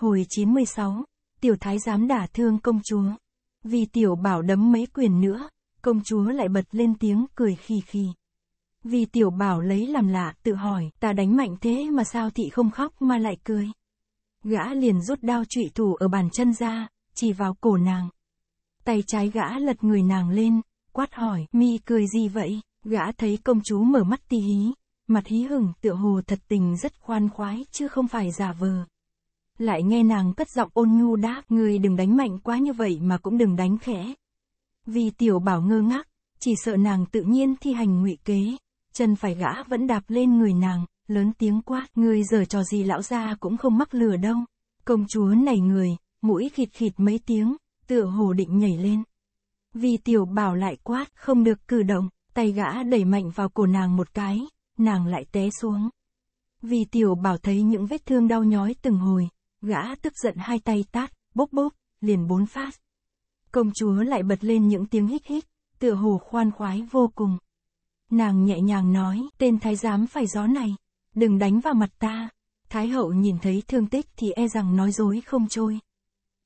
Hồi 96, tiểu thái giám đả thương công chúa. Vì tiểu bảo đấm mấy quyền nữa, công chúa lại bật lên tiếng cười khì khì. Vì tiểu bảo lấy làm lạ, tự hỏi, ta đánh mạnh thế mà sao thị không khóc mà lại cười. Gã liền rút đao trụy thủ ở bàn chân ra, chỉ vào cổ nàng. Tay trái gã lật người nàng lên, quát hỏi, mi cười gì vậy? Gã thấy công chúa mở mắt tí hí, mặt hí hửng tựa hồ thật tình rất khoan khoái chứ không phải giả vờ. Lại nghe nàng cất giọng ôn nhu đáp, người đừng đánh mạnh quá như vậy mà cũng đừng đánh khẽ. Vì tiểu bảo ngơ ngác, chỉ sợ nàng tự nhiên thi hành ngụy kế, chân phải gã vẫn đạp lên người nàng, lớn tiếng quát, người giờ trò gì lão gia cũng không mắc lừa đâu. Công chúa này người, mũi khịt khịt mấy tiếng, tựa hồ định nhảy lên. Vì tiểu bảo lại quát, không được cử động, tay gã đẩy mạnh vào cổ nàng một cái, nàng lại té xuống. Vì tiểu bảo thấy những vết thương đau nhói từng hồi, gã tức giận hai tay tát, bốc bốc, liền bốn phát. Công chúa lại bật lên những tiếng hít hít tựa hồ khoan khoái vô cùng. Nàng nhẹ nhàng nói, tên thái giám phải gió này, đừng đánh vào mặt ta. Thái hậu nhìn thấy thương tích thì e rằng nói dối không trôi.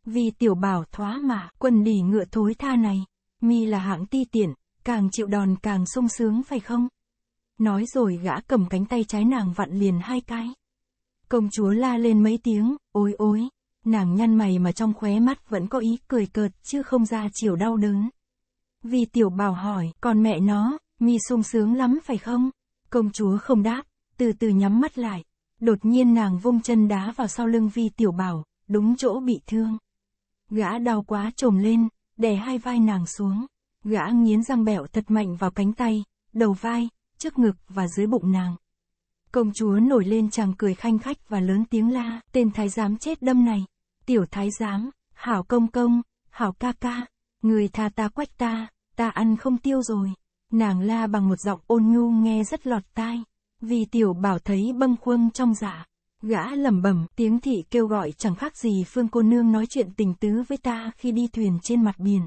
Vì tiểu bảo thoá mà, quần đỉ ngựa thối tha này, mi là hạng ti tiện, càng chịu đòn càng sung sướng phải không? Nói rồi gã cầm cánh tay trái nàng vặn liền hai cái. Công chúa la lên mấy tiếng, ôi ôi, nàng nhăn mày mà trong khóe mắt vẫn có ý cười cợt chứ không ra chiều đau đớn. Vì tiểu bảo hỏi, còn mẹ nó, mi sung sướng lắm phải không? Công chúa không đáp, từ từ nhắm mắt lại. Đột nhiên nàng vung chân đá vào sau lưng vi tiểu bảo, đúng chỗ bị thương. Gã đau quá trồm lên, đè hai vai nàng xuống. Gã nghiến răng bẹo thật mạnh vào cánh tay, đầu vai, trước ngực và dưới bụng nàng. Công chúa nổi lên chàng cười khanh khách và lớn tiếng la, tên thái giám chết đâm này. Tiểu thái giám, hảo công công, hảo ca ca, người tha ta quách ta, ta ăn không tiêu rồi. Nàng la bằng một giọng ôn nhu nghe rất lọt tai. Vì tiểu bảo thấy bâng khuâng trong dạ. Gã lẩm bẩm, tiếng thị kêu gọi chẳng khác gì phương cô nương nói chuyện tình tứ với ta khi đi thuyền trên mặt biển.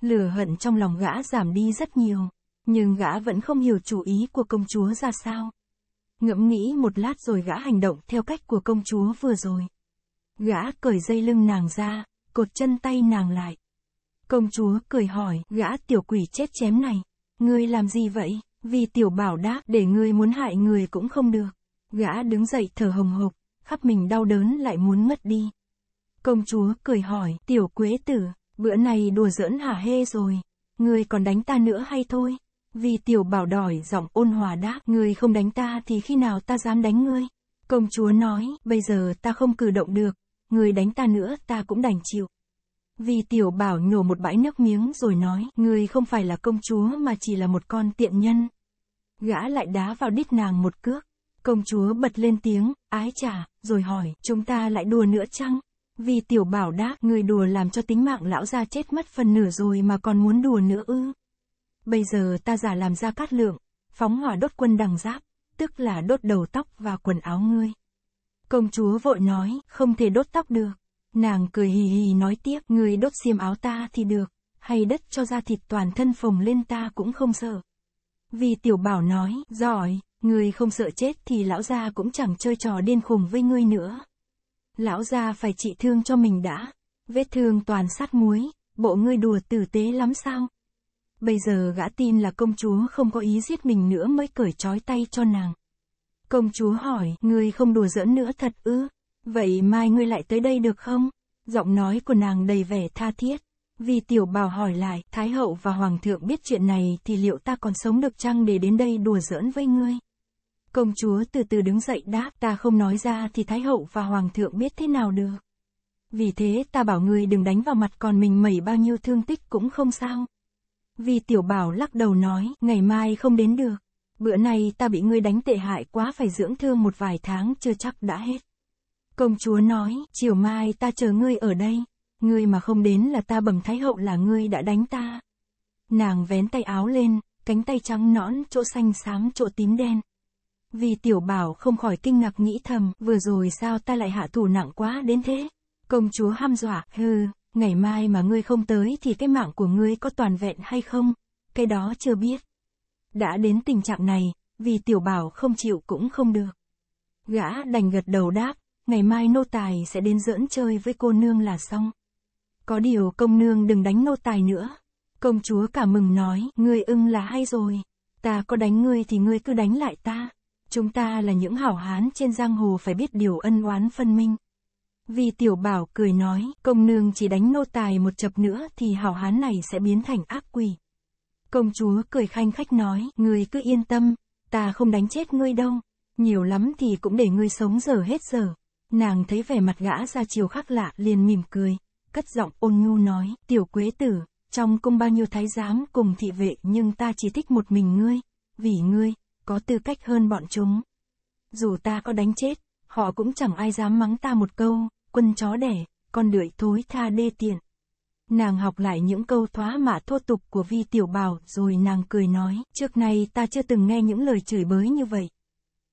Lửa hận trong lòng gã giảm đi rất nhiều, nhưng gã vẫn không hiểu chủ ý của công chúa ra sao. Ngẫm nghĩ một lát rồi gã hành động theo cách của công chúa vừa rồi. Gã cởi dây lưng nàng ra, cột chân tay nàng lại. Công chúa cười hỏi, gã tiểu quỷ chết chém này, ngươi làm gì vậy? Vì tiểu bảo đáp, để ngươi muốn hại người cũng không được. Gã đứng dậy thở hồng hộc, khắp mình đau đớn lại muốn ngất đi. Công chúa cười hỏi, tiểu quế tử, bữa này đùa giỡn hả hê rồi, ngươi còn đánh ta nữa hay thôi? Vì tiểu bảo đòi giọng ôn hòa đáp, ngươi không đánh ta thì khi nào ta dám đánh ngươi? Công chúa nói, bây giờ ta không cử động được, ngươi đánh ta nữa ta cũng đành chịu. Vì tiểu bảo nhổ một bãi nước miếng rồi nói, ngươi không phải là công chúa mà chỉ là một con tiện nhân. Gã lại đá vào đít nàng một cước. Công chúa bật lên tiếng, ái chà, rồi hỏi, chúng ta lại đùa nữa chăng? Vì tiểu bảo đáp, người đùa làm cho tính mạng lão gia chết mất phần nửa rồi mà còn muốn đùa nữa ư. Bây giờ ta giả làm ra cát lượng, phóng hỏa đốt quân đằng giáp, tức là đốt đầu tóc và quần áo ngươi. Công chúa vội nói, không thể đốt tóc được. Nàng cười hì hì nói tiếp, người đốt xiêm áo ta thì được, hay đất cho ra thịt toàn thân phồng lên ta cũng không sợ. Vì tiểu bảo nói, giỏi, người không sợ chết thì lão gia cũng chẳng chơi trò điên khùng với ngươi nữa. Lão gia phải trị thương cho mình đã. Vết thương toàn sát muối, bộ ngươi đùa tử tế lắm sao? Bây giờ gã tin là công chúa không có ý giết mình nữa mới cởi trói tay cho nàng. Công chúa hỏi, ngươi không đùa giỡn nữa thật ư? Vậy mai ngươi lại tới đây được không? Giọng nói của nàng đầy vẻ tha thiết. Vì tiểu bào hỏi lại, Thái hậu và Hoàng thượng biết chuyện này thì liệu ta còn sống được chăng để đến đây đùa giỡn với ngươi? Công chúa từ từ đứng dậy đáp, ta không nói ra thì Thái hậu và Hoàng thượng biết thế nào được. Vì thế ta bảo ngươi đừng đánh vào mặt còn mình mẩy bao nhiêu thương tích cũng không sao. Vì tiểu bảo lắc đầu nói, ngày mai không đến được. Bữa nay ta bị ngươi đánh tệ hại quá phải dưỡng thương một vài tháng chưa chắc đã hết. Công chúa nói, chiều mai ta chờ ngươi ở đây. Ngươi mà không đến là ta bẩm thái hậu là ngươi đã đánh ta. Nàng vén tay áo lên, cánh tay trắng nõn, chỗ xanh xám, chỗ tím đen. Vì tiểu bảo không khỏi kinh ngạc nghĩ thầm, vừa rồi sao ta lại hạ thủ nặng quá đến thế? Công chúa ham dọa, hừ, ngày mai mà ngươi không tới thì cái mạng của ngươi có toàn vẹn hay không? Cái đó chưa biết. Đã đến tình trạng này, vì tiểu bảo không chịu cũng không được. Gã đành gật đầu đáp, ngày mai nô tài sẽ đến giỡn chơi với cô nương là xong. Có điều công nương đừng đánh nô tài nữa. Công chúa cả mừng nói, ngươi ưng là hay rồi. Ta có đánh ngươi thì ngươi cứ đánh lại ta. Chúng ta là những hảo hán trên giang hồ phải biết điều ân oán phân minh. Vì tiểu bảo cười nói, công nương chỉ đánh nô tài một chập nữa thì hảo hán này sẽ biến thành ác quỷ. Công chúa cười khanh khách nói, ngươi cứ yên tâm, ta không đánh chết ngươi đâu, nhiều lắm thì cũng để ngươi sống giờ hết giờ. Nàng thấy vẻ mặt gã ra chiều khác lạ liền mỉm cười, cất giọng ôn nhu nói, tiểu quế tử, trong cung bao nhiêu thái giám cùng thị vệ nhưng ta chỉ thích một mình ngươi, vì ngươi, có tư cách hơn bọn chúng. Dù ta có đánh chết, họ cũng chẳng ai dám mắng ta một câu, quân chó đẻ, con đưởi thối tha đê tiện. Nàng học lại những câu thoá mạ thô tục của vi tiểu bào rồi nàng cười nói, trước nay ta chưa từng nghe những lời chửi bới như vậy.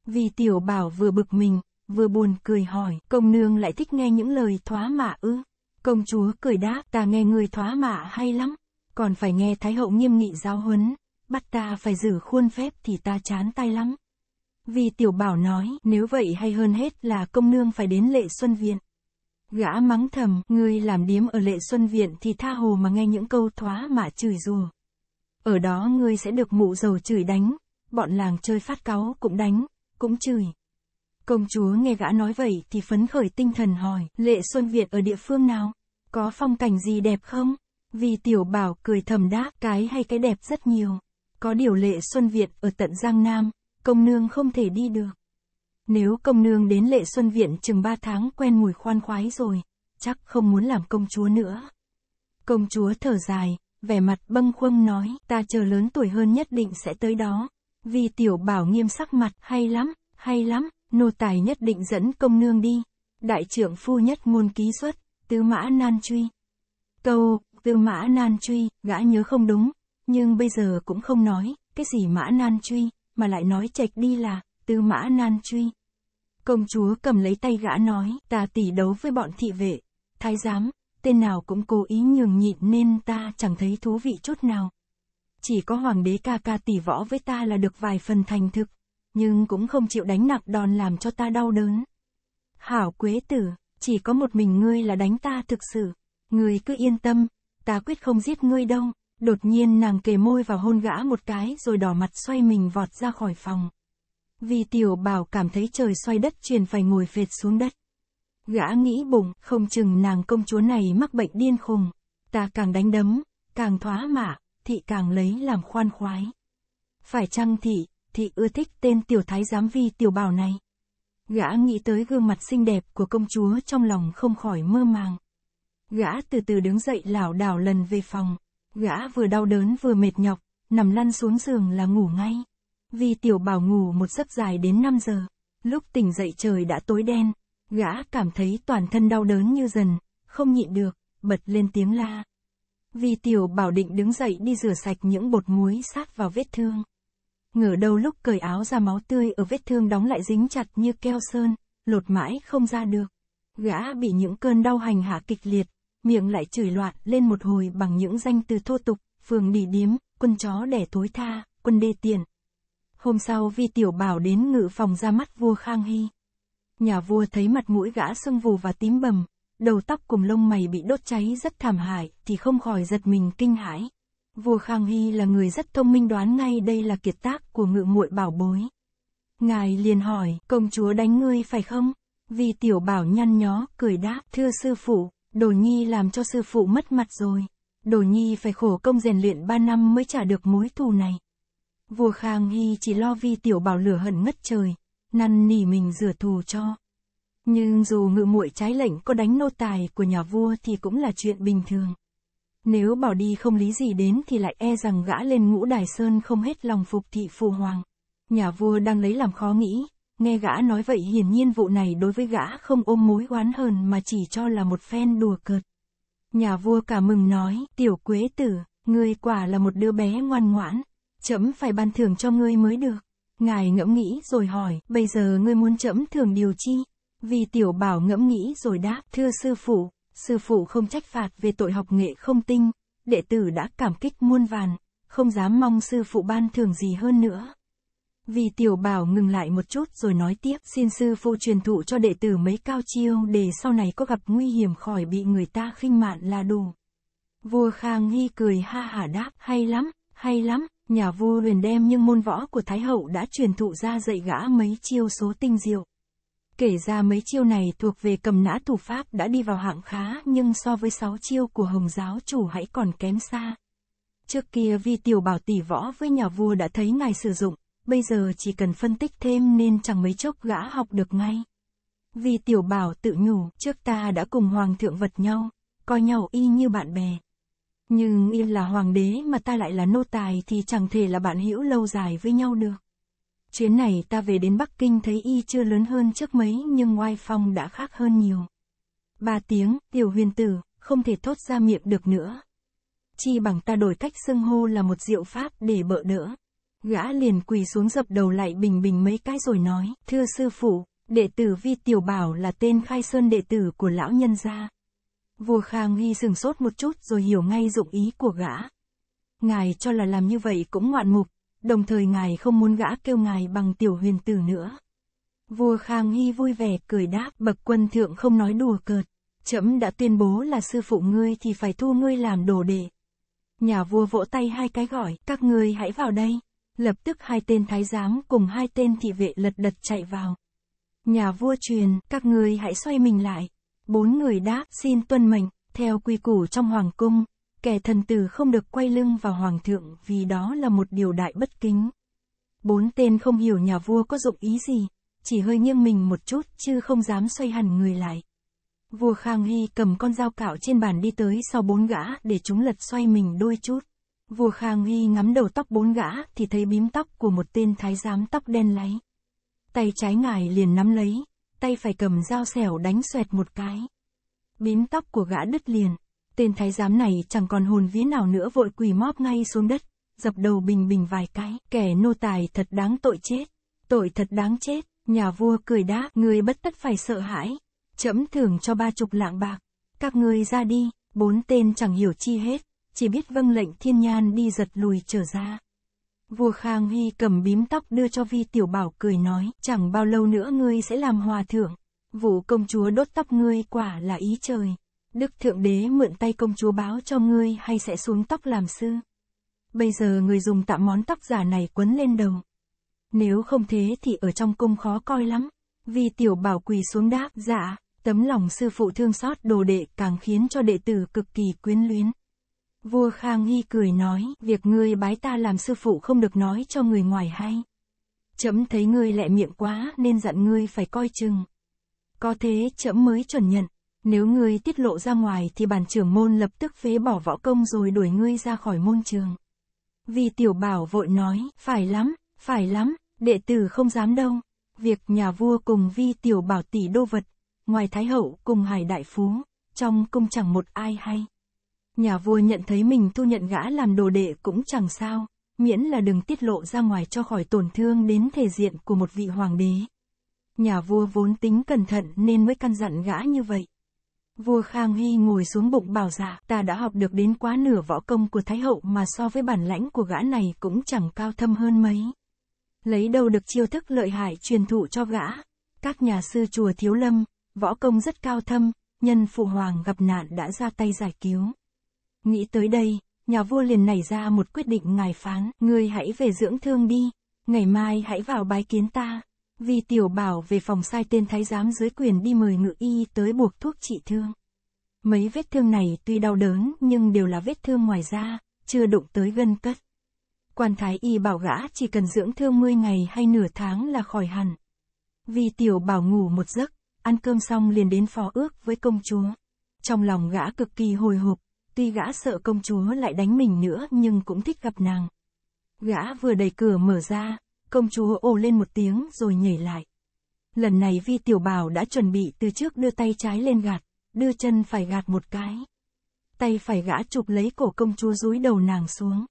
Vi tiểu bảo vừa bực mình, vừa buồn cười hỏi, công nương lại thích nghe những lời thoá mạ ư. Công chúa cười đáp, ta nghe người thoá mạ hay lắm, còn phải nghe Thái hậu nghiêm nghị giáo huấn, bắt ta phải giữ khuôn phép thì ta chán tay lắm. Vì tiểu bảo nói, nếu vậy hay hơn hết là công nương phải đến lệ xuân viện. Gã mắng thầm, ngươi làm điếm ở lệ xuân viện thì tha hồ mà nghe những câu thoá mạ chửi rùa. Ở đó ngươi sẽ được mụ dầu chửi đánh, bọn làng chơi phát cáu cũng đánh, cũng chửi. Công chúa nghe gã nói vậy thì phấn khởi tinh thần hỏi, lệ xuân viện ở địa phương nào? Có phong cảnh gì đẹp không? Vì tiểu bảo cười thầm đáp, cái hay cái đẹp rất nhiều. Có điều lệ xuân viện ở tận Giang Nam, công nương không thể đi được. Nếu công nương đến lệ xuân viện chừng ba tháng quen mùi khoan khoái rồi, chắc không muốn làm công chúa nữa. Công chúa thở dài, vẻ mặt bâng khuâng nói, ta chờ lớn tuổi hơn nhất định sẽ tới đó. Vì tiểu bảo nghiêm sắc mặt, hay lắm, hay lắm, nô tài nhất định dẫn công nương đi. Đại trưởng phu nhất ngôn ký xuất, tứ mã nan truy. Câu, tứ mã nan truy, gã nhớ không đúng, nhưng bây giờ cũng không nói, cái gì mã nan truy, mà lại nói chạch đi là, tư mã nan truy. Công chúa cầm lấy tay gã nói, ta tỷ đấu với bọn thị vệ, thái giám, tên nào cũng cố ý nhường nhịn nên ta chẳng thấy thú vị chút nào. Chỉ có hoàng đế ca ca tỷ võ với ta là được vài phần thành thực nhưng cũng không chịu đánh nặng đòn làm cho ta đau đớn. Hảo quế tử, chỉ có một mình ngươi là đánh ta thực sự. Ngươi cứ yên tâm, ta quyết không giết ngươi đâu. Đột nhiên nàng kề môi vào hôn gã một cái rồi đỏ mặt xoay mình vọt ra khỏi phòng. Vì tiểu bảo cảm thấy trời xoay đất chuyển phải ngồi phệt xuống đất. Gã nghĩ bụng, không chừng nàng công chúa này mắc bệnh điên khùng. Ta càng đánh đấm, càng thoá mạ, thị càng lấy làm khoan khoái. Phải chăng thị, thị ưa thích tên tiểu thái giám vi tiểu bảo này. Gã nghĩ tới gương mặt xinh đẹp của công chúa trong lòng không khỏi mơ màng. Gã từ từ đứng dậy lảo đảo lần về phòng. Gã vừa đau đớn vừa mệt nhọc, nằm lăn xuống giường là ngủ ngay. Vi tiểu bảo ngủ một giấc dài đến 5 giờ. Lúc tỉnh dậy trời đã tối đen. Gã cảm thấy toàn thân đau đớn như dần, không nhịn được, bật lên tiếng la. Vi tiểu bảo định đứng dậy đi rửa sạch những bột muối sát vào vết thương. Ngờ đâu lúc cởi áo ra máu tươi ở vết thương đóng lại dính chặt như keo sơn, lột mãi không ra được. Gã bị những cơn đau hành hạ kịch liệt, miệng lại chửi loạn lên một hồi bằng những danh từ thô tục, phường đỉ điếm, quân chó đẻ tối tha, quân đê tiền. Hôm sau vi tiểu bảo đến ngự phòng ra mắt vua Khang Hy. Nhà vua thấy mặt mũi gã sưng vù và tím bầm, đầu tóc cùng lông mày bị đốt cháy rất thảm hại, thì không khỏi giật mình kinh hãi. Vua Khang Hy là người rất thông minh đoán ngay đây là kiệt tác của ngự muội bảo bối. Ngài liền hỏi, công chúa đánh ngươi phải không? Vì tiểu bảo nhăn nhó, cười đáp, thưa sư phụ, đồ nhi làm cho sư phụ mất mặt rồi. Đồ nhi phải khổ công rèn luyện ba năm mới trả được mối thù này. Vua Khang Hy chỉ lo vi tiểu bảo lửa hận ngất trời, năn nỉ mình rửa thù cho. Nhưng dù ngự muội trái lệnh có đánh nô tài của nhà vua thì cũng là chuyện bình thường. Nếu bảo đi không lý gì đến thì lại e rằng gã lên ngũ đài sơn không hết lòng phục thị phù hoàng. Nhà vua đang lấy làm khó nghĩ, nghe gã nói vậy hiển nhiên vụ này đối với gã không ôm mối oán hờn mà chỉ cho là một phen đùa cợt. Nhà vua cả mừng nói, tiểu quế tử, ngươi quả là một đứa bé ngoan ngoãn, chấm phải ban thưởng cho ngươi mới được. Ngài ngẫm nghĩ rồi hỏi, bây giờ ngươi muốn chấm thưởng điều chi? Vì tiểu bảo ngẫm nghĩ rồi đáp, thưa sư phụ, sư phụ không trách phạt về tội học nghệ không tinh, đệ tử đã cảm kích muôn vàn, không dám mong sư phụ ban thưởng gì hơn nữa. Vì tiểu bảo ngừng lại một chút rồi nói tiếp, xin sư phụ truyền thụ cho đệ tử mấy cao chiêu để sau này có gặp nguy hiểm khỏi bị người ta khinh mạn là đủ. Vua Khang Hy cười ha hả đáp, hay lắm, hay lắm, nhà vua liền đem những môn võ của Thái Hậu đã truyền thụ ra dạy gã mấy chiêu số tinh diệu. Kể ra mấy chiêu này thuộc về cầm nã thủ pháp đã đi vào hạng khá nhưng so với sáu chiêu của Hồng giáo chủ hãy còn kém xa. Trước kia vì tiểu bảo tỷ võ với nhà vua đã thấy ngài sử dụng, bây giờ chỉ cần phân tích thêm nên chẳng mấy chốc gã học được ngay. Vì tiểu bảo tự nhủ, trước ta đã cùng hoàng thượng vật nhau, coi nhau y như bạn bè. Nhưng y là hoàng đế mà ta lại là nô tài thì chẳng thể là bạn hữu lâu dài với nhau được. Chuyến này ta về đến Bắc Kinh thấy y chưa lớn hơn trước mấy nhưng ngoai phong đã khác hơn nhiều. Ba tiếng, tiểu huyền tử, không thể thốt ra miệng được nữa. Chi bằng ta đổi cách xưng hô là một diệu pháp để bợ đỡ. Gã liền quỳ xuống dập đầu lại bình bình mấy cái rồi nói, thưa sư phụ, đệ tử vi tiểu bảo là tên khai sơn đệ tử của lão nhân gia. Vua Khang Hy sừng sốt một chút rồi hiểu ngay dụng ý của gã. Ngài cho là làm như vậy cũng ngoạn mục, đồng thời ngài không muốn gã kêu ngài bằng tiểu huyền tử nữa. Vua Khang Hy vui vẻ cười đáp, bậc quân thượng không nói đùa cợt. Trẫm đã tuyên bố là sư phụ ngươi thì phải thu ngươi làm đồ đệ. Nhà vua vỗ tay hai cái gọi, các ngươi hãy vào đây. Lập tức hai tên thái giám cùng hai tên thị vệ lật đật chạy vào. Nhà vua truyền, các ngươi hãy xoay mình lại. Bốn người đáp, xin tuân mệnh, theo quy củ trong hoàng cung, kẻ thần tử không được quay lưng vào hoàng thượng vì đó là một điều đại bất kính. Bốn tên không hiểu nhà vua có dụng ý gì, chỉ hơi nghiêng mình một chút chứ không dám xoay hẳn người lại. Vua Khang Hy cầm con dao cạo trên bàn đi tới sau bốn gã để chúng lật xoay mình đôi chút. Vua Khang Hy ngắm đầu tóc bốn gã thì thấy bím tóc của một tên thái giám tóc đen láy. Tay trái ngài liền nắm lấy, tay phải cầm dao xẻo đánh xoẹt một cái. Bím tóc của gã đứt liền. Tên thái giám này chẳng còn hồn vía nào nữa vội quỳ móp ngay xuống đất, dập đầu bình bình vài cái. Kẻ nô tài thật đáng tội chết. Tội thật đáng chết. Nhà vua cười đáp, người bất tất phải sợ hãi. Chấm thưởng cho ba chục lạng bạc. Các ngươi ra đi, bốn tên chẳng hiểu chi hết, chỉ biết vâng lệnh thiên nhan đi giật lùi trở ra. Vua Khang Hy cầm bím tóc đưa cho Vi Tiểu Bảo cười nói, chẳng bao lâu nữa ngươi sẽ làm hòa thượng. Vụ công chúa đốt tóc ngươi quả là ý trời. Đức Thượng Đế mượn tay công chúa báo cho ngươi hay sẽ xuống tóc làm sư. Bây giờ người dùng tạm món tóc giả này quấn lên đầu. Nếu không thế thì ở trong cung khó coi lắm. Vi Tiểu Bảo quỳ xuống đáp, dạ, tấm lòng sư phụ thương xót đồ đệ càng khiến cho đệ tử cực kỳ quyến luyến. Vua Khang Hy cười nói, việc ngươi bái ta làm sư phụ không được nói cho người ngoài hay. Chấm thấy ngươi lẹ miệng quá nên dặn ngươi phải coi chừng. Có thế chấm mới chuẩn nhận, nếu ngươi tiết lộ ra ngoài thì bản trưởng môn lập tức phế bỏ võ công rồi đuổi ngươi ra khỏi môn trường. Vì tiểu bảo vội nói, phải lắm, phải lắm, đệ tử không dám đâu. Việc nhà vua cùng vi tiểu bảo tỷ đô vật, ngoài thái hậu cùng hải đại phú, trong cung chẳng một ai hay. Nhà vua nhận thấy mình thu nhận gã làm đồ đệ cũng chẳng sao, miễn là đừng tiết lộ ra ngoài cho khỏi tổn thương đến thể diện của một vị hoàng đế. Nhà vua vốn tính cẩn thận nên mới căn dặn gã như vậy. Vua Khang Hy ngồi xuống bụng bảo dạ, ta đã học được đến quá nửa võ công của Thái Hậu mà so với bản lãnh của gã này cũng chẳng cao thâm hơn mấy. Lấy đâu được chiêu thức lợi hại truyền thụ cho gã. Các nhà sư chùa Thiếu Lâm, võ công rất cao thâm, nhân phụ hoàng gặp nạn đã ra tay giải cứu. Nghĩ tới đây, nhà vua liền nảy ra một quyết định ngài phán, ngươi hãy về dưỡng thương đi, ngày mai hãy vào bái kiến ta. Vì tiểu bảo về phòng sai tên thái giám dưới quyền đi mời ngự y tới buộc thuốc trị thương. Mấy vết thương này tuy đau đớn nhưng đều là vết thương ngoài da, chưa đụng tới gân cất. Quan thái y bảo gã chỉ cần dưỡng thương 10 ngày hay nửa tháng là khỏi hẳn. Vì tiểu bảo ngủ một giấc, ăn cơm xong liền đến phó ước với công chúa. Trong lòng gã cực kỳ hồi hộp, tuy gã sợ công chúa lại đánh mình nữa nhưng cũng thích gặp nàng. Gã vừa đẩy cửa mở ra, công chúa ồ lên một tiếng rồi nhảy lại. Lần này vi tiểu bảo đã chuẩn bị từ trước đưa tay trái lên gạt, đưa chân phải gạt một cái. Tay phải gã chụp lấy cổ công chúa rúi đầu nàng xuống.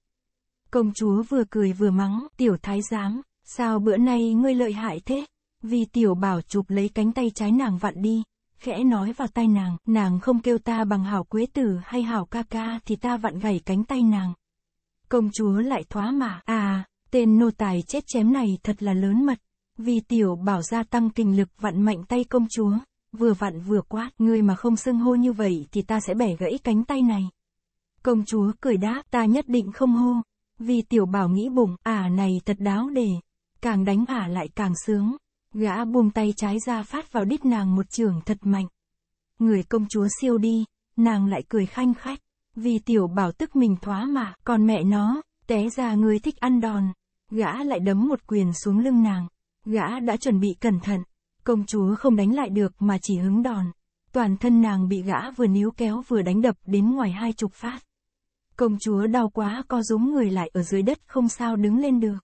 Công chúa vừa cười vừa mắng, tiểu thái giám, sao bữa nay ngươi lợi hại thế? Vi tiểu bảo chụp lấy cánh tay trái nàng vặn đi, khẽ nói vào tay nàng, nàng không kêu ta bằng hảo quế tử hay hảo ca ca thì ta vặn gãy cánh tay nàng. Công chúa lại thoá mà, à, Tên nô tài chết chém này thật là lớn mật. Vì tiểu bảo gia tăng kinh lực vặn mạnh tay công chúa. Vừa vặn vừa quát, ngươi mà không xưng hô như vậy thì ta sẽ bẻ gãy cánh tay này. Công chúa cười đáp, ta nhất định không hô. Vì tiểu bảo nghĩ bụng, à này thật đáo đề. Càng đánh ả lại càng sướng. Gã buông tay trái ra phát vào đít nàng một trường thật mạnh. Người công chúa siêu đi, nàng lại cười khanh khách. Vì tiểu bảo tức mình thoá mà, còn mẹ nó, té ra người thích ăn đòn. Gã lại đấm một quyền xuống lưng nàng. Gã đã chuẩn bị cẩn thận. Công chúa không đánh lại được mà chỉ hứng đòn. Toàn thân nàng bị gã vừa níu kéo vừa đánh đập đến ngoài hai chục phát. Công chúa đau quá co rúm người lại ở dưới đất không sao đứng lên được.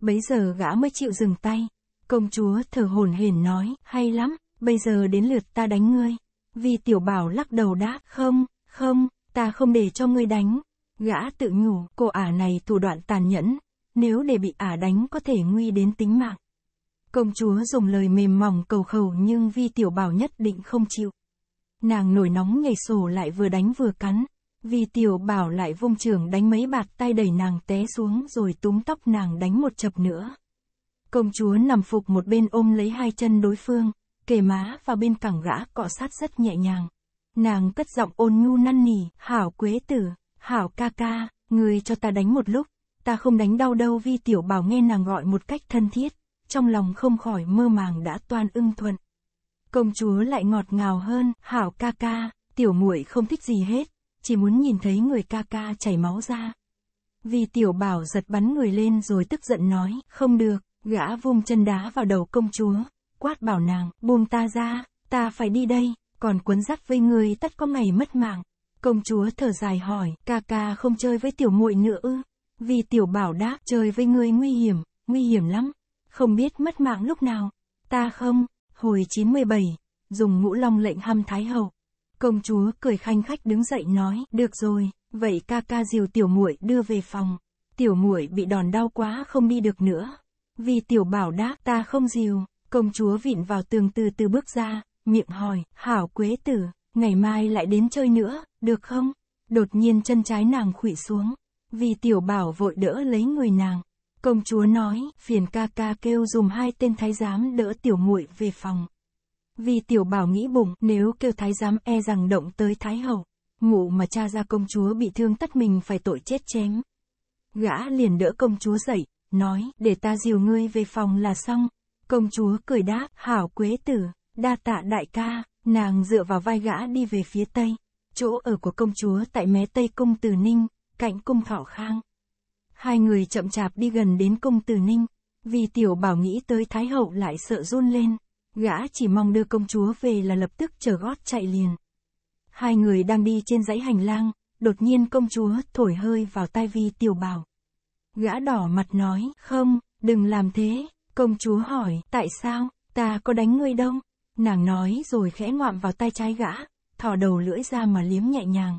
Bấy giờ gã mới chịu dừng tay. Công chúa thở hổn hển nói, hay lắm, bây giờ đến lượt ta đánh ngươi. Vì tiểu bảo lắc đầu đáp, không, không, ta không để cho ngươi đánh. Gã tự nhủ, cô ả này thủ đoạn tàn nhẫn, nếu để bị ả đánh có thể nguy đến tính mạng. Công chúa dùng lời mềm mỏng cầu khẩu nhưng vi tiểu bảo nhất định không chịu. Nàng nổi nóng nhảy sổ lại vừa đánh vừa cắn. Vi tiểu bảo lại vung trường đánh mấy bạt tay đẩy nàng té xuống rồi túm tóc nàng đánh một chập nữa. Công chúa nằm phục một bên ôm lấy hai chân đối phương, kề má vào bên cẳng gã cọ sát rất nhẹ nhàng. Nàng cất giọng ôn nhu năn nỉ, hảo quế tử, hảo ca ca, người cho ta đánh một lúc, ta không đánh đau đâu vi tiểu bảo nghe nàng gọi một cách thân thiết, trong lòng không khỏi mơ màng đã toan ưng thuận. Công chúa lại ngọt ngào hơn, hảo ca ca, tiểu muội không thích gì hết, chỉ muốn nhìn thấy người ca ca chảy máu ra. Vì tiểu bảo giật bắn người lên rồi tức giận nói, không được, gã vung chân đá vào đầu công chúa, quát bảo nàng, buông ta ra, ta phải đi đây, còn cuốn dắt với người tất có ngày mất mạng. Công chúa thở dài hỏi, ca ca không chơi với tiểu muội nữa ư? Vì tiểu bảo đáp, chơi với ngươi nguy hiểm, nguy hiểm lắm. Không biết mất mạng lúc nào. Ta không, hồi 97, dùng ngũ long lệnh hăm thái hậu. Công chúa cười khanh khách đứng dậy nói, được rồi, vậy ca ca dìu tiểu muội đưa về phòng. Tiểu muội bị đòn đau quá không đi được nữa. Vì tiểu bảo đáp, ta không dìu. Công chúa vịn vào tường từ từ bước ra, miệng hỏi, hảo quế tử, ngày mai lại đến chơi nữa, được không? Đột nhiên chân trái nàng khủy xuống. Vì tiểu bảo vội đỡ lấy người nàng. Công chúa nói, phiền ca ca kêu dùm hai tên thái giám đỡ tiểu muội về phòng. Vì tiểu bảo nghĩ bụng, nếu kêu thái giám e rằng động tới thái hậu. Ngụ mà cha ra công chúa bị thương tất mình phải tội chết chém. Gã liền đỡ công chúa dậy, nói, để ta dìu ngươi về phòng là xong. Công chúa cười đáp, hảo quế tử, đa tạ đại ca, nàng dựa vào vai gã đi về phía tây. Chỗ ở của công chúa tại mé tây cung Từ Ninh, cạnh cung Thọ Khang. Hai người chậm chạp đi gần đến cung Từ Ninh, vì tiểu bảo nghĩ tới Thái Hậu lại sợ run lên. Gã chỉ mong đưa công chúa về là lập tức chờ gót chạy liền. Hai người đang đi trên dãy hành lang, đột nhiên công chúa thổi hơi vào tai vi tiểu bảo. Gã đỏ mặt nói, không, đừng làm thế. Công chúa hỏi, tại sao, ta có đánh ngươi đâu? Nàng nói rồi khẽ ngoạm vào tay trái gã, thò đầu lưỡi ra mà liếm nhẹ nhàng.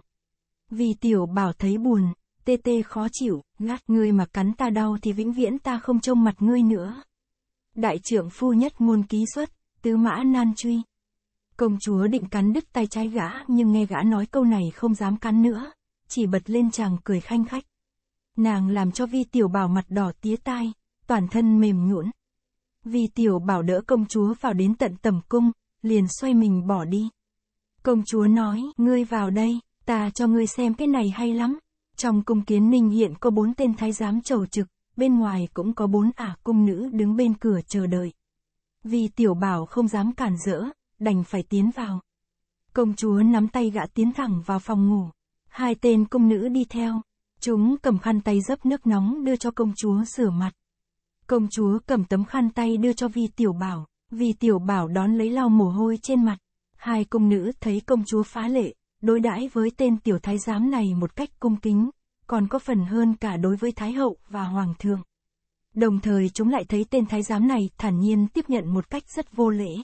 Vì tiểu bảo thấy buồn, tê tê khó chịu, ngắt ngươi mà cắn ta đau thì vĩnh viễn ta không trông mặt ngươi nữa. Đại trưởng phu nhất ngôn ký xuất, tứ mã nan truy. Công chúa định cắn đứt tay trái gã nhưng nghe gã nói câu này không dám cắn nữa, chỉ bật lên chàng cười khanh khách. Nàng làm cho vi tiểu bảo mặt đỏ tía tai, toàn thân mềm nhũn. Vi tiểu bảo đỡ công chúa vào đến tận tầm cung, liền xoay mình bỏ đi. Công chúa nói, ngươi vào đây, ta cho ngươi xem cái này hay lắm. Trong cung kiến ninh hiện có bốn tên thái giám trầu trực, bên ngoài cũng có bốn ả cung nữ đứng bên cửa chờ đợi. Vì tiểu bảo không dám cản rỡ, đành phải tiến vào. Công chúa nắm tay gã tiến thẳng vào phòng ngủ. Hai tên cung nữ đi theo. Chúng cầm khăn tay dấp nước nóng đưa cho công chúa rửa mặt. Công chúa cầm tấm khăn tay đưa cho vi tiểu bảo. Vi tiểu bảo đón lấy lau mồ hôi trên mặt. Hai công nữ thấy công chúa phá lệ, đối đãi với tên tiểu thái giám này một cách cung kính, còn có phần hơn cả đối với thái hậu và hoàng thượng. Đồng thời chúng lại thấy tên thái giám này thản nhiên tiếp nhận một cách rất vô lễ.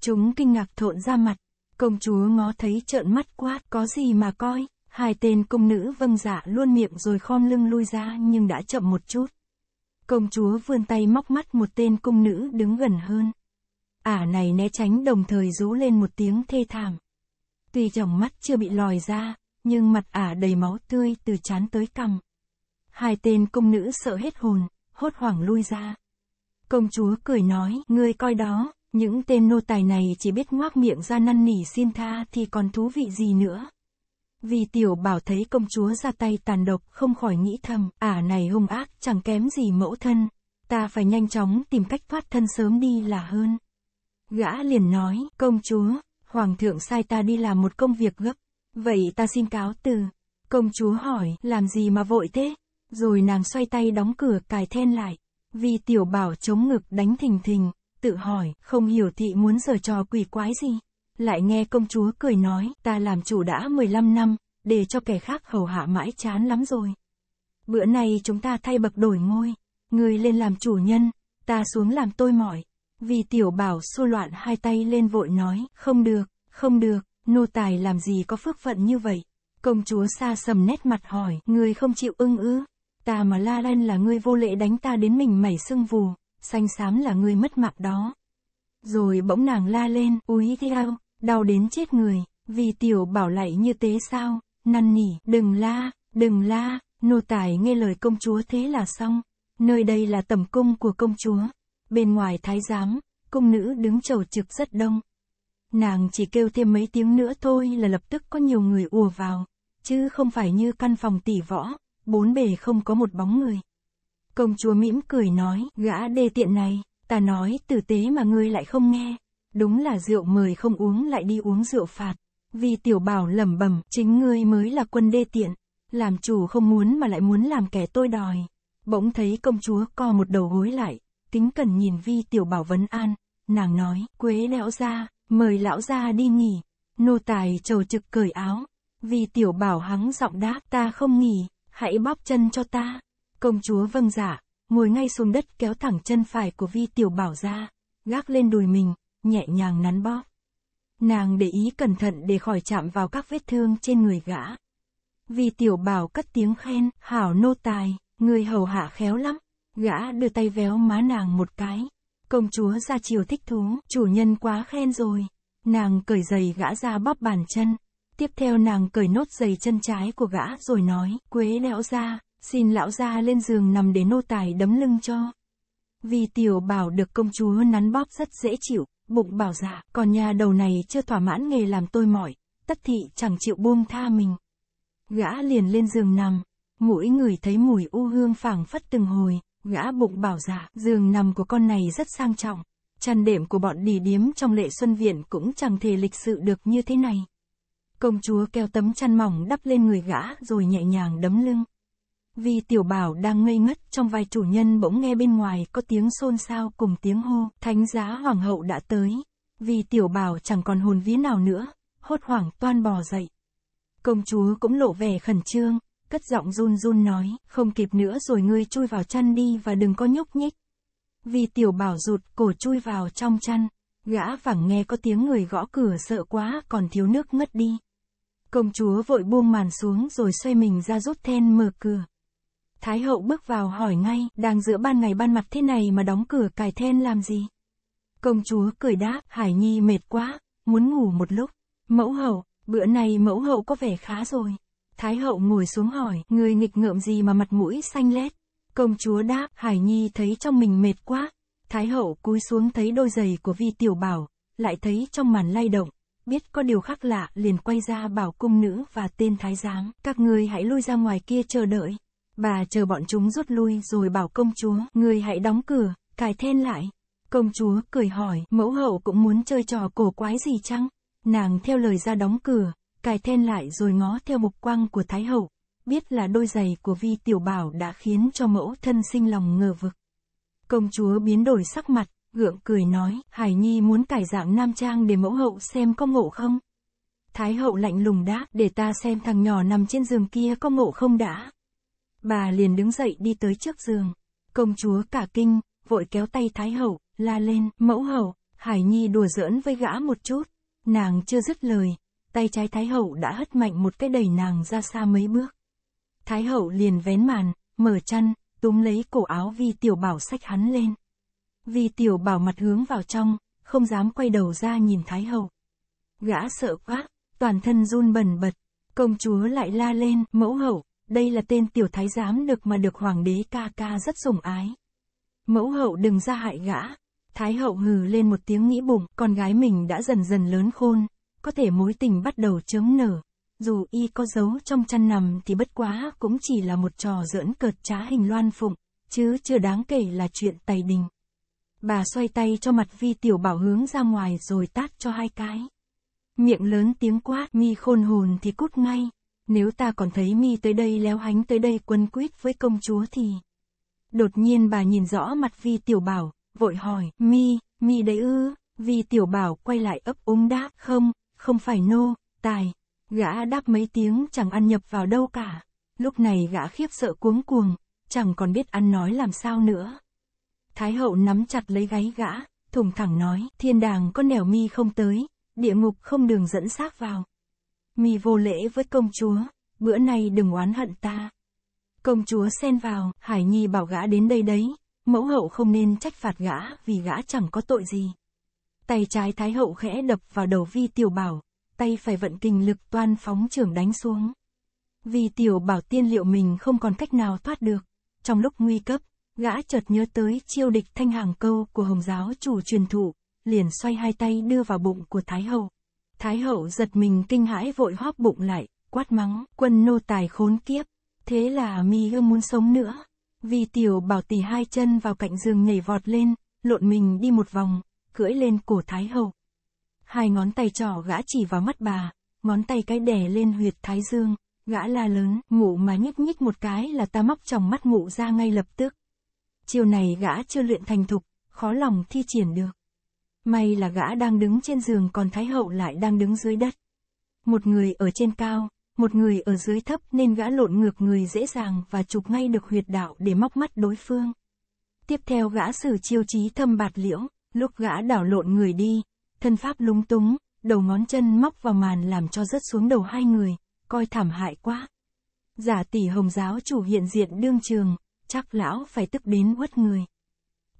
Chúng kinh ngạc thộn ra mặt, công chúa ngó thấy trợn mắt quát, có gì mà coi, hai tên công nữ vâng dạ luôn miệng rồi khom lưng lui ra nhưng đã chậm một chút. Công chúa vươn tay móc mắt một tên công nữ đứng gần hơn. Ả này né tránh đồng thời rú lên một tiếng thê thảm. Tuy dòng mắt chưa bị lòi ra, nhưng mặt ả đầy máu tươi từ chán tới cằm. Hai tên công nữ sợ hết hồn, hốt hoảng lui ra. Công chúa cười nói, ngươi coi đó, những tên nô tài này chỉ biết ngoác miệng ra năn nỉ xin tha thì còn thú vị gì nữa. Vì tiểu bảo thấy công chúa ra tay tàn độc không khỏi nghĩ thầm, ả này hung ác chẳng kém gì mẫu thân. Ta phải nhanh chóng tìm cách thoát thân sớm đi là hơn. Gã liền nói, công chúa, hoàng thượng sai ta đi làm một công việc gấp. Vậy ta xin cáo từ. Công chúa hỏi, làm gì mà vội thế? Rồi nàng xoay tay đóng cửa cài then lại. Vì tiểu bảo chống ngực đánh thình thình, tự hỏi, không hiểu thị muốn giở trò quỷ quái gì. Lại nghe công chúa cười nói, ta làm chủ đã 15 năm, để cho kẻ khác hầu hạ mãi chán lắm rồi. Bữa nay chúng ta thay bậc đổi ngôi, người lên làm chủ nhân, ta xuống làm tôi mỏi. Vì tiểu bảo xô loạn hai tay lên vội nói, không được, không được, nô tài làm gì có phước phận như vậy. Công chúa xa sầm nét mặt hỏi, người không chịu ưng ư, ta mà la lên là ngươi vô lễ đánh ta đến mình mẩy sưng vù, xanh xám là ngươi mất mặt đó. Rồi bỗng nàng la lên, úi theo, đau đến chết người, vì tiểu bảo lại như thế sao, năn nỉ, đừng la, đừng la, nô tài nghe lời công chúa thế là xong. Nơi đây là tầm cung của công chúa. Bên ngoài thái giám, cung nữ đứng chầu trực rất đông. Nàng chỉ kêu thêm mấy tiếng nữa thôi là lập tức có nhiều người ùa vào, chứ không phải như căn phòng tỷ võ, bốn bề không có một bóng người. Công chúa mỉm cười nói, gã đê tiện này, ta nói tử tế mà ngươi lại không nghe. Đúng là rượu mời không uống lại đi uống rượu phạt. Vì tiểu bảo lẩm bẩm, chính ngươi mới là quân đê tiện. Làm chủ không muốn mà lại muốn làm kẻ tôi đòi. Bỗng thấy công chúa co một đầu gối lại, kính cẩn nhìn vi tiểu bảo vấn an. Nàng nói, quế lão ra, mời lão ra đi nghỉ. Nô tài trầu trực cởi áo. Vì tiểu bảo hắng giọng đáp, ta không nghỉ, hãy bóp chân cho ta. Công chúa vâng giả ngồi ngay xuống đất kéo thẳng chân phải của vi tiểu bảo ra, gác lên đùi mình, nhẹ nhàng nắn bóp. Nàng để ý cẩn thận để khỏi chạm vào các vết thương trên người gã. vì tiểu bảo cất tiếng khen, hảo nô tài, người hầu hạ khéo lắm. Gã đưa tay véo má nàng một cái. Công chúa ra chiều thích thú, chủ nhân quá khen rồi. Nàng cởi giày gã ra bóp bàn chân. Tiếp theo nàng cởi nốt giày chân trái của gã rồi nói, quế lão ra, Xin lão ra lên giường nằm để nô tài đấm lưng cho. Vì tiểu bảo được công chúa nắn bóp rất dễ chịu, bụng bảo dạ, còn nhà đầu này chưa thỏa mãn nghề làm tôi mỏi, tất thị chẳng chịu buông tha mình. Gã liền lên giường nằm, mũi người thấy mùi u hương phảng phất từng hồi, gã bụng bảo dạ, giường nằm của con này rất sang trọng. Chăn đệm của bọn đỉ điếm trong lệ xuân viện cũng chẳng thể lịch sự được như thế này. Công chúa kéo tấm chăn mỏng đắp lên người gã rồi nhẹ nhàng đấm lưng. Vì tiểu bảo đang ngây ngất trong vai chủ nhân bỗng nghe bên ngoài có tiếng xôn xao cùng tiếng hô, thánh giá hoàng hậu đã tới. Vì tiểu bảo chẳng còn hồn vía nào nữa, hốt hoảng toan bò dậy. Công chúa cũng lộ vẻ khẩn trương, cất giọng run run nói, không kịp nữa rồi ngươi chui vào chăn đi và đừng có nhúc nhích. Vì tiểu bảo rụt cổ chui vào trong chăn, gã vẳng nghe có tiếng người gõ cửa sợ quá còn thiếu nước ngất đi. Công chúa vội buông màn xuống rồi xoay mình ra rút then mở cửa. Thái hậu bước vào hỏi ngay, đang giữa ban ngày ban mặt thế này mà đóng cửa cài then làm gì? Công chúa cười đáp, Hải Nhi mệt quá, muốn ngủ một lúc. Mẫu hậu, bữa này mẫu hậu có vẻ khá rồi. Thái hậu ngồi xuống hỏi, người nghịch ngợm gì mà mặt mũi xanh lét? Công chúa đáp, Hải Nhi thấy trong mình mệt quá. Thái hậu cúi xuống thấy đôi giày của vi tiểu bảo, lại thấy trong màn lay động, biết có điều khác lạ liền quay ra bảo cung nữ và tên thái giám, các người hãy lui ra ngoài kia chờ đợi. Bà chờ bọn chúng rút lui rồi bảo công chúa, người hãy đóng cửa, cài then lại. Công chúa cười hỏi, mẫu hậu cũng muốn chơi trò cổ quái gì chăng? Nàng theo lời ra đóng cửa, cài then lại rồi ngó theo mục quang của Thái hậu. Biết là đôi giày của vi tiểu bảo đã khiến cho mẫu thân sinh lòng ngờ vực. Công chúa biến đổi sắc mặt, gượng cười nói, Hải Nhi muốn cải dạng nam trang để mẫu hậu xem có ngộ không? Thái hậu lạnh lùng đáp, để ta xem thằng nhỏ nằm trên giường kia có ngộ không đã. Bà liền đứng dậy đi tới trước giường. Công chúa cả kinh, vội kéo tay Thái Hậu, la lên, mẫu hậu, Hải Nhi đùa giỡn với gã một chút. Nàng chưa dứt lời, tay trái Thái Hậu đã hất mạnh một cái đẩy nàng ra xa mấy bước. Thái Hậu liền vén màn, mở chăn, túm lấy cổ áo Vi Tiểu Bảo sách hắn lên. Vi Tiểu Bảo mặt hướng vào trong, không dám quay đầu ra nhìn Thái Hậu. Gã sợ quá, toàn thân run bần bật, công chúa lại la lên, mẫu hậu, đây là tên tiểu thái giám được mà được hoàng đế ca ca rất sủng ái. Mẫu hậu đừng ra hại gã. Thái hậu hừ lên một tiếng nghĩ bụng, con gái mình đã dần dần lớn khôn, có thể mối tình bắt đầu chớm nở. Dù y có giấu trong chăn nằm thì bất quá cũng chỉ là một trò giỡn cợt trá hình loan phụng, chứ chưa đáng kể là chuyện tày đình. Bà xoay tay cho mặt vi tiểu bảo hướng ra ngoài rồi tát cho hai cái. Miệng lớn tiếng quát, mi khôn hồn thì cút ngay. Nếu ta còn thấy mi tới đây léo hánh tới đây quân quyết với công chúa thì... Đột nhiên bà nhìn rõ mặt vi tiểu bảo, vội hỏi, mi, mi đấy ư, vi tiểu bảo quay lại ấp úng đáp, không, không phải nô, tài. Gã đáp mấy tiếng chẳng ăn nhập vào đâu cả. Lúc này gã khiếp sợ cuống cuồng, chẳng còn biết ăn nói làm sao nữa. Thái hậu nắm chặt lấy gáy gã, thùng thẳng nói, thiên đàng có nẻo mi không tới, địa ngục không đường dẫn xác vào. Mi vô lễ với công chúa, bữa nay đừng oán hận ta. Công chúa xen vào, Hải Nhi bảo gã đến đây đấy, mẫu hậu không nên trách phạt gã vì gã chẳng có tội gì. Tay trái Thái hậu khẽ đập vào đầu vi tiểu bảo, tay phải vận kinh lực toan phóng trưởng đánh xuống. Vì tiểu bảo tiên liệu mình không còn cách nào thoát được. Trong lúc nguy cấp, gã chợt nhớ tới chiêu địch thanh hàng câu của hồng giáo chủ truyền thụ, liền xoay hai tay đưa vào bụng của Thái hậu. Thái hậu giật mình kinh hãi vội hóp bụng lại, quát mắng, quân nô tài khốn kiếp. Thế là mi ưa muốn sống nữa. Vì tiểu bảo tì hai chân vào cạnh giường nhảy vọt lên, lộn mình đi một vòng, cưỡi lên cổ Thái hậu. Hai ngón tay trỏ gã chỉ vào mắt bà, ngón tay cái đè lên huyệt Thái Dương, gã la lớn, ngủ mà nhích nhích một cái là ta móc trong mắt ngủ ra ngay lập tức. Chiều này gã chưa luyện thành thục, khó lòng thi triển được. May là gã đang đứng trên giường còn Thái Hậu lại đang đứng dưới đất. Một người ở trên cao, một người ở dưới thấp nên gã lộn ngược người dễ dàng và chụp ngay được huyệt đạo để móc mắt đối phương. Tiếp theo gã sử chiêu trí thâm bạt liễu, lúc gã đảo lộn người đi, thân pháp lúng túng, đầu ngón chân móc vào màn làm cho rớt xuống đầu hai người, coi thảm hại quá. Giả tỷ hồng giáo chủ hiện diện đương trường, chắc lão phải tức đến uất người.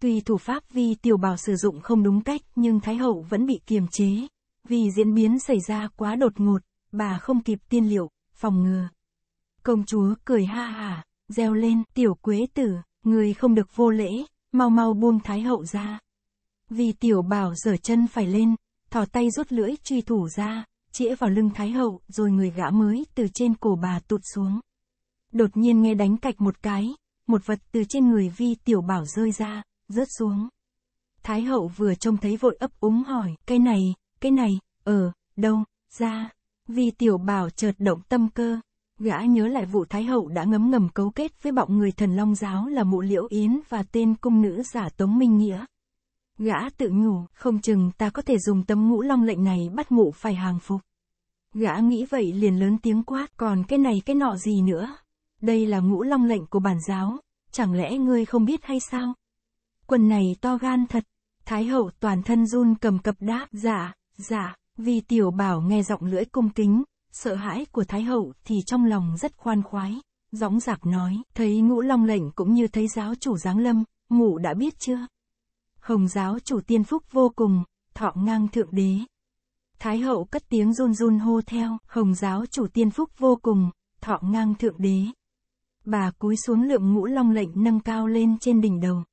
Tuy thủ pháp vi tiểu bảo sử dụng không đúng cách nhưng Thái Hậu vẫn bị kiềm chế. Vì diễn biến xảy ra quá đột ngột, bà không kịp tiên liệu, phòng ngừa. Công chúa cười ha hả, reo lên, tiểu quế tử, người không được vô lễ, mau mau buông Thái Hậu ra. Vì tiểu bảo dở chân phải lên, thò tay rút lưỡi truy thủ ra, chĩa vào lưng Thái Hậu rồi người gã mới từ trên cổ bà tụt xuống. Đột nhiên nghe đánh cạch một cái, một vật từ trên người vi tiểu bảo rơi ra, rớt xuống. Thái hậu vừa trông thấy vội ấp úng hỏi, cái này, cái này, ở đâu, ra. Vì tiểu bảo chợt động tâm cơ. Gã nhớ lại vụ Thái hậu đã ngấm ngầm cấu kết với bọn người thần Long Giáo là mụ liễu yến và tên cung nữ giả Tống Minh Nghĩa. Gã tự nhủ, không chừng ta có thể dùng tấm ngũ long lệnh này bắt mụ phải hàng phục. Gã nghĩ vậy liền lớn tiếng quát, còn cái này cái nọ gì nữa? Đây là ngũ long lệnh của bản giáo, chẳng lẽ ngươi không biết hay sao? Quần này to gan thật. Thái hậu toàn thân run cầm cập đáp, dạ, dạ, vì tiểu bảo nghe giọng lưỡi cung kính, sợ hãi của Thái hậu thì trong lòng rất khoan khoái. Gióng giạc nói, thấy ngũ long lệnh cũng như thấy giáo chủ giáng lâm, ngủ đã biết chưa? Hồng giáo chủ tiên phúc vô cùng, thọ ngang thượng đế. Thái hậu cất tiếng run run hô theo, hồng giáo chủ tiên phúc vô cùng, thọ ngang thượng đế. Bà cúi xuống lượng ngũ long lệnh nâng cao lên trên đỉnh đầu.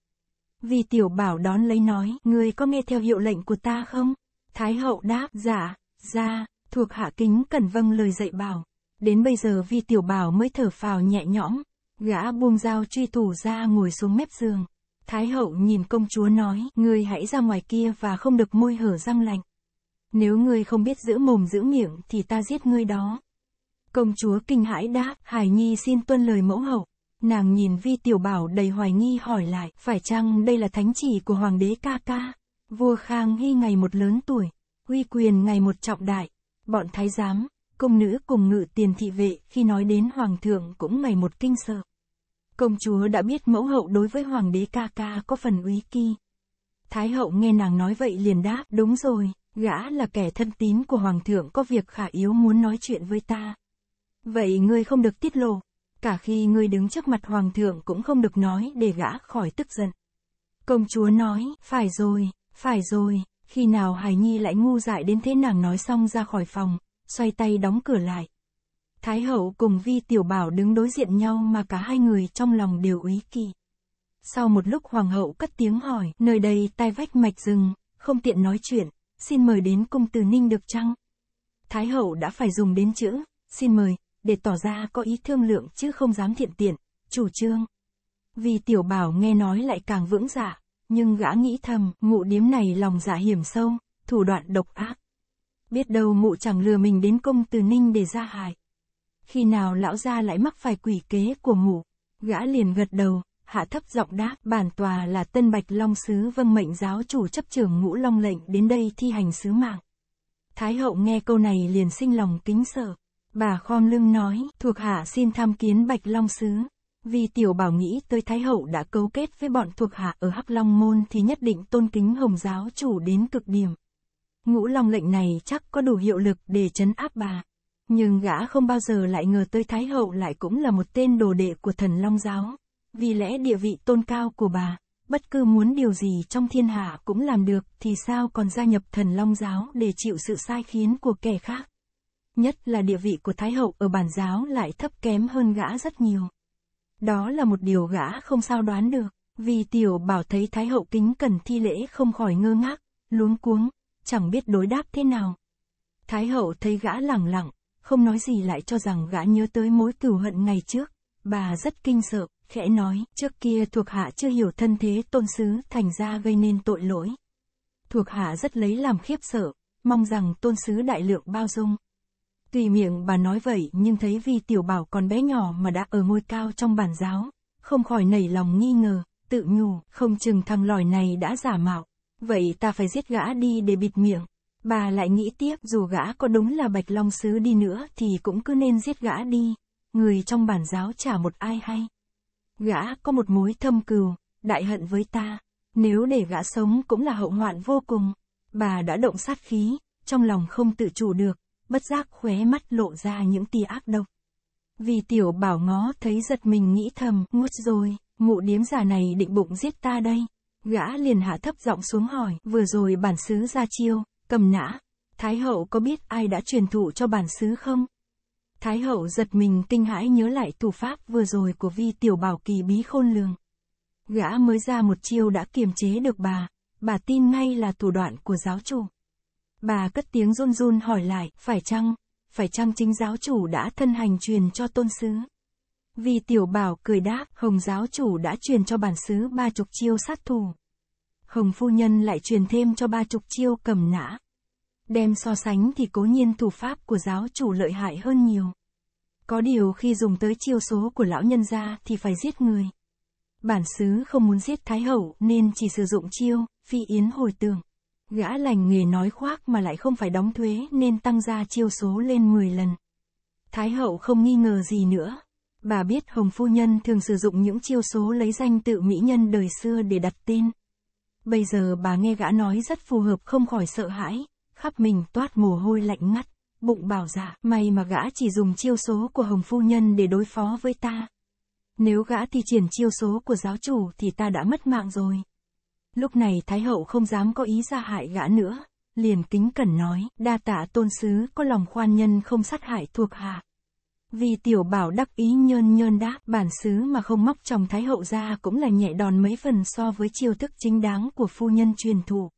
Vì tiểu bảo đón lấy nói, người có nghe theo hiệu lệnh của ta không? Thái hậu đáp, dạ, ra, thuộc hạ kính cần vâng lời dạy bảo. Đến bây giờ vi tiểu bảo mới thở phào nhẹ nhõm. Gã buông dao truy thủ ra ngồi xuống mép giường. Thái hậu nhìn công chúa nói, người hãy ra ngoài kia và không được môi hở răng lạnh. Nếu ngươi không biết giữ mồm giữ miệng thì ta giết ngươi đó. Công chúa kinh hãi đáp, Hải Nhi xin tuân lời mẫu hậu. Nàng nhìn vi tiểu bảo đầy hoài nghi hỏi lại, phải chăng đây là thánh chỉ của hoàng đế ca ca? Vua Khang Hy ngày một lớn tuổi, uy quyền ngày một trọng đại, bọn thái giám, công nữ cùng ngự tiền thị vệ khi nói đến hoàng thượng cũng ngày một kinh sợ. Công chúa đã biết mẫu hậu đối với hoàng đế ca ca có phần uy kỳ. Thái hậu nghe nàng nói vậy liền đáp, đúng rồi, gã là kẻ thân tín của hoàng thượng có việc khả yếu muốn nói chuyện với ta. Vậy ngươi không được tiết lộ, cả khi ngươi đứng trước mặt hoàng thượng cũng không được nói để gã khỏi tức giận. Công chúa nói, phải rồi, phải rồi, khi nào Hải Nhi lại ngu dại đến thế nàng nói xong ra khỏi phòng, xoay tay đóng cửa lại. Thái hậu cùng vi tiểu bảo đứng đối diện nhau mà cả hai người trong lòng đều úy kỳ. Sau một lúc hoàng hậu cất tiếng hỏi, nơi đây tai vách mạch rừng, không tiện nói chuyện, xin mời đến cung từ ninh được chăng? Thái hậu đã phải dùng đến chữ, xin mời, để tỏ ra có ý thương lượng chứ không dám thiện tiện, chủ trương. Vì tiểu bảo nghe nói lại càng vững dạ, nhưng gã nghĩ thầm, mụ điếm này lòng dạ hiểm sâu, thủ đoạn độc ác. Biết đâu mụ chẳng lừa mình đến công từ ninh để ra hại. Khi nào lão gia lại mắc phải quỷ kế của mụ, gã liền gật đầu, hạ thấp giọng đáp, bản tòa là tân bạch long sứ vâng mệnh giáo chủ chấp trưởng ngũ long lệnh đến đây thi hành sứ mạng. Thái hậu nghe câu này liền sinh lòng kính sợ. Bà khom lưng nói, thuộc hạ xin tham kiến bạch long sứ. Vì tiểu bảo nghĩ tới Thái hậu đã cấu kết với bọn thuộc hạ ở Hắc Long Môn thì nhất định tôn kính hồng giáo chủ đến cực điểm. Ngũ long lệnh này chắc có đủ hiệu lực để chấn áp bà. Nhưng gã không bao giờ lại ngờ tới Thái hậu lại cũng là một tên đồ đệ của thần Long giáo. Vì lẽ địa vị tôn cao của bà, bất cứ muốn điều gì trong thiên hạ cũng làm được thì sao còn gia nhập thần Long giáo để chịu sự sai khiến của kẻ khác. Nhất là địa vị của Thái hậu ở bản giáo lại thấp kém hơn gã rất nhiều. Đó là một điều gã không sao đoán được, vì tiểu bảo thấy Thái hậu kính cần thi lễ không khỏi ngơ ngác, luống cuống, chẳng biết đối đáp thế nào. Thái hậu thấy gã lẳng lặng, không nói gì lại cho rằng gã nhớ tới mối cửu hận ngày trước, bà rất kinh sợ, khẽ nói, trước kia thuộc hạ chưa hiểu thân thế tôn sứ thành ra gây nên tội lỗi. Thuộc hạ rất lấy làm khiếp sợ, mong rằng tôn sứ đại lượng bao dung. Tùy miệng bà nói vậy nhưng thấy vì tiểu bảo còn bé nhỏ mà đã ở ngôi cao trong bản giáo, không khỏi nảy lòng nghi ngờ, tự nhủ, không chừng thằng lòi này đã giả mạo. Vậy ta phải giết gã đi để bịt miệng. Bà lại nghĩ tiếp dù gã có đúng là bạch long sứ đi nữa thì cũng cứ nên giết gã đi. Người trong bản giáo chả một ai hay. Gã có một mối thâm cừu, đại hận với ta. Nếu để gã sống cũng là hậu hoạn vô cùng. Bà đã động sát khí, trong lòng không tự chủ được, bất giác khóe mắt lộ ra những tia ác độc. Vì tiểu bảo ngó thấy giật mình nghĩ thầm, ngút rồi, mụ điếm giả này định bụng giết ta đây. Gã liền hạ thấp giọng xuống hỏi, vừa rồi bản xứ ra chiêu, cầm nã. Thái hậu có biết ai đã truyền thụ cho bản xứ không? Thái hậu giật mình kinh hãi nhớ lại thủ pháp vừa rồi của vi tiểu bảo kỳ bí khôn lường. Gã mới ra một chiêu đã kiềm chế được bà, bà tin ngay là thủ đoạn của giáo chủ. Bà cất tiếng run run hỏi lại, phải chăng, phải chăng chính giáo chủ đã thân hành truyền cho tôn sứ? Vì tiểu bảo cười đáp, hồng giáo chủ đã truyền cho bản sứ ba chục chiêu sát thủ. Hồng phu nhân lại truyền thêm cho ba chục chiêu cầm nã. Đem so sánh thì cố nhiên thủ pháp của giáo chủ lợi hại hơn nhiều. Có điều khi dùng tới chiêu số của lão nhân gia thì phải giết người. Bản xứ không muốn giết Thái Hậu nên chỉ sử dụng chiêu, phi yến hồi tường. Gã lành nghề nói khoác mà lại không phải đóng thuế nên tăng ra chiêu số lên 10 lần. Thái Hậu không nghi ngờ gì nữa. Bà biết Hồng Phu Nhân thường sử dụng những chiêu số lấy danh tự mỹ nhân đời xưa để đặt tên. Bây giờ bà nghe gã nói rất phù hợp không khỏi sợ hãi, khắp mình toát mồ hôi lạnh ngắt, bụng bảo dạ, may mà gã chỉ dùng chiêu số của Hồng Phu Nhân để đối phó với ta. Nếu gã thì triển chiêu số của giáo chủ thì ta đã mất mạng rồi. Lúc này Thái Hậu không dám có ý ra hại gã nữa, liền kính cẩn nói, đa tạ tôn sứ có lòng khoan nhân không sát hại thuộc hạ. Vì tiểu bảo đắc ý nhơn nhơn đáp, bản xứ mà không móc chồng Thái Hậu ra cũng là nhẹ đòn mấy phần so với chiêu thức chính đáng của phu nhân truyền thụ.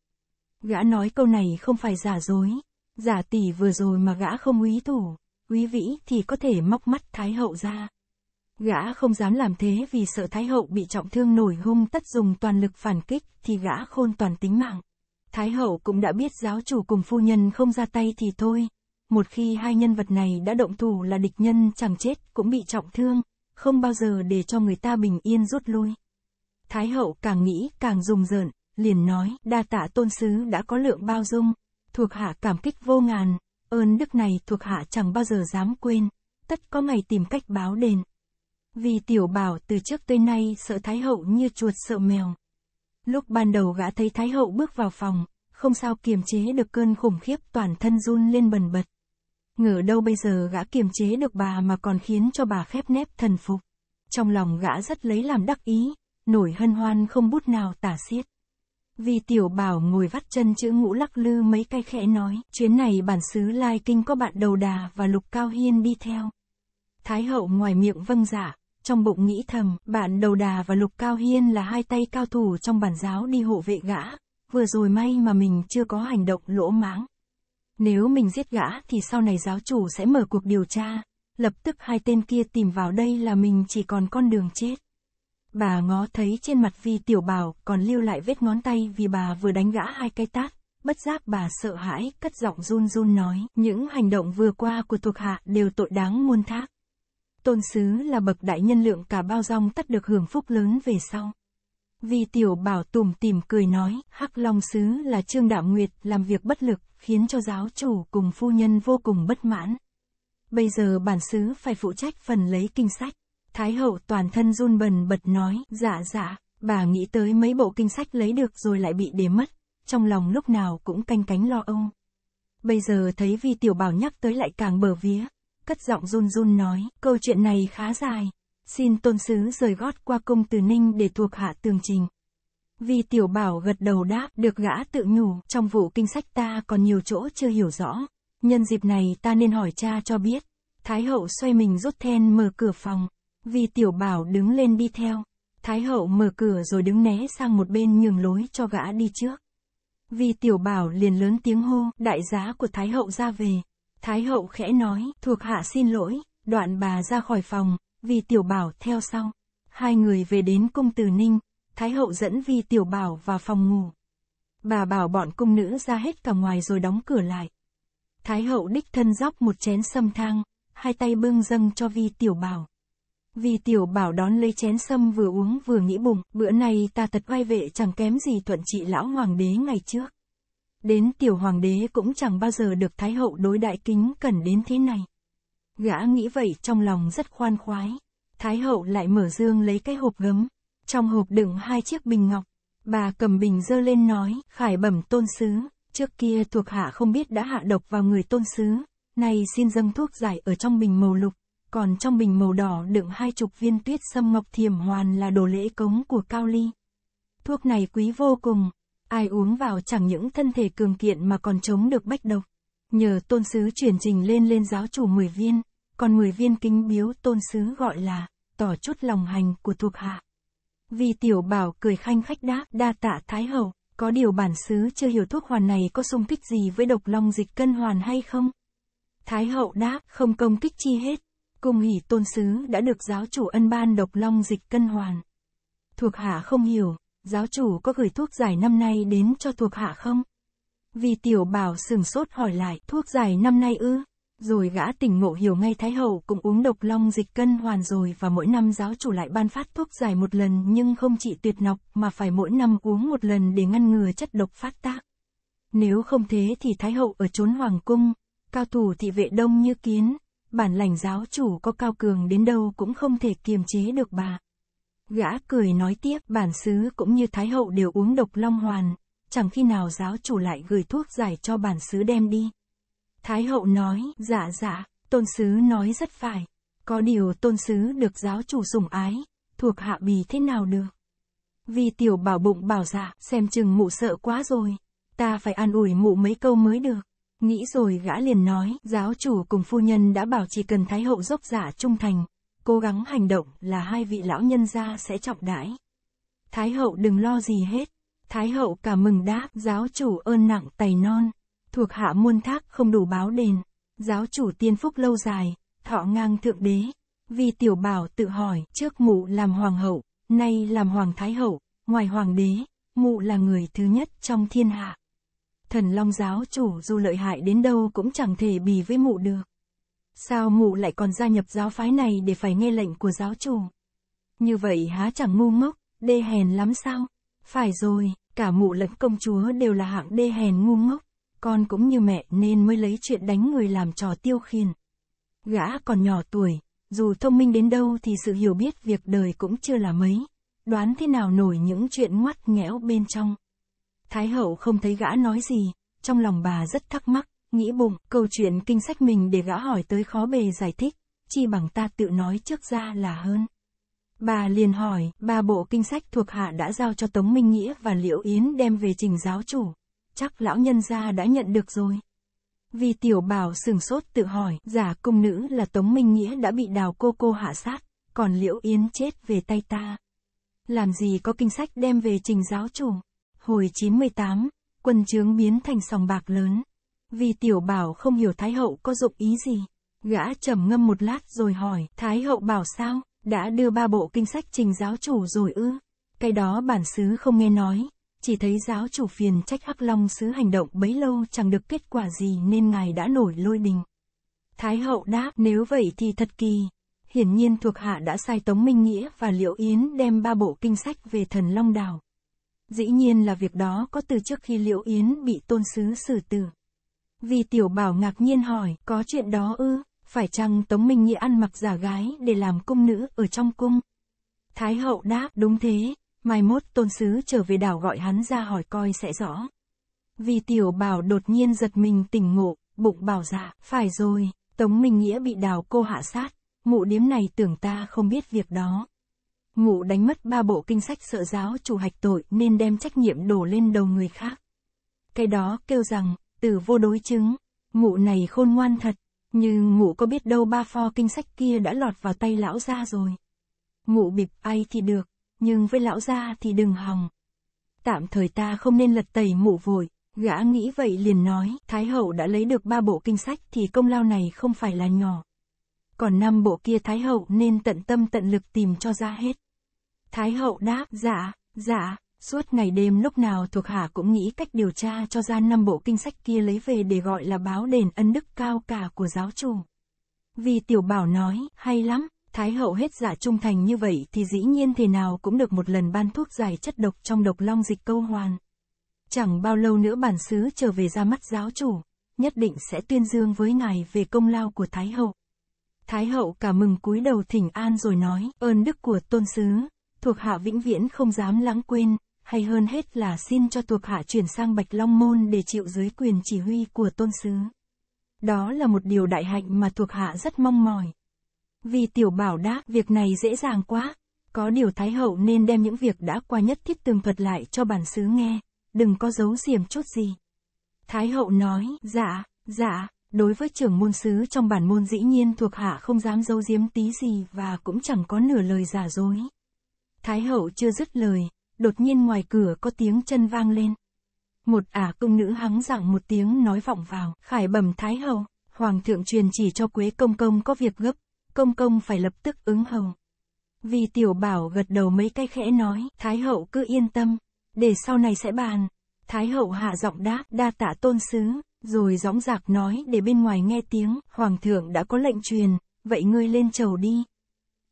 Gã nói câu này không phải giả dối. Giả tỷ vừa rồi mà gã không úy thủ, quý vĩ thì có thể móc mắt Thái Hậu ra. Gã không dám làm thế vì sợ Thái Hậu bị trọng thương nổi hung tất dùng toàn lực phản kích thì gã khôn toàn tính mạng. Thái Hậu cũng đã biết giáo chủ cùng phu nhân không ra tay thì thôi. Một khi hai nhân vật này đã động thủ là địch nhân chẳng chết cũng bị trọng thương, không bao giờ để cho người ta bình yên rút lui. Thái Hậu càng nghĩ càng rùng rợn, liền nói, đa tạ tôn sứ đã có lượng bao dung, thuộc hạ cảm kích vô ngàn, ơn đức này thuộc hạ chẳng bao giờ dám quên, tất có ngày tìm cách báo đền. Vì tiểu bảo từ trước tới nay sợ Thái Hậu như chuột sợ mèo. Lúc ban đầu gã thấy Thái Hậu bước vào phòng, không sao kiềm chế được cơn khủng khiếp toàn thân run lên bần bật. Ngờ đâu bây giờ gã kiềm chế được bà mà còn khiến cho bà khép nép thần phục. Trong lòng gã rất lấy làm đắc ý, nổi hân hoan không bút nào tả xiết. Vì tiểu bảo ngồi vắt chân chữ ngũ lắc lư mấy cái khẽ nói, chuyến này bản xứ Lai Kinh có bạn đầu đà và lục cao hiên đi theo. Thái hậu ngoài miệng vâng giả trong bụng nghĩ thầm, bạn đầu đà và lục cao hiên là hai tay cao thủ trong bản giáo đi hộ vệ gã, vừa rồi may mà mình chưa có hành động lỗ mãng. Nếu mình giết gã thì sau này giáo chủ sẽ mở cuộc điều tra, lập tức hai tên kia tìm vào đây là mình chỉ còn con đường chết. Bà ngó thấy trên mặt vi tiểu bảo còn lưu lại vết ngón tay vì bà vừa đánh gã hai cái tát, bất giác bà sợ hãi, cất giọng run run nói, những hành động vừa qua của thuộc hạ đều tội đáng muôn thác. Tôn sứ là bậc đại nhân lượng cả bao rong tất được hưởng phúc lớn về sau. vì tiểu bảo tùm tìm cười nói, Hắc Long Sứ là Trương Đạo Nguyệt làm việc bất lực, khiến cho giáo chủ cùng phu nhân vô cùng bất mãn. Bây giờ bản sứ phải phụ trách phần lấy kinh sách. Thái hậu toàn thân run bần bật nói, dạ dạ, bà nghĩ tới mấy bộ kinh sách lấy được rồi lại bị để mất, trong lòng lúc nào cũng canh cánh lo âu. Bây giờ thấy vì tiểu bảo nhắc tới lại càng bờ vía, cất giọng run run nói, câu chuyện này khá dài, xin tôn sứ rời gót qua cung từ ninh để thuộc hạ tường trình. vì tiểu bảo gật đầu đáp, được gã tự nhủ, trong vụ kinh sách ta còn nhiều chỗ chưa hiểu rõ. Nhân dịp này ta nên hỏi cha cho biết. Thái hậu xoay mình rút then mở cửa phòng. vì tiểu bảo đứng lên đi theo. Thái hậu mở cửa rồi đứng né sang một bên nhường lối cho gã đi trước. vì tiểu bảo liền lớn tiếng hô, đại giá của Thái hậu ra về. Thái hậu khẽ nói, thuộc hạ xin lỗi, đoạn bà ra khỏi phòng, vì tiểu bảo theo sau. Hai người về đến cung từ ninh, Thái hậu dẫn Vi tiểu bảo vào phòng ngủ. Bà bảo bọn cung nữ ra hết cả ngoài rồi đóng cửa lại. Thái hậu đích thân rót một chén sâm thang, hai tay bưng dâng cho Vi tiểu bảo. Vi tiểu bảo đón lấy chén sâm vừa uống vừa nghĩ bụng, bữa nay ta thật oai vệ chẳng kém gì thuận trị lão hoàng đế ngày trước. Đến tiểu hoàng đế cũng chẳng bao giờ được thái hậu đối đại kính cẩn đến thế này. Gã nghĩ vậy trong lòng rất khoan khoái. Thái hậu lại mở dương lấy cái hộp gấm. Trong hộp đựng hai chiếc bình ngọc. Bà cầm bình dơ lên nói, khải bẩm tôn sứ, trước kia thuộc hạ không biết đã hạ độc vào người tôn sứ, nay xin dâng thuốc giải ở trong bình màu lục, còn trong bình màu đỏ đựng hai chục viên tuyết sâm ngọc thiềm hoàn là đồ lễ cống của Cao Ly. Thuốc này quý vô cùng, ai uống vào chẳng những thân thể cường kiện mà còn chống được bách độc. Nhờ tôn sứ truyền trình lên lên giáo chủ 10 viên, còn 10 viên kính biếu tôn sứ gọi là, tỏ chút lòng hành của thuộc hạ. Vì tiểu bảo cười khanh khách đáp, đa tạ thái hậu, có điều bản xứ chưa hiểu thuốc hoàn này có xung kích gì với độc long dịch cân hoàn hay không? Thái hậu đáp, không công kích chi hết. Cung hỷ tôn sứ đã được giáo chủ ân ban độc long dịch cân hoàn. Thuộc hạ không hiểu, giáo chủ có gửi thuốc giải năm nay đến cho thuộc hạ không? Vì tiểu bảo sừng sốt hỏi lại, thuốc giải năm nay ư? Rồi gã tỉnh ngộ hiểu ngay Thái Hậu cũng uống độc long dịch cân hoàn rồi và mỗi năm giáo chủ lại ban phát thuốc giải một lần nhưng không chỉ tuyệt nọc mà phải mỗi năm uống một lần để ngăn ngừa chất độc phát tác. Nếu không thế thì Thái Hậu ở chốn Hoàng Cung, cao thủ thị vệ đông như kiến, bản lành giáo chủ có cao cường đến đâu cũng không thể kiềm chế được bà. Gã cười nói tiếp bản xứ cũng như Thái Hậu đều uống độc long hoàn, chẳng khi nào giáo chủ lại gửi thuốc giải cho bản xứ đem đi. Thái hậu nói, dạ dạ, tôn sứ nói rất phải. Có điều tôn sứ được giáo chủ sủng ái, thuộc hạ bì thế nào được. Vì tiểu bảo bụng bảo dạ, xem chừng mụ sợ quá rồi. Ta phải an ủi mụ mấy câu mới được. Nghĩ rồi gã liền nói, giáo chủ cùng phu nhân đã bảo chỉ cần Thái hậu dốc giả trung thành, cố gắng hành động là hai vị lão nhân gia sẽ trọng đãi. Thái hậu đừng lo gì hết. Thái hậu cả mừng đáp, giáo chủ ơn nặng tày non thuộc hạ muôn thác không đủ báo đền. Giáo chủ tiên phúc lâu dài, thọ ngang thượng đế. Vì tiểu bảo tự hỏi, trước mụ làm hoàng hậu, nay làm hoàng thái hậu, ngoài hoàng đế, mụ là người thứ nhất trong thiên hạ. Thần Long giáo chủ dù lợi hại đến đâu cũng chẳng thể bì với mụ được. Sao mụ lại còn gia nhập giáo phái này để phải nghe lệnh của giáo chủ? Như vậy há chẳng ngu ngốc, đê hèn lắm sao? Phải rồi, cả mụ lẫn công chúa đều là hạng đê hèn ngu ngốc con cũng như mẹ nên mới lấy chuyện đánh người làm trò tiêu khiển. Gã còn nhỏ tuổi, dù thông minh đến đâu thì sự hiểu biết việc đời cũng chưa là mấy, đoán thế nào nổi những chuyện ngoắt nghẽo bên trong. Thái hậu không thấy gã nói gì, trong lòng bà rất thắc mắc, nghĩ bụng, câu chuyện kinh sách mình để gã hỏi tới khó bề giải thích, chi bằng ta tự nói trước ra là hơn. Bà liền hỏi, ba bộ kinh sách thuộc hạ đã giao cho Tống Minh Nghĩa và Liễu Yến đem về trình giáo chủ chắc lão nhân gia đã nhận được rồi. Vì tiểu bảo sừng sốt tự hỏi, giả cung nữ là Tống Minh Nghĩa đã bị đào cô cô hạ sát, còn Liễu Yến chết về tay ta. Làm gì có kinh sách đem về trình giáo chủ. Hồi 98, quân chướng biến thành sòng bạc lớn. Vì tiểu bảo không hiểu Thái hậu có dụng ý gì. Gã trầm ngâm một lát rồi hỏi, Thái hậu bảo sao, đã đưa ba bộ kinh sách trình giáo chủ rồi ư? Cái đó bản xứ không nghe nói, chỉ thấy giáo chủ phiền trách Hắc Long sứ hành động bấy lâu chẳng được kết quả gì nên ngài đã nổi lôi đình. Thái hậu đáp, nếu vậy thì thật kỳ. Hiển nhiên thuộc hạ đã sai Tống Minh Nghĩa và Liệu Yến đem ba bộ kinh sách về thần Long Đảo. Dĩ nhiên là việc đó có từ trước khi Liệu Yến bị tôn sứ xử tử. Vì tiểu bảo ngạc nhiên hỏi, có chuyện đó ư, phải chăng Tống Minh Nghĩa ăn mặc giả gái để làm cung nữ ở trong cung? Thái hậu đáp, đúng thế, mai mốt tôn sứ trở về đảo gọi hắn ra hỏi coi sẽ rõ. Vì tiểu bảo đột nhiên giật mình tỉnh ngộ, bụng bảo dạ, phải rồi, Tống Minh Nghĩa bị đào cô hạ sát, mụ điếm này tưởng ta không biết việc đó. Mụ đánh mất ba bộ kinh sách sợ giáo chủ hạch tội nên đem trách nhiệm đổ lên đầu người khác. Cái đó kêu rằng, từ vô đối chứng, mụ này khôn ngoan thật, nhưng mụ có biết đâu ba pho kinh sách kia đã lọt vào tay lão gia rồi. Mụ bịp ai thì được, nhưng với lão gia thì đừng hòng. Tạm thời ta không nên lật tẩy mụ vội, gã nghĩ vậy liền nói, Thái hậu đã lấy được ba bộ kinh sách thì công lao này không phải là nhỏ. Còn năm bộ kia Thái hậu nên tận tâm tận lực tìm cho ra hết. Thái hậu đáp, dạ, dạ, suốt ngày đêm lúc nào thuộc hạ cũng nghĩ cách điều tra cho ra năm bộ kinh sách kia lấy về để gọi là báo đền ân đức cao cả của giáo chủ. Vì tiểu bảo nói, hay lắm, Thái hậu hết giả trung thành như vậy thì dĩ nhiên thế nào cũng được một lần ban thuốc giải chất độc trong độc long dịch câu hoàn. Chẳng bao lâu nữa bản xứ trở về ra mắt giáo chủ, nhất định sẽ tuyên dương với ngài về công lao của Thái hậu. Thái hậu cả mừng cúi đầu thỉnh an rồi nói, ơn đức của tôn sứ, thuộc hạ vĩnh viễn không dám lãng quên, hay hơn hết là xin cho thuộc hạ chuyển sang Bạch Long Môn để chịu dưới quyền chỉ huy của tôn sứ. Đó là một điều đại hạnh mà thuộc hạ rất mong mỏi. Vì tiểu bảo đáp, việc này dễ dàng quá. Có điều Thái Hậu nên đem những việc đã qua nhất thiết tường thuật lại cho bản sứ nghe, đừng có giấu xiềm chút gì. Thái Hậu nói, dạ, dạ, đối với trưởng môn sứ trong bản môn dĩ nhiên thuộc hạ không dám giấu giếm tí gì và cũng chẳng có nửa lời giả dối. Thái Hậu chưa dứt lời, đột nhiên ngoài cửa có tiếng chân vang lên. Một ả công nữ hắng giọng một tiếng nói vọng vào, khải bẩm Thái Hậu, Hoàng thượng truyền chỉ cho Quế Công Công có việc gấp, công công phải lập tức ứng hầu. Vì tiểu bảo gật đầu mấy cái khẽ nói, Thái hậu cứ yên tâm, để sau này sẽ bàn. Thái hậu hạ giọng đáp, đa tạ tôn sứ, rồi gióng giạc nói để bên ngoài nghe tiếng, hoàng thượng đã có lệnh truyền, vậy ngươi lên chầu đi.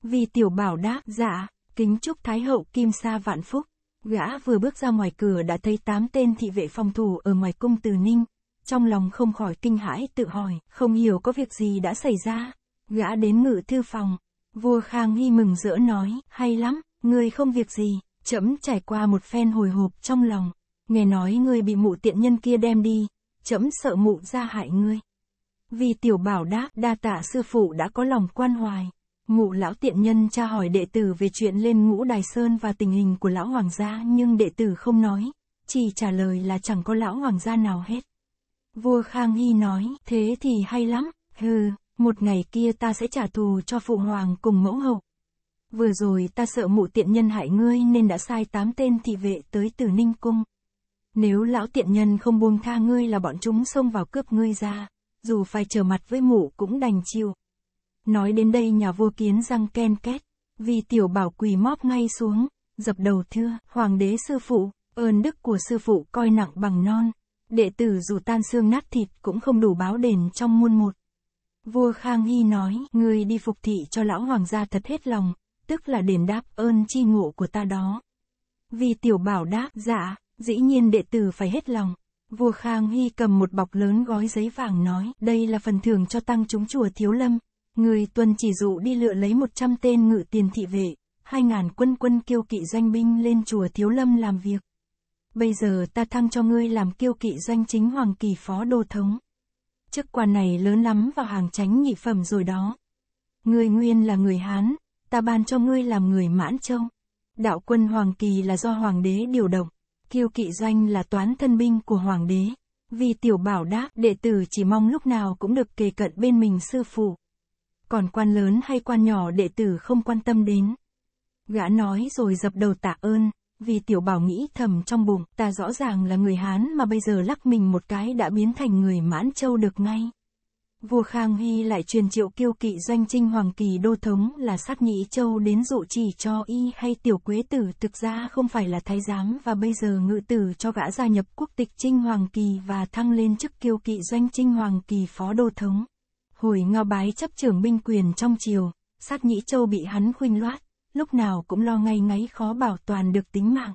Vì tiểu bảo đáp, dạ, kính chúc Thái hậu kim sa vạn phúc. Gã vừa bước ra ngoài cửa đã thấy tám tên thị vệ phòng thủ ở ngoài cung từ ninh. Trong lòng không khỏi kinh hãi tự hỏi, không hiểu có việc gì đã xảy ra. Gã đến ngự thư phòng. Vua Khang Hy mừng rỡ nói, hay lắm, ngươi không việc gì, chấm trải qua một phen hồi hộp trong lòng. Nghe nói ngươi bị mụ tiện nhân kia đem đi, chấm sợ mụ ra hại ngươi. Vì tiểu bảo đáp, đa tạ sư phụ đã có lòng quan hoài ngụ lão tiện nhân tra hỏi đệ tử về chuyện lên ngũ đài sơn và tình hình của lão hoàng gia nhưng đệ tử không nói, chỉ trả lời là chẳng có lão hoàng gia nào hết. Vua Khang Hy nói, thế thì hay lắm, hừ, một ngày kia ta sẽ trả thù cho phụ hoàng cùng mẫu hậu. Vừa rồi ta sợ mụ tiện nhân hại ngươi nên đã sai tám tên thị vệ tới từ Ninh Cung. Nếu lão tiện nhân không buông tha ngươi là bọn chúng xông vào cướp ngươi ra, dù phải trở mặt với mụ cũng đành chịu. Nói đến đây nhà vua kiến răng ken két, vì tiểu bảo quỳ móp ngay xuống, dập đầu thưa, hoàng đế sư phụ, ơn đức của sư phụ coi nặng bằng non, đệ tử dù tan xương nát thịt cũng không đủ báo đền trong muôn một. Vua Khang Hy nói, người đi phục thị cho lão hoàng gia thật hết lòng, tức là đền đáp ơn chi ngộ của ta đó. Vì tiểu bảo đáp, dạ, dĩ nhiên đệ tử phải hết lòng. Vua Khang Hy cầm một bọc lớn gói giấy vàng nói, đây là phần thưởng cho tăng chúng chùa Thiếu Lâm. Người tuần chỉ dụ đi lựa lấy 100 tên ngự tiền thị vệ, 2.000 quân quân kiêu kỵ doanh binh lên chùa Thiếu Lâm làm việc. Bây giờ ta thăng cho ngươi làm kiêu kỵ doanh chính hoàng kỳ phó đô thống chức quan này lớn lắm vào hàng tránh nhị phẩm rồi đó. Ngươi nguyên là người Hán, ta ban cho ngươi làm người Mãn Châu. Đạo quân Hoàng Kỳ là do Hoàng đế điều động, kiêu kỵ doanh là toán thân binh của Hoàng đế. Vì tiểu bảo đáp, đệ tử chỉ mong lúc nào cũng được kề cận bên mình sư phụ. Còn quan lớn hay quan nhỏ đệ tử không quan tâm đến. Gã nói rồi dập đầu tạ ơn, vì tiểu bảo nghĩ thầm trong bụng, ta rõ ràng là người Hán mà bây giờ lắc mình một cái đã biến thành người mãn châu được ngay. Vua Khang Hy lại truyền triệu kiêu kỵ doanh trinh hoàng kỳ đô thống là sát nhĩ châu đến dụ chỉ cho y hay tiểu quế tử thực ra không phải là thái giám và bây giờ ngự tử cho gã gia nhập quốc tịch trinh hoàng kỳ và thăng lên chức kiêu kỵ doanh trinh hoàng kỳ phó đô thống. Hồi ngao bái chấp trưởng binh quyền trong triều, sát nhĩ châu bị hắn khuynh loát, lúc nào cũng lo ngay ngáy khó bảo toàn được tính mạng.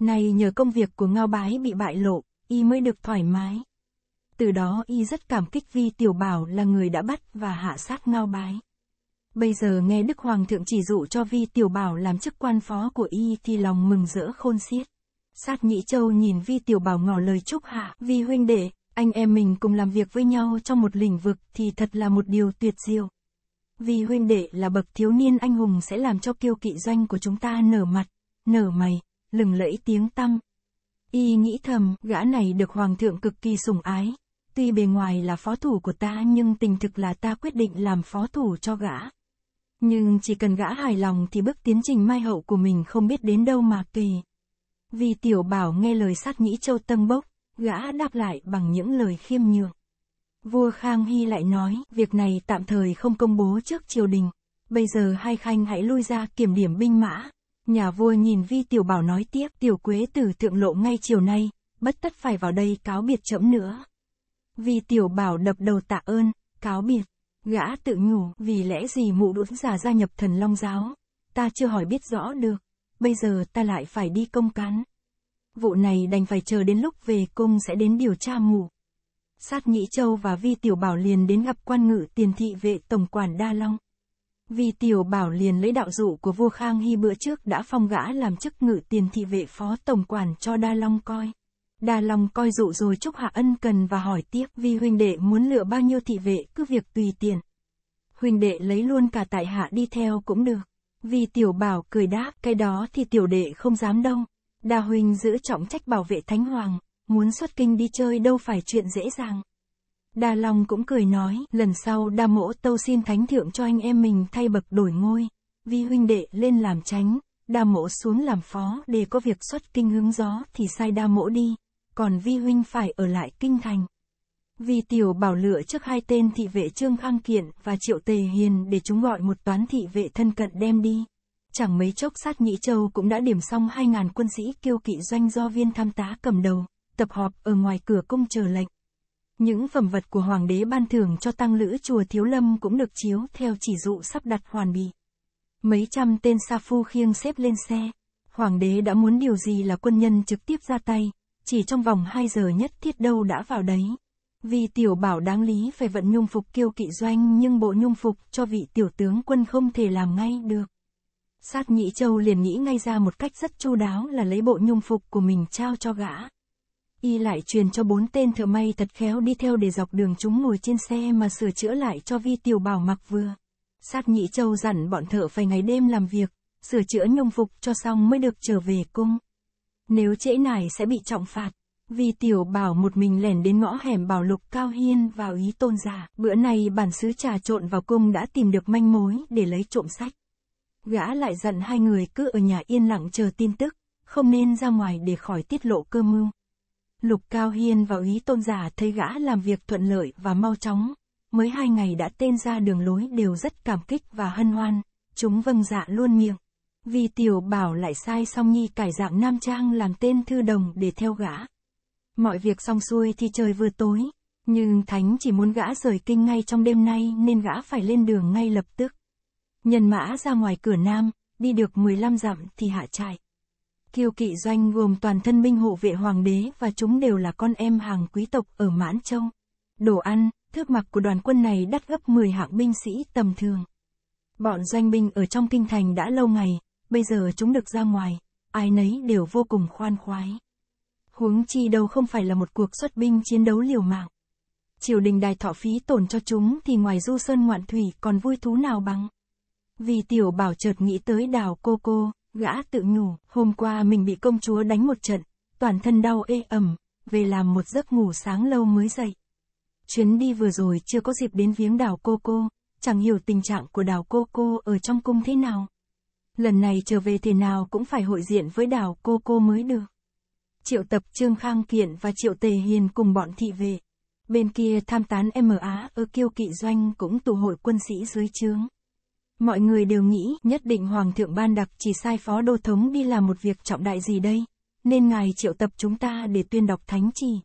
nay nhờ công việc của ngao bái bị bại lộ, y mới được thoải mái. Từ đó y rất cảm kích vì tiểu bảo là người đã bắt và hạ sát ngao bái. Bây giờ nghe Đức Hoàng thượng chỉ dụ cho Vi Tiểu Bảo làm chức quan phó của y thì lòng mừng rỡ khôn xiết. Sát Nhĩ Châu nhìn Vi Tiểu Bảo ngỏ lời chúc hạ, Vi huynh đệ, anh em mình cùng làm việc với nhau trong một lĩnh vực thì thật là một điều tuyệt diệu. Vì huynh đệ là bậc thiếu niên anh hùng sẽ làm cho kiêu kỵ doanh của chúng ta nở mặt, nở mày, lừng lẫy tiếng tăm. Y nghĩ thầm, gã này được Hoàng thượng cực kỳ sủng ái, Tuy bề ngoài là phó thủ của ta nhưng tình thực là ta quyết định làm phó thủ cho gã. Nhưng chỉ cần gã hài lòng thì bước tiến trình mai hậu của mình không biết đến đâu mà kỳ. Vì tiểu bảo nghe lời sát nhĩ châu tâm bốc, gã đáp lại bằng những lời khiêm nhường. Vua Khang Hy lại nói, việc này tạm thời không công bố trước triều đình. Bây giờ hai khanh hãy lui ra kiểm điểm binh mã. Nhà vua nhìn vi tiểu bảo nói tiếp, tiểu quế tử thượng lộ ngay chiều nay, bất tất phải vào đây cáo biệt chậm nữa. vi tiểu bảo đập đầu tạ ơn, cáo biệt. Gã tự nhủ, vì lẽ gì mụ đũn giả gia nhập thần long giáo. Ta chưa hỏi biết rõ được. Bây giờ ta lại phải đi công cán. Vụ này đành phải chờ đến lúc về cung sẽ đến điều tra mù Sát Nhĩ Châu và Vi Tiểu Bảo liền đến gặp quan ngự tiền thị vệ tổng quản Đa Long. Vi Tiểu Bảo liền lấy đạo dụ của vua Khang Hy bữa trước đã phong gã làm chức ngự tiền thị vệ phó tổng quản cho Đa Long coi. Đa Long coi dụ rồi chúc hạ ân cần và hỏi tiếp vì huynh đệ muốn lựa bao nhiêu thị vệ, cứ việc tùy tiền. Huynh đệ lấy luôn cả tại hạ đi theo cũng được. Vì tiểu bảo cười đáp, cái đó thì tiểu đệ không dám đâu. Đa huynh giữ trọng trách bảo vệ thánh hoàng, muốn xuất kinh đi chơi đâu phải chuyện dễ dàng. Đa Long cũng cười nói, lần sau đa mỗ tâu xin thánh thượng cho anh em mình thay bậc đổi ngôi. Vì huynh đệ lên làm tránh, đa mỗ xuống làm phó để có việc xuất kinh hướng gió thì sai đa mỗ đi còn vi huynh phải ở lại kinh thành. Vì tiểu bảo lựa trước hai tên thị vệ Trương Khang Kiện và Triệu Tề Hiền để chúng gọi một toán thị vệ thân cận đem đi. Chẳng mấy chốc sát Nhĩ Châu cũng đã điểm xong hai ngàn quân sĩ kiêu kỵ doanh do viên tham tá cầm đầu, tập họp ở ngoài cửa cung chờ lệnh. Những phẩm vật của hoàng đế ban thưởng cho tăng lữ chùa Thiếu Lâm cũng được chiếu theo chỉ dụ sắp đặt hoàn bị. Mấy trăm tên sa phu khiêng xếp lên xe. Hoàng đế đã muốn điều gì là quân nhân trực tiếp ra tay, chỉ trong vòng 2 giờ nhất thiết đâu đã vào đấy. Vì tiểu bảo đáng lý phải vận nhung phục kiêu kỵ doanh nhưng bộ nhung phục cho vị tiểu tướng quân không thể làm ngay được. Sát Nhĩ châu liền nghĩ ngay ra một cách rất chu đáo là lấy bộ nhung phục của mình trao cho gã. Y lại truyền cho bốn tên thợ may thật khéo đi theo để dọc đường chúng ngồi trên xe mà sửa chữa lại cho vi tiểu bảo mặc vừa. Sát Nhĩ châu dặn bọn thợ phải ngày đêm làm việc, sửa chữa nhung phục cho xong mới được trở về cung. Nếu trễ nải sẽ bị trọng phạt. Vì tiểu bảo một mình lẻn đến ngõ hẻm bảo lục cao hiên vào ý tôn giả. Bữa nay bản sứ trà trộn vào cung đã tìm được manh mối để lấy trộm sách. Gã lại dặn hai người cứ ở nhà yên lặng chờ tin tức, không nên ra ngoài để khỏi tiết lộ cơ mưu. Lục Cao Hiên và ý tôn giả thấy gã làm việc thuận lợi và mau chóng. Mới hai ngày đã tên ra đường lối đều rất cảm kích và hân hoan. Chúng vâng dạ luôn miệng. Vì tiểu bảo lại sai song nhi cải dạng nam trang làm tên thư đồng để theo gã. Mọi việc xong xuôi thì trời vừa tối, nhưng Thánh chỉ muốn gã rời kinh ngay trong đêm nay nên gã phải lên đường ngay lập tức. Nhân mã ra ngoài cửa nam, đi được 15 dặm thì hạ trại. Kiều kỵ doanh gồm toàn thân binh hộ vệ hoàng đế và chúng đều là con em hàng quý tộc ở Mãn Châu. Đồ ăn, thước mặc của đoàn quân này đắt gấp 10 hạng binh sĩ tầm thường. Bọn doanh binh ở trong kinh thành đã lâu ngày, bây giờ chúng được ra ngoài, ai nấy đều vô cùng khoan khoái. Huống chi đâu không phải là một cuộc xuất binh chiến đấu liều mạng. Triều đình đài thọ phí tổn cho chúng thì ngoài du sơn ngoạn thủy còn vui thú nào bằng. Vì tiểu bảo chợt nghĩ tới đào cô cô, gã tự nhủ, hôm qua mình bị công chúa đánh một trận, toàn thân đau ê ẩm, về làm một giấc ngủ sáng lâu mới dậy. Chuyến đi vừa rồi chưa có dịp đến viếng Đào cô cô, chẳng hiểu tình trạng của Đào cô cô ở trong cung thế nào. Lần này trở về thế nào cũng phải hội diện với Đào cô cô mới được. Triệu tập Trương Khang Kiện và Triệu Tề Hiền cùng bọn thị vệ. Bên kia tham tán MA ở kiêu kỵ doanh cũng tụ hội quân sĩ dưới trướng. Mọi người đều nghĩ nhất định Hoàng thượng ban đặc chỉ sai phó đô thống đi làm một việc trọng đại gì đây, nên ngài triệu tập chúng ta để tuyên đọc thánh chỉ.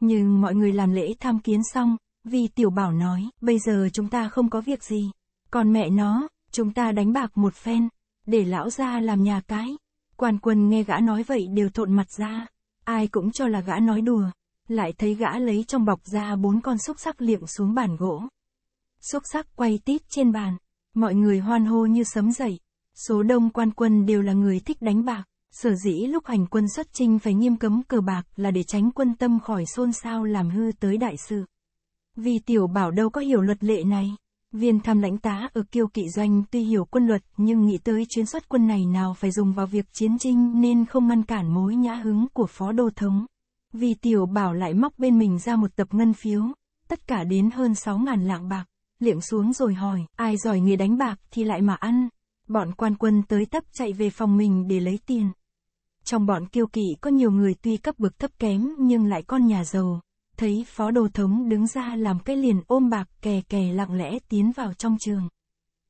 Nhưng mọi người làm lễ tham kiến xong, vì tiểu bảo nói, bây giờ chúng ta không có việc gì. Còn mẹ nó, chúng ta đánh bạc một phen, để lão ra làm nhà cái. Quan quân nghe gã nói vậy đều thộn mặt ra. Ai cũng cho là gã nói đùa. Lại thấy gã lấy trong bọc ra bốn con xúc sắc liệng xuống bàn gỗ. Xúc sắc quay tít trên bàn. Mọi người hoan hô như sấm dậy. Số đông quan quân đều là người thích đánh bạc. Sở dĩ lúc hành quân xuất chinh phải nghiêm cấm cờ bạc là để tránh quân tâm khỏi xôn xao làm hư tới đại sự. Vì tiểu bảo đâu có hiểu luật lệ này. Viên tham lãnh tá ở kiêu kỵ doanh tuy hiểu quân luật nhưng nghĩ tới chuyến xuất quân này nào phải dùng vào việc chiến trinh nên không ngăn cản mối nhã hứng của phó đô thống. Vì tiểu bảo lại móc bên mình ra một tập ngân phiếu, tất cả đến hơn 6 ngàn lạng bạc, liệm xuống rồi hỏi, ai giỏi nghề đánh bạc thì lại mà ăn. Bọn quan quân tới tấp chạy về phòng mình để lấy tiền. Trong bọn kiêu kỵ có nhiều người tuy cấp bậc thấp kém nhưng lại con nhà giàu, thấy phó đồ thống đứng ra làm cái liền ôm bạc kè kè lặng lẽ tiến vào trong trường.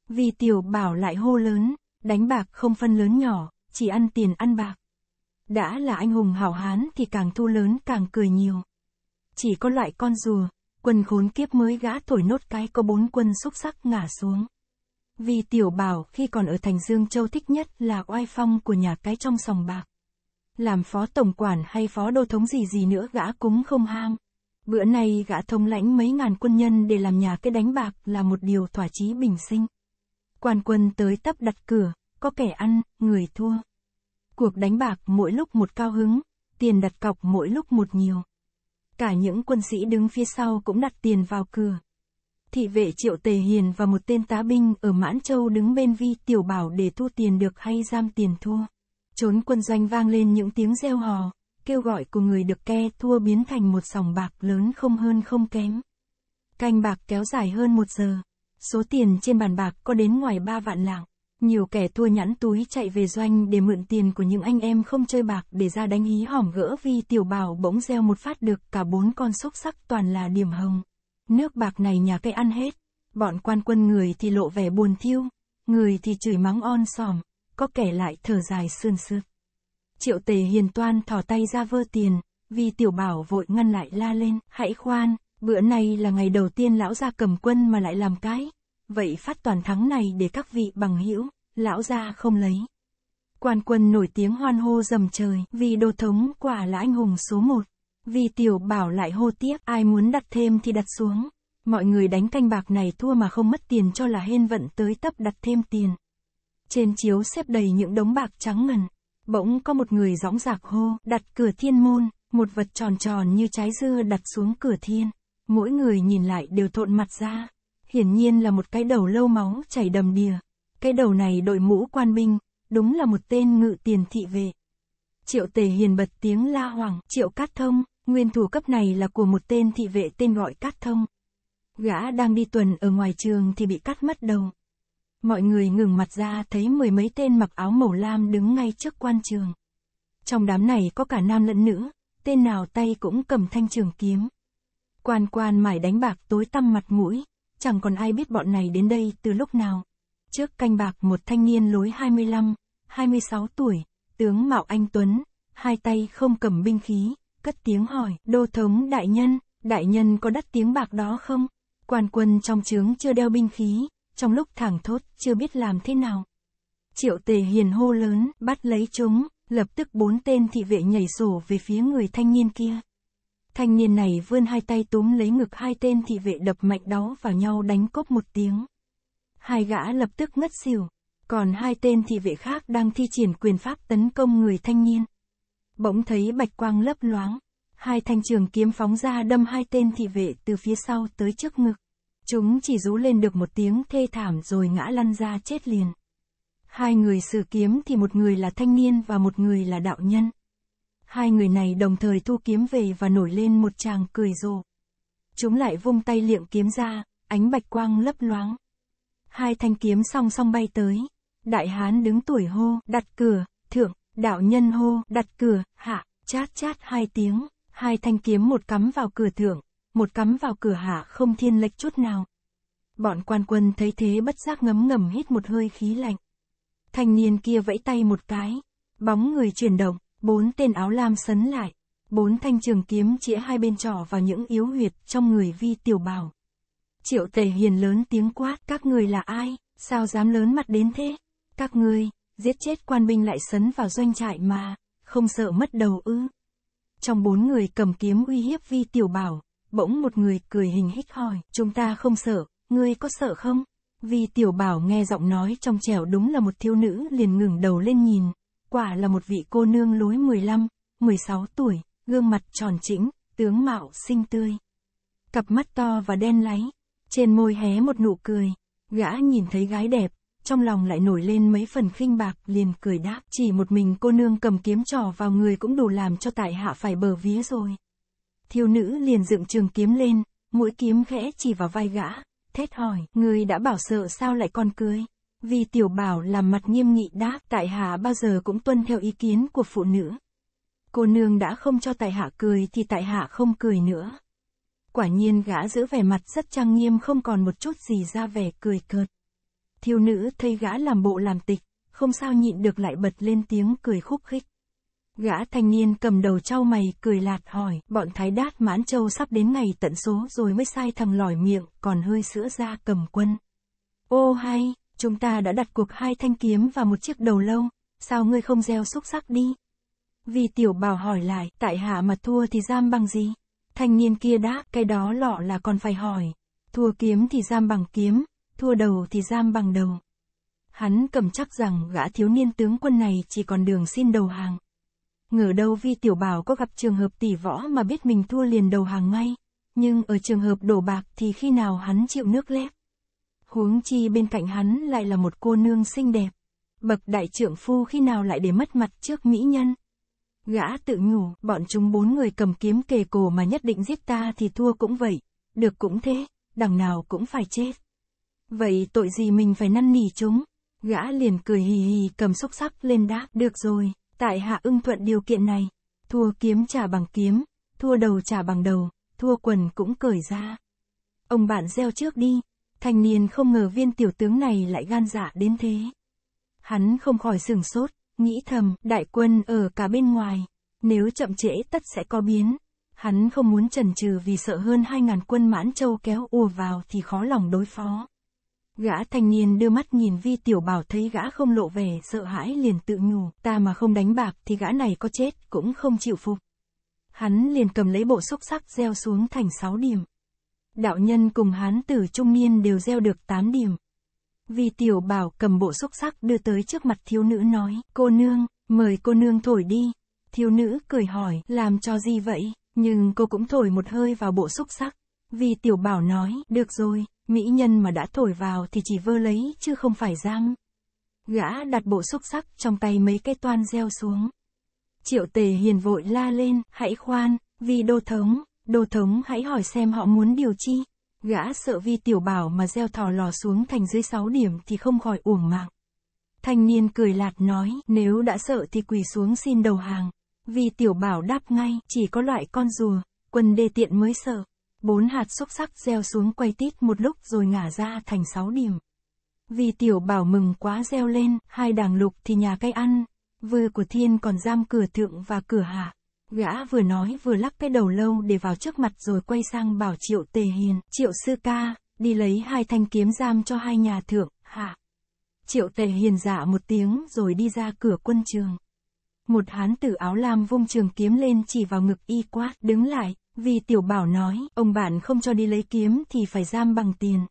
Vì tiểu bảo lại hô lớn, đánh bạc không phân lớn nhỏ, chỉ ăn tiền ăn bạc. Đã là anh hùng hảo hán thì càng thu lớn càng cười nhiều. Chỉ có loại con rùa, quân khốn kiếp mới gã thổi nốt cái có bốn quân xúc sắc ngả xuống. Vì tiểu bảo khi còn ở thành Dương Châu thích nhất là oai phong của nhà cái trong sòng bạc. Làm phó tổng quản hay phó đô thống gì gì nữa gã cũng không ham. Bữa nay gã thống lãnh mấy ngàn quân nhân để làm nhà cái đánh bạc là một điều thỏa chí bình sinh. Quan quân tới tấp đặt cửa, có kẻ ăn, người thua. Cuộc đánh bạc mỗi lúc một cao hứng, tiền đặt cọc mỗi lúc một nhiều. Cả những quân sĩ đứng phía sau cũng đặt tiền vào cửa. Thị vệ triệu tề hiền và một tên tá binh ở Mãn Châu đứng bên vi tiểu bảo để thu tiền được hay giam tiền thua. Trốn quân doanh vang lên những tiếng reo hò, kêu gọi của người được ke thua biến thành một sòng bạc lớn không hơn không kém. Canh bạc kéo dài hơn một giờ. Số tiền trên bàn bạc có đến ngoài ba vạn lạng. Nhiều kẻ thua nhãn túi chạy về doanh để mượn tiền của những anh em không chơi bạc để ra đánh hí hỏm gỡ vì tiểu bảo bỗng gieo một phát được cả bốn con xúc sắc toàn là điểm hồng. Nước bạc này nhà cây ăn hết. Bọn quan quân người thì lộ vẻ buồn thiêu, người thì chửi mắng on sòm, có kẻ lại thở dài sườn sượt. Triệu tề hiền toan thỏ tay ra vơ tiền, vì tiểu bảo vội ngăn lại la lên, hãy khoan, bữa nay là ngày đầu tiên lão gia cầm quân mà lại làm cái. Vậy phát toàn thắng này để các vị bằng hữu lão gia không lấy. Quan quân nổi tiếng hoan hô dầm trời, vì đồ thống quả là anh hùng số một. Vì tiểu bảo lại hô tiếp, ai muốn đặt thêm thì đặt xuống. Mọi người đánh canh bạc này thua mà không mất tiền cho là hên vận tới tấp đặt thêm tiền. Trên chiếu xếp đầy những đống bạc trắng ngần. Bỗng có một người gióng giạc hô, đặt cửa thiên môn, một vật tròn tròn như trái dưa đặt xuống cửa thiên. Mỗi người nhìn lại đều thộn mặt ra. Hiển nhiên là một cái đầu lâu máu chảy đầm đìa. Cái đầu này đội mũ quan binh, đúng là một tên ngự tiền thị vệ. Triệu tề hiền bật tiếng la hoàng, triệu cát thông, nguyên thủ cấp này là của một tên thị vệ tên gọi cát thông. Gã đang đi tuần ở ngoài trường thì bị cắt mất đầu. Mọi người ngừng mặt ra thấy mười mấy tên mặc áo màu lam đứng ngay trước quan trường. Trong đám này có cả nam lẫn nữ, tên nào tay cũng cầm thanh trường kiếm. Quan quan mải đánh bạc tối tăm mặt mũi, chẳng còn ai biết bọn này đến đây từ lúc nào. Trước canh bạc một thanh niên lối 25, 26 tuổi, tướng Mạo Anh Tuấn, hai tay không cầm binh khí, cất tiếng hỏi, đô thống đại nhân, đại nhân có đắt tiếng bạc đó không? Quan quân trong trướng chưa đeo binh khí, trong lúc thẳng thốt, chưa biết làm thế nào. Triệu tề hiền hô lớn, bắt lấy chúng, lập tức bốn tên thị vệ nhảy sổ về phía người thanh niên kia. Thanh niên này vươn hai tay túm lấy ngực hai tên thị vệ đập mạnh đó vào nhau đánh cốc một tiếng. Hai gã lập tức ngất xỉu, còn hai tên thị vệ khác đang thi triển quyền pháp tấn công người thanh niên. Bỗng thấy bạch quang lấp loáng, hai thanh trường kiếm phóng ra đâm hai tên thị vệ từ phía sau tới trước ngực. Chúng chỉ rú lên được một tiếng thê thảm rồi ngã lăn ra chết liền. Hai người sử kiếm thì một người là thanh niên và một người là đạo nhân. Hai người này đồng thời thu kiếm về và nổi lên một tràng cười rồ. Chúng lại vung tay liệng kiếm ra, ánh bạch quang lấp loáng. Hai thanh kiếm song song bay tới. Đại hán đứng tuổi hô, đặt cửa, thượng, đạo nhân hô, đặt cửa, hạ, chát chát hai tiếng, hai thanh kiếm một cắm vào cửa thượng, một cắm vào cửa hạ không thiên lệch chút nào. Bọn quan quân thấy thế bất giác ngấm ngầm hít một hơi khí lạnh. Thanh niên kia vẫy tay một cái, bóng người chuyển động, bốn tên áo lam sấn lại, bốn thanh trường kiếm chĩa hai bên trỏ vào những yếu huyệt trong người vi tiểu bảo. Triệu tề hiền lớn tiếng quát, các người là ai, sao dám lớn mặt đến thế? Các ngươi, giết chết quan binh lại sấn vào doanh trại mà, không sợ mất đầu ư. Trong bốn người cầm kiếm uy hiếp vi tiểu bảo, bỗng một người cười hình hích hỏi, chúng ta không sợ, ngươi có sợ không? Vi tiểu bảo nghe giọng nói trong trẻo đúng là một thiếu nữ liền ngừng đầu lên nhìn, quả là một vị cô nương lối 15, 16 tuổi, gương mặt tròn chỉnh, tướng mạo xinh tươi. Cặp mắt to và đen láy, trên môi hé một nụ cười, gã nhìn thấy gái đẹp, trong lòng lại nổi lên mấy phần khinh bạc, liền cười đáp, chỉ một mình cô nương cầm kiếm trò vào người cũng đủ làm cho tại hạ phải bờ vía rồi. Thiếu nữ liền dựng trường kiếm lên, mũi kiếm khẽ chỉ vào vai gã, thét hỏi, người đã bảo sợ sao lại còn cưới. Vì tiểu bảo làm mặt nghiêm nghị đáp, tại hạ bao giờ cũng tuân theo ý kiến của phụ nữ. Cô nương đã không cho tại hạ cười thì tại hạ không cười nữa. Quả nhiên gã giữ vẻ mặt rất trang nghiêm không còn một chút gì ra vẻ cười cợt. Thiêu nữ thấy gã làm bộ làm tịch, không sao nhịn được lại bật lên tiếng cười khúc khích. Gã thanh niên cầm đầu trao mày cười lạt hỏi, bọn thái đát mãn châu sắp đến ngày tận số rồi mới sai thằng lòi miệng, còn hơi sữa ra cầm quân. Ô hay, chúng ta đã đặt cuộc hai thanh kiếm và một chiếc đầu lâu, sao ngươi không gieo xúc sắc đi? Vì tiểu bảo hỏi lại, tại hạ mà thua thì giam bằng gì? Thanh niên kia đáp, cái đó lọ là còn phải hỏi. Thua kiếm thì giam bằng kiếm, thua đầu thì giam bằng đầu. Hắn cầm chắc rằng gã thiếu niên tướng quân này chỉ còn đường xin đầu hàng. Ngờ đâu vi tiểu bảo có gặp trường hợp tỷ võ mà biết mình thua liền đầu hàng ngay. Nhưng ở trường hợp đổ bạc thì khi nào hắn chịu nước lép. Huống chi bên cạnh hắn lại là một cô nương xinh đẹp. Bậc đại trưởng phu khi nào lại để mất mặt trước mỹ nhân. Gã tự nhủ, bọn chúng bốn người cầm kiếm kề cổ mà nhất định giết ta thì thua cũng vậy. Được cũng thế, đằng nào cũng phải chết. Vậy tội gì mình phải năn nỉ chúng? Gã liền cười hì hì cầm xúc sắc lên đáp, được rồi, tại hạ ưng thuận điều kiện này. Thua kiếm trả bằng kiếm, thua đầu trả bằng đầu, thua quần cũng cởi ra. Ông bạn gieo trước đi, thanh niên không ngờ viên tiểu tướng này lại gan dạ đến thế. Hắn không khỏi sừng sốt, nghĩ thầm, đại quân ở cả bên ngoài, nếu chậm trễ tất sẽ có biến. Hắn không muốn chần chừ vì sợ hơn hai ngàn quân mãn châu kéo ùa vào thì khó lòng đối phó. Gã thanh niên đưa mắt nhìn vi tiểu bảo thấy gã không lộ vẻ sợ hãi liền tự nhủ, ta mà không đánh bạc thì gã này có chết cũng không chịu phục. Hắn liền cầm lấy bộ xúc sắc gieo xuống thành sáu điểm. Đạo nhân cùng hán tử trung niên đều gieo được 8 điểm. Vì tiểu bảo cầm bộ xúc sắc đưa tới trước mặt thiếu nữ nói, cô nương, mời cô nương thổi đi. Thiếu nữ cười hỏi, làm cho gì vậy? Nhưng cô cũng thổi một hơi vào bộ xúc sắc. Vì tiểu bảo nói, được rồi, Mỹ nhân mà đã thổi vào thì chỉ vơ lấy chứ không phải giam. Gã đặt bộ xúc sắc trong tay mấy cái toan gieo xuống. Triệu tề hiền vội la lên, hãy khoan, vì đô thống, đô thống hãy hỏi xem họ muốn điều chi. Gã sợ vi tiểu bảo mà gieo thò lò xuống thành dưới 6 điểm thì không khỏi uổng mạng. Thanh niên cười lạt nói, nếu đã sợ thì quỳ xuống xin đầu hàng. Vi tiểu bảo đáp ngay, chỉ có loại con rùa, quân đê tiện mới sợ. Bốn hạt xúc sắc gieo xuống quay tít một lúc rồi ngả ra thành sáu điểm. Vì tiểu bảo mừng quá gieo lên, hai đàng lục thì nhà cây ăn, vừa của thiên còn giam cửa thượng và cửa hạ. Gã vừa nói vừa lắc cái đầu lâu để vào trước mặt rồi quay sang bảo triệu tề hiền, triệu sư ca, đi lấy hai thanh kiếm giam cho hai nhà thượng, hạ. Triệu tề hiền dạ một tiếng rồi đi ra cửa quân trường. Một hán tử áo lam vung trường kiếm lên chỉ vào ngực y quát, đứng lại, vì tiểu bảo nói, ông bạn không cho đi lấy kiếm thì phải giam bằng tiền.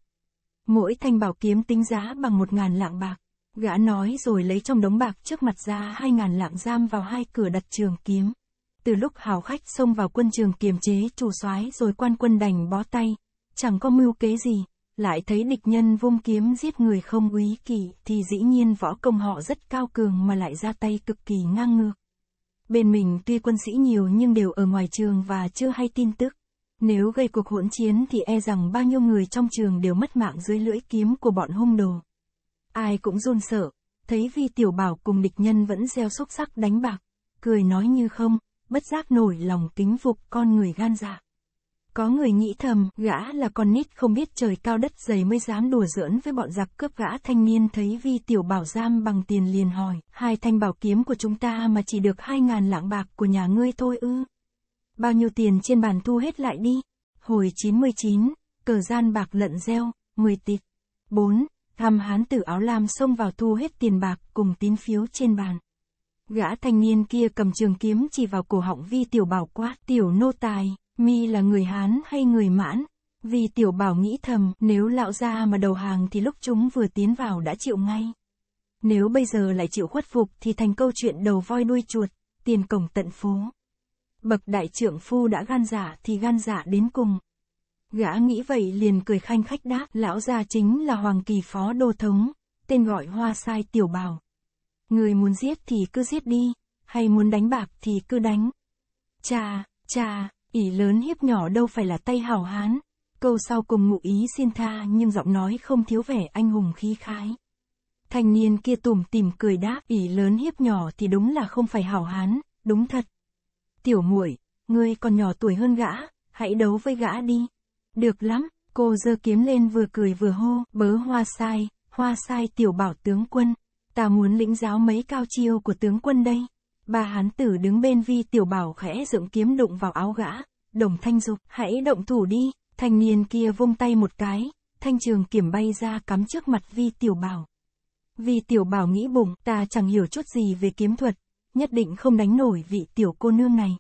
Mỗi thanh bảo kiếm tính giá bằng một ngàn lạng bạc. Gã nói rồi lấy trong đống bạc trước mặt ra hai ngàn lạng giam vào hai cửa đặt trường kiếm. Từ lúc hào khách xông vào quân trường kiềm chế chủ soái rồi quan quân đành bó tay. Chẳng có mưu kế gì, lại thấy địch nhân vung kiếm giết người không úy kỵ thì dĩ nhiên võ công họ rất cao cường mà lại ra tay cực kỳ ngang ngược. Bên mình tuy quân sĩ nhiều nhưng đều ở ngoài trường và chưa hay tin tức. Nếu gây cuộc hỗn chiến thì e rằng bao nhiêu người trong trường đều mất mạng dưới lưỡi kiếm của bọn hung đồ. Ai cũng run sợ, thấy vi tiểu bảo cùng địch nhân vẫn gieo xúc sắc đánh bạc, cười nói như không, bất giác nổi lòng kính phục con người gan dạ. Có người nghĩ thầm, gã là con nít không biết trời cao đất dày mới dám đùa giỡn với bọn giặc cướp gã thanh niên thấy vi tiểu bảo giam bằng tiền liền hỏi, hai thanh bảo kiếm của chúng ta mà chỉ được hai ngàn lạng bạc của nhà ngươi thôi ư. Bao nhiêu tiền trên bàn thu hết lại đi. Hồi 99, cờ gian bạc lận gieo, 10 tịt. 4. Tham hán tử áo lam xông vào thu hết tiền bạc cùng tín phiếu trên bàn. Gã thanh niên kia cầm trường kiếm chỉ vào cổ họng vi tiểu bảo quát, tiểu nô tài, mi là người Hán hay người mãn? Vì tiểu bảo nghĩ thầm, nếu lão gia mà đầu hàng thì lúc chúng vừa tiến vào đã chịu ngay. Nếu bây giờ lại chịu khuất phục thì thành câu chuyện đầu voi đuôi chuột, tiền cổng tận phố. Bậc đại trưởng phu đã gan dạ thì gan dạ đến cùng. Gã nghĩ vậy liền cười khanh khách đáp, lão gia chính là Hoàng Kỳ Phó Đô Thống, tên gọi hoa sai tiểu bảo. Người muốn giết thì cứ giết đi, hay muốn đánh bạc thì cứ đánh. Cha, cha, ỷ lớn hiếp nhỏ đâu phải là tay hảo hán. Câu sau cùng ngụ ý xin tha nhưng giọng nói không thiếu vẻ anh hùng khí khái. Thanh niên kia tủm tìm cười đáp, ỷ lớn hiếp nhỏ thì đúng là không phải hảo hán, đúng thật. Tiểu muội, ngươi còn nhỏ tuổi hơn gã, hãy đấu với gã đi. Được lắm, cô giơ kiếm lên vừa cười vừa hô, bớ hoa sai, hoa sai tiểu bảo tướng quân. Ta muốn lĩnh giáo mấy cao chiêu của tướng quân đây. Ba hán tử đứng bên vi tiểu bảo khẽ dựng kiếm đụng vào áo gã. Đồng thanh dục, hãy động thủ đi. Thanh niên kia vung tay một cái, thanh trường kiểm bay ra cắm trước mặt vi tiểu bảo. Vi tiểu bảo nghĩ bụng, ta chẳng hiểu chút gì về kiếm thuật, nhất định không đánh nổi vị tiểu cô nương này.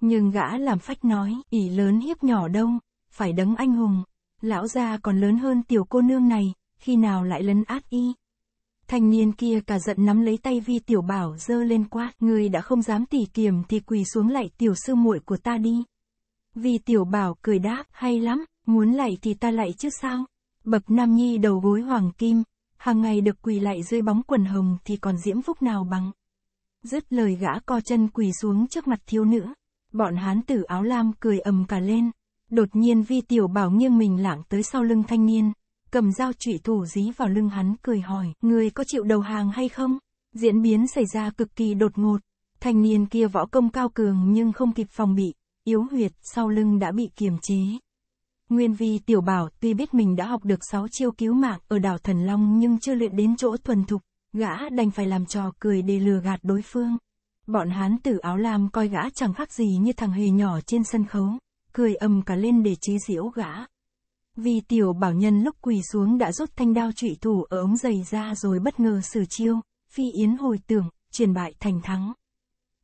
Nhưng gã làm phách nói, ỷ lớn hiếp nhỏ đâu, phải đấng anh hùng. Lão gia còn lớn hơn tiểu cô nương này, khi nào lại lấn át y. Thanh niên kia cả giận nắm lấy tay vi tiểu bảo dơ lên quát, người đã không dám tỉ kiềm thì quỳ xuống lại tiểu sư muội của ta đi. Vi tiểu bảo cười đáp, hay lắm, muốn lạy thì ta lạy chứ sao. Bậc nam nhi đầu gối hoàng kim, hàng ngày được quỳ lại dưới bóng quần hồng thì còn diễm phúc nào bằng. Dứt lời gã co chân quỳ xuống trước mặt thiếu nữ. Bọn hán tử áo lam cười ầm cả lên. Đột nhiên vi tiểu bảo nghiêng mình lảng tới sau lưng thanh niên, cầm dao trụy thủ dí vào lưng hắn cười hỏi, người có chịu đầu hàng hay không? Diễn biến xảy ra cực kỳ đột ngột, thanh niên kia võ công cao cường nhưng không kịp phòng bị, yếu huyệt sau lưng đã bị kiềm chế. Nguyên vi tiểu bảo tuy biết mình đã học được 6 chiêu cứu mạng ở đảo Thần Long nhưng chưa luyện đến chỗ thuần thục, gã đành phải làm trò cười để lừa gạt đối phương. Bọn hán tử áo lam coi gã chẳng khác gì như thằng hề nhỏ trên sân khấu, cười ầm cả lên để chế giễu gã. Vì tiểu bảo nhân lúc quỳ xuống đã rút thanh đao trụy thủ ở ống giày ra rồi bất ngờ sử chiêu, phi yến hồi tưởng, truyền bại thành thắng.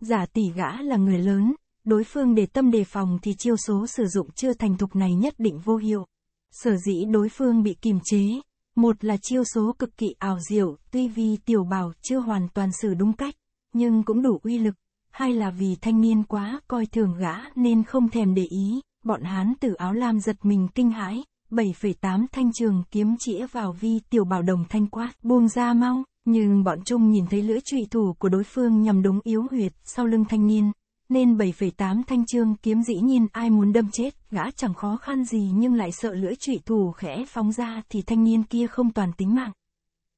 Giả tỷ gã là người lớn, đối phương để tâm đề phòng thì chiêu số sử dụng chưa thành thục này nhất định vô hiệu. Sở dĩ đối phương bị kìm chế, một là chiêu số cực kỳ ảo diệu, tuy vì tiểu bảo chưa hoàn toàn xử đúng cách, nhưng cũng đủ uy lực. Hai là vì thanh niên quá coi thường gã nên không thèm để ý, bọn hán tử áo lam giật mình kinh hãi, 7,8 thanh trường kiếm chĩa vào vi tiểu bảo đồng thanh quát, buông ra mau, nhưng bọn trung nhìn thấy lưỡi trụy thủ của đối phương nhằm đúng yếu huyệt sau lưng thanh niên, nên 7,8 thanh trương kiếm dĩ nhiên ai muốn đâm chết, gã chẳng khó khăn gì nhưng lại sợ lưỡi trụy thủ khẽ phóng ra thì thanh niên kia không toàn tính mạng.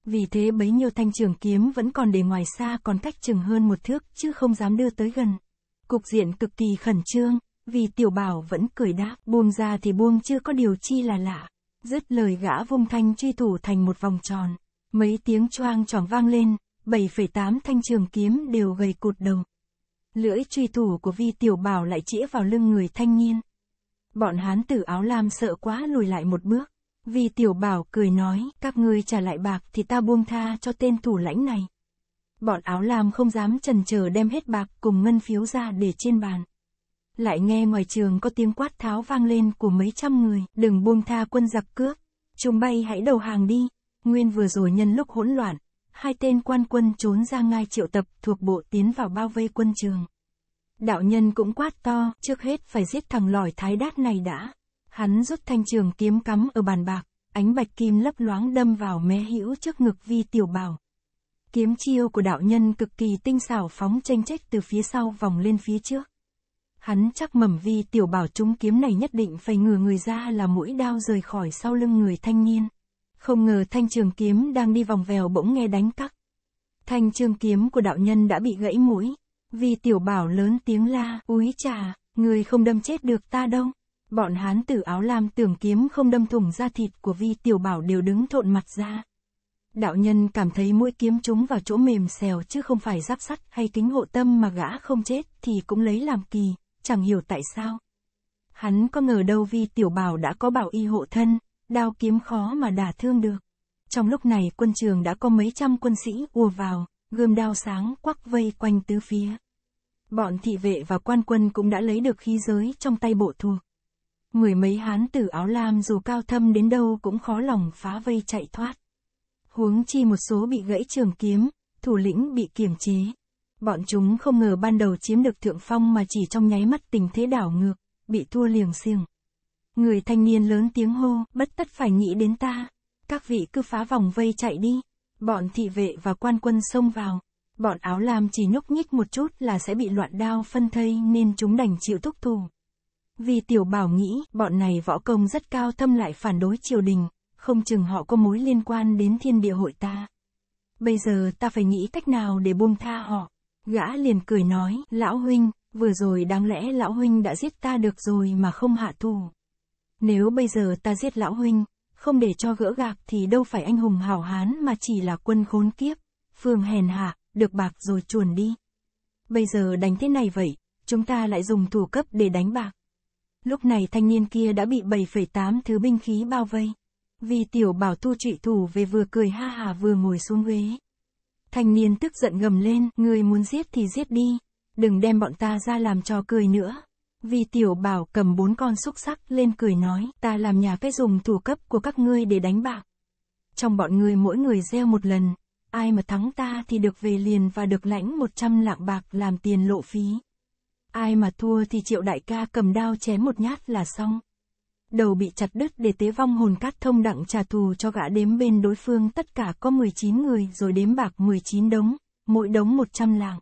Vì thế bấy nhiêu thanh trường kiếm vẫn còn để ngoài xa còn cách chừng hơn một thước chứ không dám đưa tới gần. Cục diện cực kỳ khẩn trương, vì tiểu bảo vẫn cười đáp, buông ra thì buông chưa có điều chi là lạ. Dứt lời gã vung thanh truy thủ thành một vòng tròn. Mấy tiếng choang tròn vang lên, 7,8 thanh trường kiếm đều gầy cụt đầu. Lưỡi truy thủ của vi tiểu bảo lại chĩa vào lưng người thanh niên. Bọn hán tử áo lam sợ quá lùi lại một bước. Vi tiểu bảo cười nói, các ngươi trả lại bạc thì ta buông tha cho tên thủ lãnh này. Bọn áo lam không dám trần chờ đem hết bạc cùng ngân phiếu ra để trên bàn. Lại nghe ngoài trường có tiếng quát tháo vang lên của mấy trăm người, đừng buông tha quân giặc cướp. Chúng bay hãy đầu hàng đi. Nguyên vừa rồi nhân lúc hỗn loạn, hai tên quan quân trốn ra ngai triệu tập thuộc bộ tiến vào bao vây quân trường. Đạo nhân cũng quát to, trước hết phải giết thằng lỏi thái đát này đã. Hắn rút thanh trường kiếm cắm ở bàn bạc, ánh bạch kim lấp loáng đâm vào mé hữu trước ngực vi tiểu bảo. Kiếm chiêu của đạo nhân cực kỳ tinh xảo phóng tranh trách từ phía sau vòng lên phía trước. Hắn chắc mầm vi tiểu bảo chúng kiếm này nhất định phải ngừa người ra là mũi đao rời khỏi sau lưng người thanh niên. Không ngờ thanh trường kiếm đang đi vòng vèo bỗng nghe đánh cắc Thanh trường kiếm của đạo nhân đã bị gãy mũi. Vì tiểu bảo lớn tiếng la, úi trà, người không đâm chết được ta đâu. Bọn hán tử áo lam tưởng kiếm không đâm thủng da thịt của vi tiểu bảo đều đứng thộn mặt ra. Đạo nhân cảm thấy mũi kiếm chúng vào chỗ mềm xèo chứ không phải giáp sắt hay kính hộ tâm mà gã không chết thì cũng lấy làm kỳ, chẳng hiểu tại sao. Hắn có ngờ đâu vì tiểu bảo đã có bảo y hộ thân, đao kiếm khó mà đả thương được. Trong lúc này quân trường đã có mấy trăm quân sĩ ùa vào, gươm đao sáng quắc vây quanh tứ phía. Bọn thị vệ và quan quân cũng đã lấy được khí giới trong tay bộ thuộc. Mười mấy hán tử áo lam dù cao thâm đến đâu cũng khó lòng phá vây chạy thoát. Huống chi một số bị gãy trường kiếm, thủ lĩnh bị kiềm chế. Bọn chúng không ngờ ban đầu chiếm được thượng phong mà chỉ trong nháy mắt tình thế đảo ngược, bị thua liềng xiềng. Người thanh niên lớn tiếng hô, bất tất phải nghĩ đến ta. Các vị cứ phá vòng vây chạy đi. Bọn thị vệ và quan quân xông vào. Bọn áo lam chỉ nhúc nhích một chút là sẽ bị loạn đao phân thây nên chúng đành chịu thúc thủ. Vì tiểu bảo nghĩ, bọn này võ công rất cao thâm lại phản đối triều đình, không chừng họ có mối liên quan đến thiên địa hội ta. Bây giờ ta phải nghĩ cách nào để buông tha họ. Gã liền cười nói, lão huynh, vừa rồi đáng lẽ lão huynh đã giết ta được rồi mà không hạ thù. Nếu bây giờ ta giết lão huynh, không để cho gỡ gạc thì đâu phải anh hùng hảo hán mà chỉ là quân khốn kiếp, phương hèn hạ, được bạc rồi chuồn đi. Bây giờ đánh thế này vậy, chúng ta lại dùng thủ cấp để đánh bạc. Lúc này thanh niên kia đã bị 7,8 thứ binh khí bao vây. Vì tiểu bảo thu trụy thủ về vừa cười ha hà vừa ngồi xuống ghế. Thanh niên tức giận gầm lên, người muốn giết thì giết đi, đừng đem bọn ta ra làm trò cười nữa. Vì tiểu bảo cầm bốn con xúc sắc lên cười nói, ta làm nhà cái dùng thủ cấp của các ngươi để đánh bạc. Trong bọn ngươi mỗi người gieo một lần, ai mà thắng ta thì được về liền và được lãnh 100 lạng bạc làm tiền lộ phí. Ai mà thua thì triệu đại ca cầm đao chém một nhát là xong. Đầu bị chặt đứt để tế vong hồn cát thông đặng trả thù cho gã đếm bên đối phương tất cả có 19 người rồi đếm bạc 19 đống, mỗi đống 100 lạng.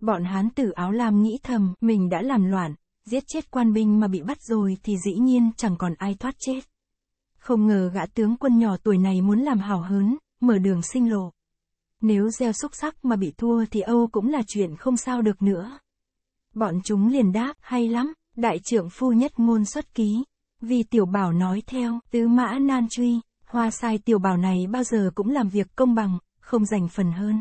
Bọn hán tử áo lam nghĩ thầm, mình đã làm loạn, giết chết quan binh mà bị bắt rồi thì dĩ nhiên chẳng còn ai thoát chết. Không ngờ gã tướng quân nhỏ tuổi này muốn làm hào hớn, mở đường sinh lộ. Nếu gieo xúc sắc mà bị thua thì Âu cũng là chuyện không sao được nữa. Bọn chúng liền đáp, hay lắm, đại trưởng phu nhất ngôn xuất ký. Vì tiểu bảo nói theo, tứ mã nan truy, hoa sai tiểu bảo này bao giờ cũng làm việc công bằng, không dành phần hơn.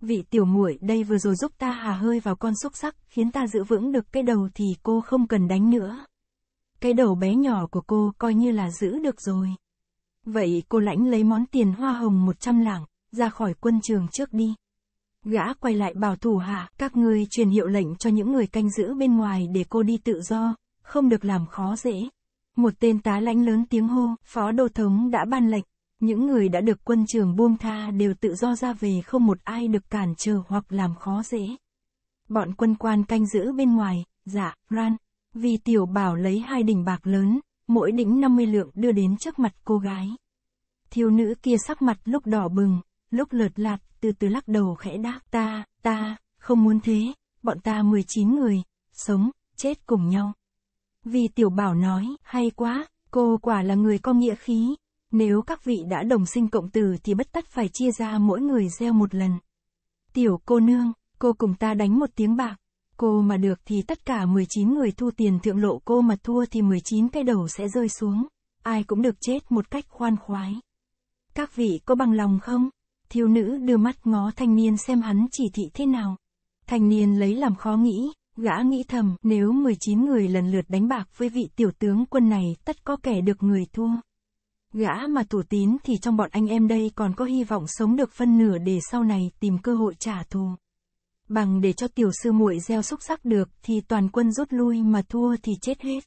Vị tiểu muội đây vừa rồi giúp ta hà hơi vào con xúc sắc, khiến ta giữ vững được cái đầu thì cô không cần đánh nữa. Cái đầu bé nhỏ của cô coi như là giữ được rồi. Vậy cô lãnh lấy món tiền hoa hồng 100 lạng, ra khỏi quân trường trước đi. Gã quay lại bảo thủ hạ, các ngươi truyền hiệu lệnh cho những người canh giữ bên ngoài để cô đi tự do, không được làm khó dễ. Một tên tá lãnh lớn tiếng hô, phó đô thống đã ban lệnh. Những người đã được quân trường buông tha đều tự do ra về không một ai được cản trở hoặc làm khó dễ. Bọn quân quan canh giữ bên ngoài, dạ, ran, vì tiểu bảo lấy hai đỉnh bạc lớn, mỗi đỉnh 50 lượng đưa đến trước mặt cô gái. Thiếu nữ kia sắc mặt lúc đỏ bừng, lúc lợt lạt, từ từ lắc đầu khẽ đáp, ta, ta, không muốn thế, bọn ta 19 người, sống, chết cùng nhau. Vì tiểu bảo nói, hay quá, cô quả là người có nghĩa khí. Nếu các vị đã đồng sinh cộng tử thì bất tất phải chia ra mỗi người gieo một lần. Tiểu cô nương, cô cùng ta đánh một tiếng bạc. Cô mà được thì tất cả 19 người thu tiền thượng lộ cô mà thua thì 19 cái đầu sẽ rơi xuống. Ai cũng được chết một cách khoan khoái. Các vị có bằng lòng không? Thiếu nữ đưa mắt ngó thanh niên xem hắn chỉ thị thế nào. Thanh niên lấy làm khó nghĩ, Gã nghĩ thầm, nếu 19 người lần lượt đánh bạc với vị tiểu tướng quân này, tất có kẻ được người thua. Gã mà thủ tín thì trong bọn anh em đây còn có hy vọng sống được phân nửa để sau này tìm cơ hội trả thù. Bằng để cho tiểu sư muội gieo xúc sắc được thì toàn quân rút lui mà thua thì chết hết.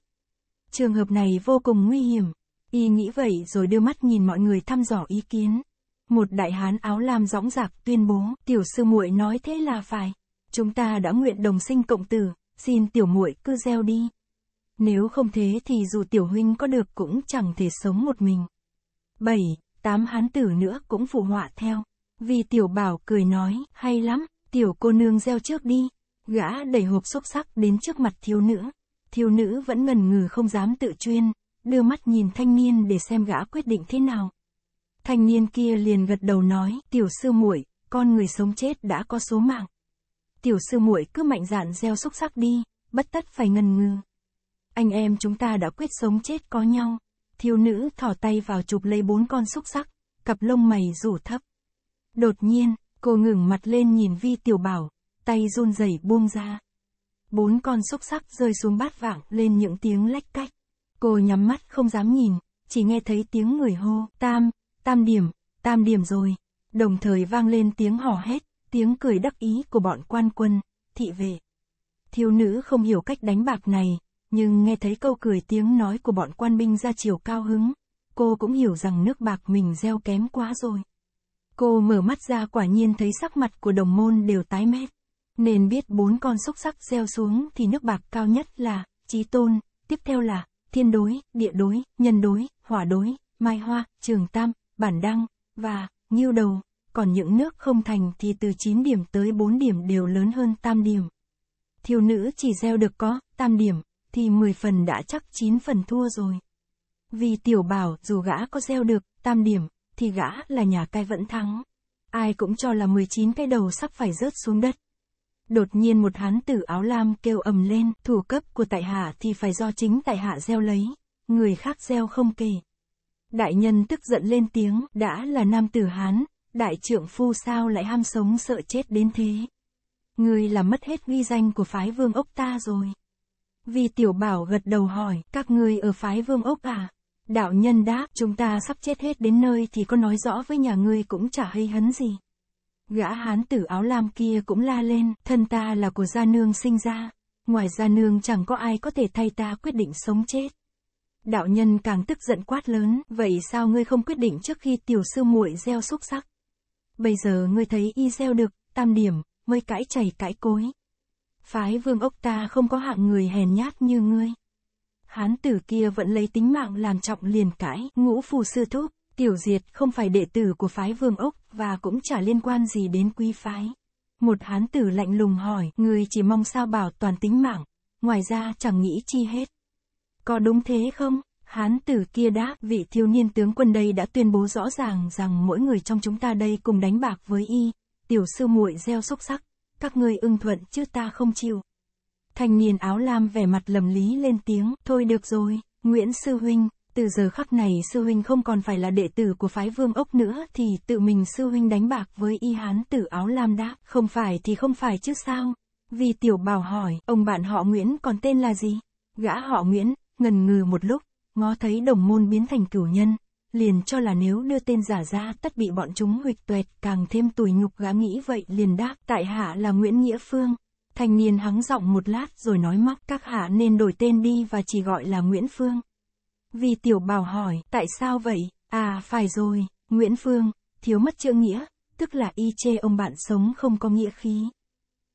Trường hợp này vô cùng nguy hiểm. Y nghĩ vậy rồi đưa mắt nhìn mọi người thăm dò ý kiến. Một đại hán áo lam dõng dạc tuyên bố, tiểu sư muội nói thế là phải. Chúng ta đã nguyện đồng sinh cộng tử, xin tiểu muội cứ gieo đi. Nếu không thế thì dù tiểu huynh có được cũng chẳng thể sống một mình. 7. Tám hán tử nữa cũng phụ họa theo. Vì tiểu bảo cười nói, hay lắm, tiểu cô nương gieo trước đi. Gã đẩy hộp xúc sắc đến trước mặt thiếu nữ. Thiếu nữ vẫn ngần ngừ không dám tự chuyên, đưa mắt nhìn thanh niên để xem gã quyết định thế nào. Thanh niên kia liền gật đầu nói, tiểu sư muội, con người sống chết đã có số mạng. Tiểu sư muội cứ mạnh dạn gieo xúc sắc đi, bất tất phải ngần ngừ. Anh em chúng ta đã quyết sống chết có nhau. Thiếu nữ thỏ tay vào chụp lấy bốn con xúc sắc, cặp lông mày rủ thấp. Đột nhiên, cô ngừng mặt lên nhìn vi tiểu bảo, tay run rẩy buông ra. Bốn con xúc sắc rơi xuống bát vạng lên những tiếng lách cách. Cô nhắm mắt không dám nhìn, chỉ nghe thấy tiếng người hô, tam, tam điểm, tam điểm rồi. Đồng thời vang lên tiếng hò hét, tiếng cười đắc ý của bọn quan quân, thị vệ. Thiếu nữ không hiểu cách đánh bạc này, nhưng nghe thấy câu cười tiếng nói của bọn quan binh ra chiều cao hứng, cô cũng hiểu rằng nước bạc mình gieo kém quá rồi. Cô mở mắt ra quả nhiên thấy sắc mặt của đồng môn đều tái mét. Nên biết bốn con xúc sắc gieo xuống thì nước bạc cao nhất là, trí tôn, tiếp theo là, thiên đối, địa đối, nhân đối, hỏa đối, mai hoa, trường tam, bản đăng, và, nghiêu đầu. Còn những nước không thành thì từ 9 điểm tới 4 điểm đều lớn hơn tam điểm. Thiếu nữ chỉ gieo được có, tam điểm, thì 10 phần đã chắc 9 phần thua rồi. Vì tiểu bảo dù gã có gieo được, tam điểm, thì gã là nhà cai vẫn thắng. Ai cũng cho là 19 cái đầu sắp phải rớt xuống đất. Đột nhiên một hán tử áo lam kêu ầm lên, thủ cấp của tại hạ thì phải do chính tại hạ gieo lấy, người khác gieo không kể. Đại nhân tức giận lên tiếng, đã là nam tử hán, đại trưởng phu sao lại ham sống sợ chết đến thế. Người làm mất hết ghi danh của phái vương ốc ta rồi. Vì tiểu bảo gật đầu hỏi, các ngươi ở phái vương ốc à? Đạo nhân đáp, chúng ta sắp chết hết đến nơi thì có nói rõ với nhà ngươi cũng chả hay hấn gì. Gã hán tử áo lam kia cũng la lên, thân ta là của gia nương sinh ra, ngoài gia nương chẳng có ai có thể thay ta quyết định sống chết. Đạo nhân càng tức giận quát lớn, vậy sao ngươi không quyết định trước khi tiểu sư muội gieo xúc sắc? Bây giờ ngươi thấy y gieo được, tam điểm, mới cãi chảy cãi cối. Phái vương ốc ta không có hạng người hèn nhát như ngươi. Hán tử kia vẫn lấy tính mạng làm trọng liền cãi, ngũ phù sư thúc, tiểu diệt không phải đệ tử của phái vương ốc, và cũng chả liên quan gì đến quý phái. Một hán tử lạnh lùng hỏi, người chỉ mong sao bảo toàn tính mạng, ngoài ra chẳng nghĩ chi hết. Có đúng thế không? Hán tử kia đáp, vị thiếu niên tướng quân đây đã tuyên bố rõ ràng rằng mỗi người trong chúng ta đây cùng đánh bạc với y, tiểu sư muội gieo xúc sắc, các ngươi ưng thuận chứ ta không chịu. Thanh niên áo lam vẻ mặt lầm lý lên tiếng, thôi được rồi, Nguyễn Sư Huynh, từ giờ khắc này Sư Huynh không còn phải là đệ tử của phái vương ốc nữa thì tự mình Sư Huynh đánh bạc với y hán tử áo lam đáp, không phải thì không phải chứ sao. Vì tiểu bảo hỏi, ông bạn họ Nguyễn còn tên là gì? Gã họ Nguyễn, ngần ngừ một lúc, ngó thấy đồng môn biến thành cửu nhân, liền cho là nếu đưa tên giả ra tất bị bọn chúng huỵch tuệt, càng thêm tủi nhục gã nghĩ vậy liền đáp, tại hạ là Nguyễn Nghĩa Phương. Thanh niên hắng giọng một lát rồi nói móc các hạ nên đổi tên đi và chỉ gọi là Nguyễn Phương. Vì tiểu bảo hỏi, tại sao vậy? À, phải rồi, Nguyễn Phương, thiếu mất chữ nghĩa, tức là y chê ông bạn sống không có nghĩa khí.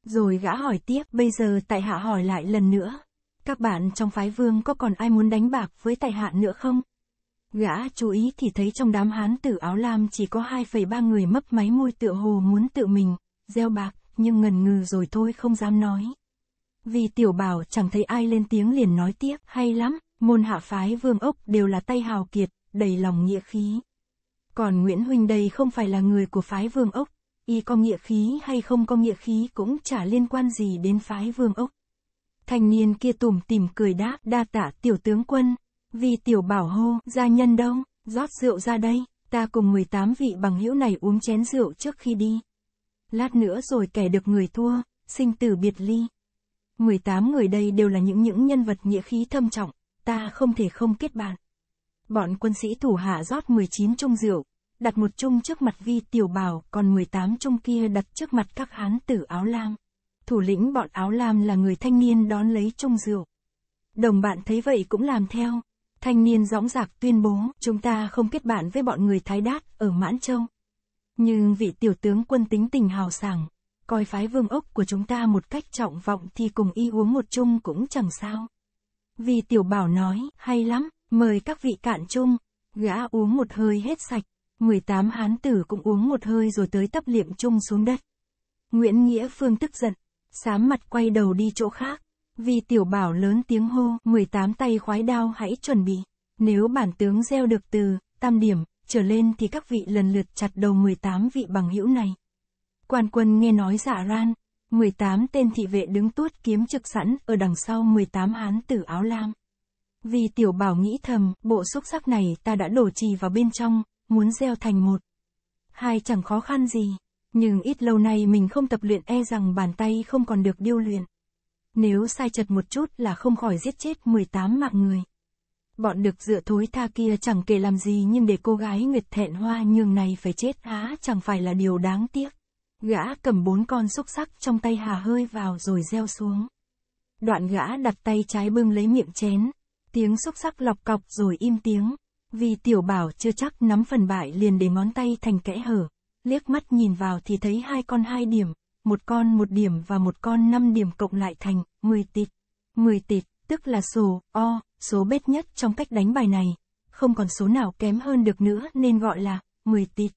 Rồi gã hỏi tiếp, bây giờ tại hạ hỏi lại lần nữa. Các bạn trong phái vương có còn ai muốn đánh bạc với tại hạ nữa không? Gã chú ý thì thấy trong đám hán tử áo lam chỉ có 2,3 người mấp máy môi tựa hồ muốn tự mình, gieo bạc, nhưng ngần ngừ rồi thôi không dám nói. Vì tiểu bảo chẳng thấy ai lên tiếng liền nói tiếp, hay lắm, môn hạ phái vương ốc đều là tay hào kiệt, đầy lòng nghĩa khí. Còn Nguyễn Huynh đây không phải là người của phái vương ốc, y có nghĩa khí hay không có nghĩa khí cũng chả liên quan gì đến phái vương ốc. Thanh niên kia tủm tỉm cười đáp, đa tạ tiểu tướng quân, vì tiểu bảo hô, gia nhân đông rót rượu ra đây, ta cùng 18 vị bằng hữu này uống chén rượu trước khi đi. Lát nữa rồi kẻ được người thua, sinh tử biệt ly. 18 người đây đều là những những nhân vật nghĩa khí thâm trọng, ta không thể không kết bạn. Bọn quân sĩ thủ hạ rót 19 chung rượu, đặt một chung trước mặt vi tiểu bảo, còn 18 chung kia đặt trước mặt các hán tử áo lam. Thủ lĩnh bọn áo lam là người thanh niên đón lấy chung rượu. Đồng bạn thấy vậy cũng làm theo. Thanh niên dõng dạc tuyên bố, chúng ta không kết bạn với bọn người Thái Đát, ở Mãn Châu. Nhưng vị tiểu tướng quân tính tình hào sảng, coi phái vương ốc của chúng ta một cách trọng vọng thì cùng y uống một chung cũng chẳng sao. Vì tiểu bảo nói, hay lắm, mời các vị cạn chung, gã uống một hơi hết sạch, 18 hán tử cũng uống một hơi rồi tới tấp liệm chung xuống đất. Nguyễn Nghĩa Phương tức giận, sám mặt quay đầu đi chỗ khác. Vì tiểu bảo lớn tiếng hô, 18 tay khoái đao hãy chuẩn bị. Nếu bản tướng gieo được từ, tam điểm, trở lên thì các vị lần lượt chặt đầu 18 vị bằng hữu này. Quan quân nghe nói dạ ran, 18 tên thị vệ đứng tuốt kiếm trực sẵn ở đằng sau 18 hán tử áo lam. Vì tiểu bảo nghĩ thầm, bộ xúc sắc này ta đã đổ trì vào bên trong, muốn gieo thành một. Hai chẳng khó khăn gì, nhưng ít lâu nay mình không tập luyện e rằng bàn tay không còn được điêu luyện. Nếu sai chật một chút là không khỏi giết chết 18 mạng người. Bọn được dựa thối tha kia chẳng kể làm gì nhưng để cô gái nguyệt thẹn hoa nhường này phải chết á chẳng phải là điều đáng tiếc. Gã cầm bốn con xúc sắc trong tay hà hơi vào rồi gieo xuống. Đoạn gã đặt tay trái bưng lấy miệng chén. Tiếng xúc sắc lọc cọc rồi im tiếng. Vì tiểu bảo chưa chắc nắm phần bại liền để ngón tay thành kẽ hở. Liếc mắt nhìn vào thì thấy hai con hai điểm, một con một điểm và một con năm điểm cộng lại thành 10 tịt. 10 tịt, tức là số O, số bết nhất trong cách đánh bài này. Không còn số nào kém hơn được nữa nên gọi là 10 tịt.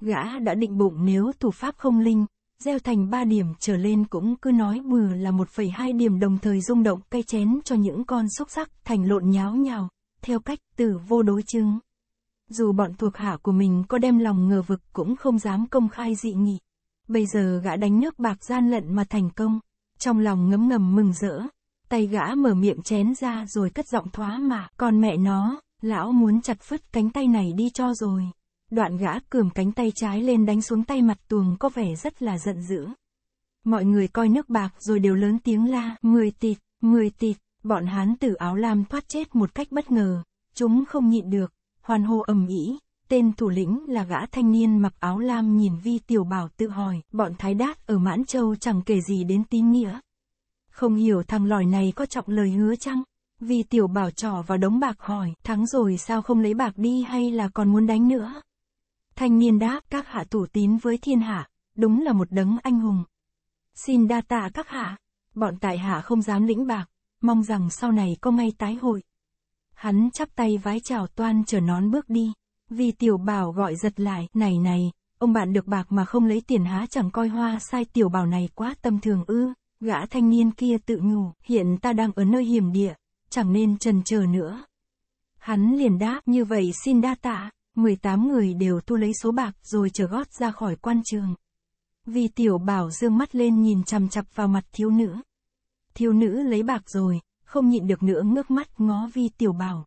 Gã đã định bụng nếu thủ pháp không linh, gieo thành 3 điểm trở lên cũng cứ nói bừa là 1,2 điểm đồng thời rung động cây chén cho những con xúc sắc thành lộn nháo nhào, theo cách tử vô đối chứng. Dù bọn thuộc hạ của mình có đem lòng ngờ vực cũng không dám công khai dị nghị. Bây giờ gã đánh nước bạc gian lận mà thành công. Trong lòng ngấm ngầm mừng rỡ. Tay gã mở miệng chén ra rồi cất giọng thoá mà. Còn mẹ nó, lão muốn chặt phứt cánh tay này đi cho rồi. Đoạn gã cườm cánh tay trái lên đánh xuống tay mặt tuồng có vẻ rất là giận dữ. Mọi người coi nước bạc rồi đều lớn tiếng la, mười tịt, mười tịt, bọn hán tử áo lam thoát chết một cách bất ngờ. Chúng không nhịn được, hoan hô ầm ĩ. Tên thủ lĩnh là gã thanh niên mặc áo lam nhìn vi tiểu bảo tự hỏi, bọn thái đát ở Mãn Châu chẳng kể gì đến tín nghĩa. Không hiểu thằng lòi này có trọng lời hứa chăng? Vi tiểu bảo trỏ vào đống bạc hỏi, thắng rồi sao không lấy bạc đi hay là còn muốn đánh nữa? Thanh niên đáp, các hạ thủ tín với thiên hạ, đúng là một đấng anh hùng. Xin đa tạ các hạ, bọn tại hạ không dám lĩnh bạc, mong rằng sau này có may tái hội. Hắn chắp tay vái chào toan chờ nón bước đi. Vì tiểu bảo gọi giật lại, này này, ông bạn được bạc mà không lấy tiền há chẳng coi hoa sai tiểu bảo này quá tâm thường ư. Gã thanh niên kia tự nhủ, hiện ta đang ở nơi hiểm địa, chẳng nên trần chờ nữa. Hắn liền đáp, như vậy xin đa tạ, 18 người đều thu lấy số bạc rồi chờ gót ra khỏi quan trường. Vì tiểu bảo dương mắt lên nhìn chằm chặp vào mặt thiếu nữ. Thiếu nữ lấy bạc rồi, không nhịn được nữa ngước mắt ngó vi tiểu bảo.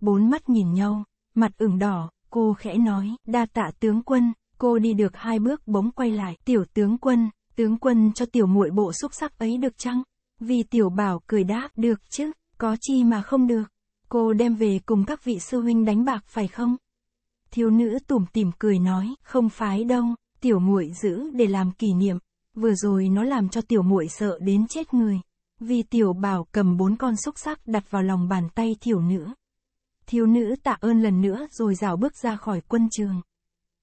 Bốn mắt nhìn nhau, mặt ửng đỏ, cô khẽ nói, đa tạ tướng quân, cô đi được hai bước bỗng quay lại, tiểu tướng quân, tướng quân cho tiểu muội bộ xúc sắc ấy được chăng? Vì tiểu bảo cười đáp, được chứ, có chi mà không được. Cô đem về cùng các vị sư huynh đánh bạc phải không? Thiếu nữ tủm tỉm cười nói, không phái đâu, tiểu muội giữ để làm kỷ niệm. Vừa rồi nó làm cho tiểu muội sợ đến chết người. Vì tiểu bảo cầm bốn con xúc sắc đặt vào lòng bàn tay thiểu nữ. Thiếu nữ tạ ơn lần nữa rồi rào bước ra khỏi quân trường.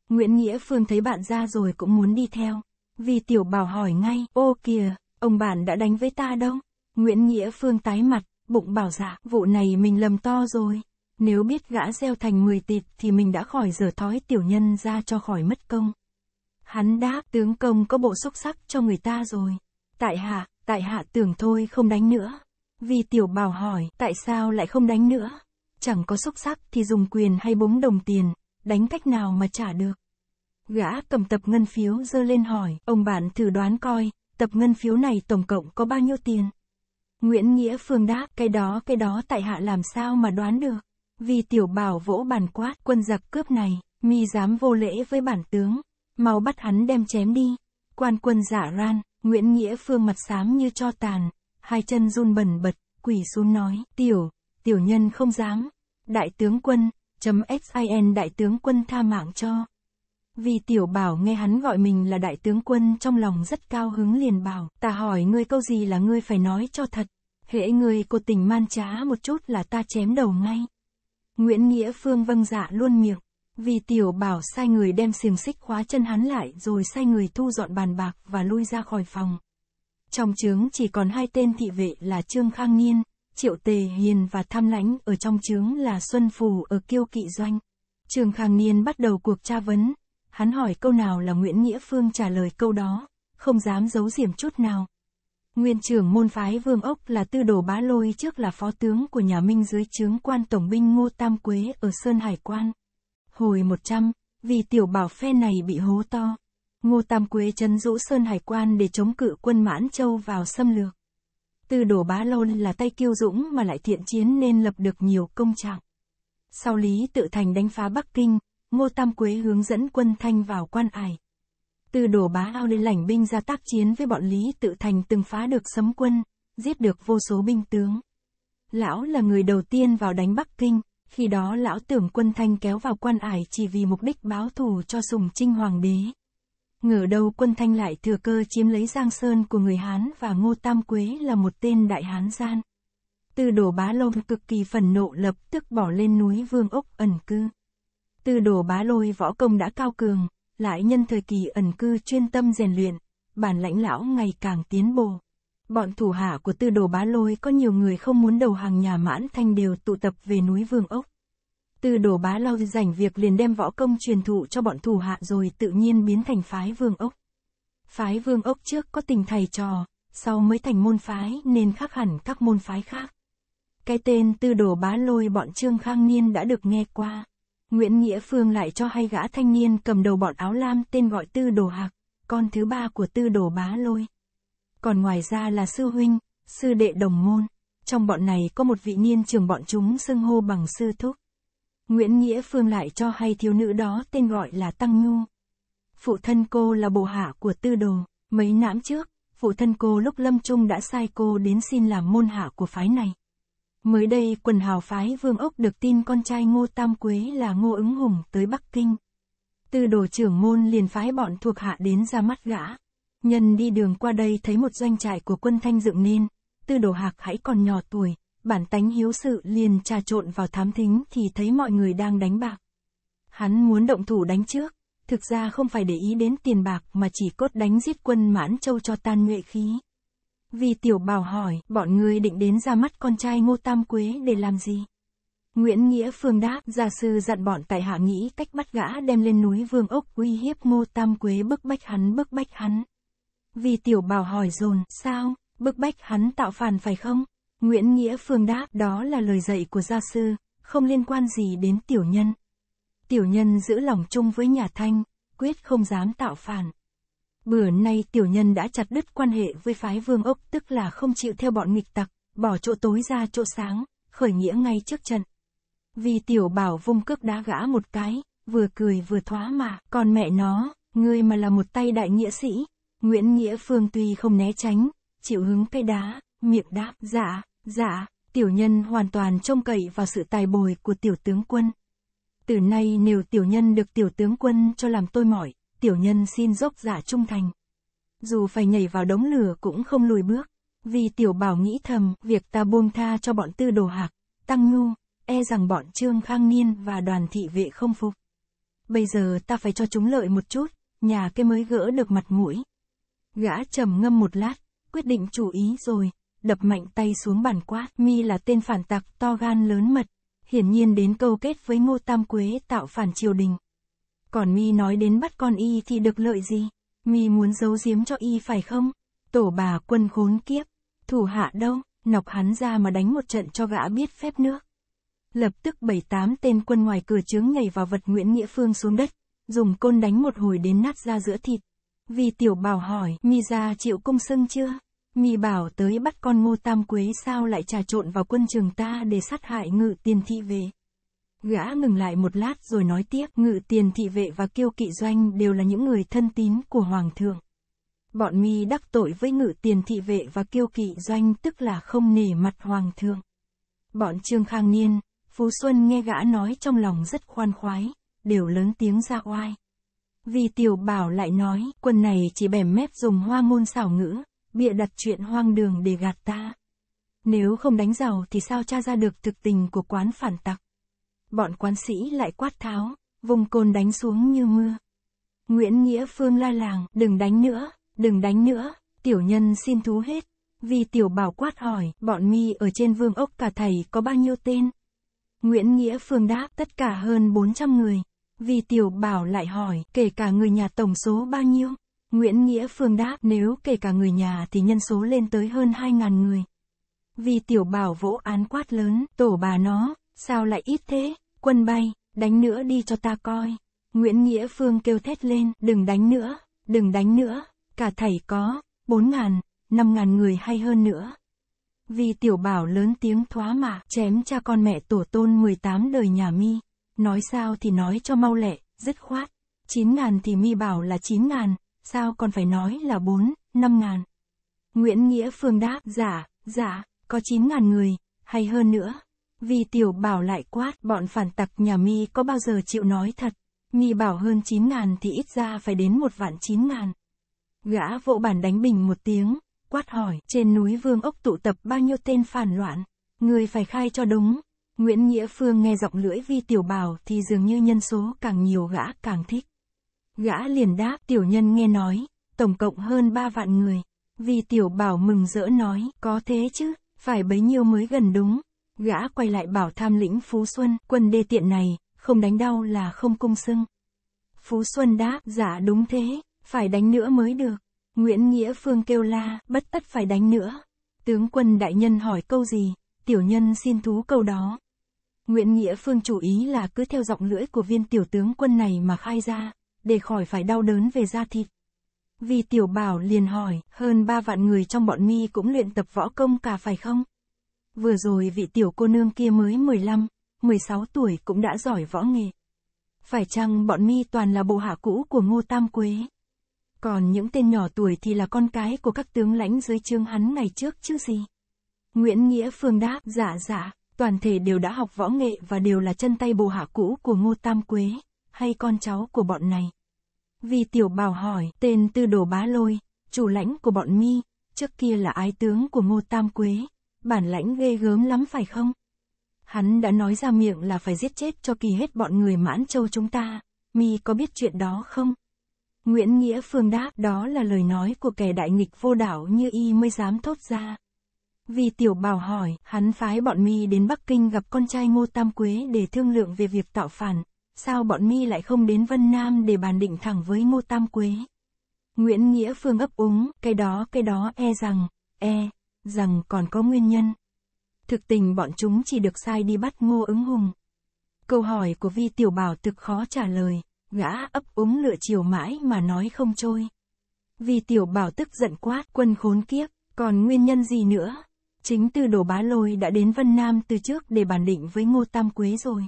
Nguyễn Nghĩa Phương thấy bạn ra rồi cũng muốn đi theo. Vì tiểu bảo hỏi ngay, ô kìa, ông bạn đã đánh với ta đâu? Nguyễn Nghĩa Phương tái mặt, bụng bảo dạ, vụ này mình lầm to rồi. Nếu biết gã gieo thành 10 tịt thì mình đã khỏi dở thói tiểu nhân ra cho khỏi mất công. Hắn đáp, tướng công có bộ xúc sắc cho người ta rồi. Tại hạ, tại hạ tưởng thôi không đánh nữa. Vì tiểu bảo hỏi, tại sao lại không đánh nữa? Chẳng có xúc sắc thì dùng quyền hay búng đồng tiền, đánh cách nào mà trả được. Gã cầm tập ngân phiếu dơ lên hỏi, ông bạn thử đoán coi, tập ngân phiếu này tổng cộng có bao nhiêu tiền? Nguyễn Nghĩa Phương đáp, cái đó cái đó tại hạ làm sao mà đoán được. Vì tiểu bảo vỗ bàn quát, quân giặc cướp này, mi dám vô lễ với bản tướng, mau bắt hắn đem chém đi. Quan quân giả ran, Nguyễn Nghĩa Phương mặt xám như cho tàn, hai chân run bẩn bật, quỳ xuống nói, tiểu, tiểu nhân không dám. Đại tướng quân, chấm xin đại tướng quân tha mạng cho. Vì tiểu bảo nghe hắn gọi mình là đại tướng quân trong lòng rất cao hứng liền bảo, ta hỏi ngươi câu gì là ngươi phải nói cho thật. Hễ ngươi cô tình man trá một chút là ta chém đầu ngay. Nguyễn Nghĩa Phương vâng dạ luôn miệng. Vì tiểu bảo sai người đem xiềng xích khóa chân hắn lại rồi sai người thu dọn bàn bạc và lui ra khỏi phòng. Trong trướng chỉ còn hai tên thị vệ là Trương Khang Niên, Triệu Tề Hiền và Tham Lãnh ở trong trướng là Xuân Phù ở Kiêu Kỵ Doanh. Trương Khang Niên bắt đầu cuộc tra vấn, hắn hỏi câu nào là Nguyễn Nghĩa Phương trả lời câu đó, không dám giấu diểm chút nào. Nguyên trưởng môn phái Vương Ốc là tư đồ bá lôi trước là phó tướng của nhà Minh dưới trướng quan tổng binh Ngô Tam Quế ở Sơn Hải Quan. Hồi 100, vì tiểu bảo phe này bị hố to. Ngô Tam Quế chấn rũ Sơn Hải Quan để chống cự quân Mãn Châu vào xâm lược. Tư đồ bá lôn là tay kiêu dũng mà lại thiện chiến nên lập được nhiều công trạng. Sau Lý tự thành đánh phá Bắc Kinh, Ngô Tam Quế hướng dẫn quân Thanh vào quan ải. Từ đổ bá ao lên lãnh binh ra tác chiến với bọn Lý tự thành từng phá được sấm quân, giết được vô số binh tướng. Lão là người đầu tiên vào đánh Bắc Kinh, khi đó lão tưởng quân Thanh kéo vào quan ải chỉ vì mục đích báo thù cho sùng trinh hoàng đế. Ngờ đâu quân Thanh lại thừa cơ chiếm lấy Giang Sơn của người Hán và Ngô Tam Quế là một tên đại Hán gian. Tư đồ bá lôi cực kỳ phần nộ lập tức bỏ lên núi Vương Ốc ẩn cư. Tư đồ bá lôi võ công đã cao cường, lại nhân thời kỳ ẩn cư chuyên tâm rèn luyện, bản lãnh lão ngày càng tiến bộ. Bọn thủ hạ của tư đồ bá lôi có nhiều người không muốn đầu hàng nhà mãn thanh đều tụ tập về núi Vương Ốc. Tư đồ bá lôi rảnh việc liền đem võ công truyền thụ cho bọn thủ hạ rồi tự nhiên biến thành phái Vương Ốc. Phái Vương Ốc trước có tình thầy trò, sau mới thành môn phái nên khác hẳn các môn phái khác. Cái tên tư đồ bá lôi bọn Trương Khang Niên đã được nghe qua. Nguyễn Nghĩa Phương lại cho hay gã thanh niên cầm đầu bọn áo lam tên gọi tư đồ hạc, con thứ ba của tư đồ bá lôi. Còn ngoài ra là sư huynh, sư đệ đồng môn. Trong bọn này có một vị niên trường bọn chúng xưng hô bằng sư thúc. Nguyễn Nghĩa Phương lại cho hay thiếu nữ đó tên gọi là Tăng Nhu. Phụ thân cô là bộ hạ của tư đồ, mấy năm trước, phụ thân cô lúc lâm trung đã sai cô đến xin làm môn hạ của phái này. Mới đây quần hào phái Vương Ốc được tin con trai Ngô Tam Quế là Ngô ứng hùng tới Bắc Kinh. Tư đồ trưởng môn liền phái bọn thuộc hạ đến ra mắt gã. Nhân đi đường qua đây thấy một doanh trại của quân thanh dựng nên, tư đồ hạc hãy còn nhỏ tuổi, bản tánh hiếu sự liền trà trộn vào thám thính thì thấy mọi người đang đánh bạc. Hắn muốn động thủ đánh trước, thực ra không phải để ý đến tiền bạc mà chỉ cốt đánh giết quân mãn châu cho tan nhuệ khí. Vì tiểu bảo hỏi, bọn người định đến ra mắt con trai ngô tam quế để làm gì? Nguyễn Nghĩa Phương đáp, gia sư dặn bọn tại hạ nghĩ cách bắt gã đem lên núi vương ốc uy hiếp ngô tam quế bức bách hắn bức bách hắn. Vì tiểu bảo hỏi dồn, sao, bức bách hắn tạo phản phải không? Nguyễn Nghĩa Phương đáp, đó là lời dạy của gia sư, không liên quan gì đến tiểu nhân. Tiểu nhân giữ lòng chung với nhà Thanh, quyết không dám tạo phản. Bữa nay tiểu nhân đã chặt đứt quan hệ với phái vương ốc tức là không chịu theo bọn nghịch tặc, bỏ chỗ tối ra chỗ sáng, khởi nghĩa ngay trước trận. Vì tiểu bảo vung cước đá gã một cái, vừa cười vừa thoá mà, còn mẹ nó, ngươi mà là một tay đại nghĩa sĩ. Nguyễn Nghĩa Phương tuy không né tránh, chịu hứng cây đá, miệng đáp, dạ, dạ, tiểu nhân hoàn toàn trông cậy vào sự tài bồi của tiểu tướng quân. Từ nay nếu tiểu nhân được tiểu tướng quân cho làm tôi mỏi, tiểu nhân xin dốc giả trung thành. Dù phải nhảy vào đống lửa cũng không lùi bước, vì tiểu bảo nghĩ thầm, việc ta buông tha cho bọn tư đồ hạc, tăng nhu, e rằng bọn trương khang niên và đoàn thị vệ không phục. Bây giờ ta phải cho chúng lợi một chút, nhà cái mới gỡ được mặt mũi. Gã trầm ngâm một lát, quyết định chủ ý rồi, đập mạnh tay xuống bàn quát, mi là tên phản tặc to gan lớn mật, hiển nhiên đến câu kết với ngô tam quế tạo phản triều đình. Còn mi nói đến bắt con y thì được lợi gì? Mi muốn giấu giếm cho y phải không? Tổ bà quân khốn kiếp. Thủ hạ đâu? Nọc hắn ra mà đánh một trận cho gã biết phép nước. Lập tức bảy tám tên quân ngoài cửa trướng nhảy vào vật Nguyễn Nghĩa Phương xuống đất, dùng côn đánh một hồi đến nát ra giữa thịt. Vì tiểu bảo hỏi, mi ra chịu công sưng chưa? Mi bảo tới bắt con ngô tam quế sao lại trà trộn vào quân trường ta để sát hại ngự tiền thị về. Gã ngừng lại một lát rồi nói tiếp, ngự tiền thị vệ và kiêu kỵ doanh đều là những người thân tín của Hoàng thượng. Bọn mi đắc tội với ngự tiền thị vệ và kiêu kỵ doanh tức là không nể mặt Hoàng thượng. Bọn Trương Khang Niên, Phú Xuân nghe gã nói trong lòng rất khoan khoái, đều lớn tiếng ra oai. Vì tiểu bảo lại nói, quân này chỉ bẻ mép dùng hoa ngôn xảo ngữ, bịa đặt chuyện hoang đường để gạt ta. Nếu không đánh giàu thì sao tra ra được thực tình của quán phản tặc bọn quan sĩ lại quát tháo, vùng côn đánh xuống như mưa. Nguyễn Nghĩa Phương la làng, đừng đánh nữa, đừng đánh nữa, tiểu nhân xin thú hết. Vì tiểu bảo quát hỏi, bọn mi ở trên vương ốc cả thầy có bao nhiêu tên? Nguyễn Nghĩa Phương đáp tất cả hơn 400 người. Vì tiểu bảo lại hỏi, kể cả người nhà tổng số bao nhiêu? Nguyễn Nghĩa Phương đáp, nếu kể cả người nhà thì nhân số lên tới hơn 2.000 người. Vì tiểu bảo vỗ án quát lớn, tổ bà nó, sao lại ít thế, quân bay, đánh nữa đi cho ta coi. Nguyễn Nghĩa Phương kêu thét lên, đừng đánh nữa, đừng đánh nữa, cả thầy có, 4.000, 5.000 người hay hơn nữa. Vì tiểu bảo lớn tiếng thoá mạ, chém cha con mẹ tổ tôn 18 đời nhà mi. Nói sao thì nói cho mau lẹ, dứt khoát. 9 ngàn thì mi bảo là 9 ngàn, sao còn phải nói là 4, 5 ngàn. Nguyễn Nghĩa Phương đáp, giả, giả, có 9 ngàn người, hay hơn nữa. Vì tiểu bảo lại quát, bọn phản tặc nhà mi có bao giờ chịu nói thật. Mi bảo hơn 9 ngàn thì ít ra phải đến một vạn 9 ngàn. Gã vỗ bản đánh bình một tiếng, quát hỏi, trên núi Vương Ốc tụ tập bao nhiêu tên phản loạn, người phải khai cho đúng. Nguyễn Nghĩa Phương nghe giọng lưỡi vi tiểu bảo thì dường như nhân số càng nhiều gã càng thích. Gã liền đáp, tiểu nhân nghe nói, tổng cộng hơn ba vạn người. Vi tiểu bảo mừng rỡ nói, có thế chứ, phải bấy nhiêu mới gần đúng. Gã quay lại bảo tham lĩnh Phú Xuân, quân đê tiện này, không đánh đau là không cung sưng. Phú Xuân đáp, dạ đúng thế, phải đánh nữa mới được. Nguyễn Nghĩa Phương kêu la, bất tất phải đánh nữa. Tướng quân đại nhân hỏi câu gì, tiểu nhân xin thú câu đó. Nguyễn Nghĩa Phương chủ ý là cứ theo giọng lưỡi của viên tiểu tướng quân này mà khai ra, để khỏi phải đau đớn về da thịt. Vì tiểu bảo liền hỏi, hơn ba vạn người trong bọn mi cũng luyện tập võ công cả phải không? Vừa rồi vị tiểu cô nương kia mới 15, 16 tuổi cũng đã giỏi võ nghệ. Phải chăng bọn mi toàn là bộ hạ cũ của Ngô Tam Quế? Còn những tên nhỏ tuổi thì là con cái của các tướng lãnh dưới trương hắn ngày trước chứ gì. Nguyễn Nghĩa Phương đáp, dạ dạ, toàn thể đều đã học võ nghệ và đều là chân tay bồ hạ cũ của Ngô Tam Quế, hay con cháu của bọn này. Vì tiểu bảo hỏi, tên tư đồ bá lôi, chủ lãnh của bọn mi, trước kia là ái tướng của Ngô Tam Quế, bản lãnh ghê gớm lắm phải không? Hắn đã nói ra miệng là phải giết chết cho kỳ hết bọn người mãn châu chúng ta, mi có biết chuyện đó không? Nguyễn Nghĩa Phương đáp đó là lời nói của kẻ đại nghịch vô đảo như y mới dám thốt ra. Vì tiểu bảo hỏi, hắn phái bọn mi đến Bắc Kinh gặp con trai Ngô Tam Quế để thương lượng về việc tạo phản, sao bọn mi lại không đến Vân Nam để bàn định thẳng với Ngô Tam Quế? Nguyễn Nghĩa Phương ấp úng, cái đó cái đó e rằng, e, rằng còn có nguyên nhân. Thực tình bọn chúng chỉ được sai đi bắt Ngô ứng hùng. Câu hỏi của Vi Tiểu Bảo thực khó trả lời, Gã ấp úng lựa chiều mãi mà nói không trôi. Vì tiểu bảo tức giận quát quân khốn kiếp, còn nguyên nhân gì nữa? Chính từ đồ bá lôi đã đến Vân Nam từ trước để bàn định với Ngô Tam Quế rồi.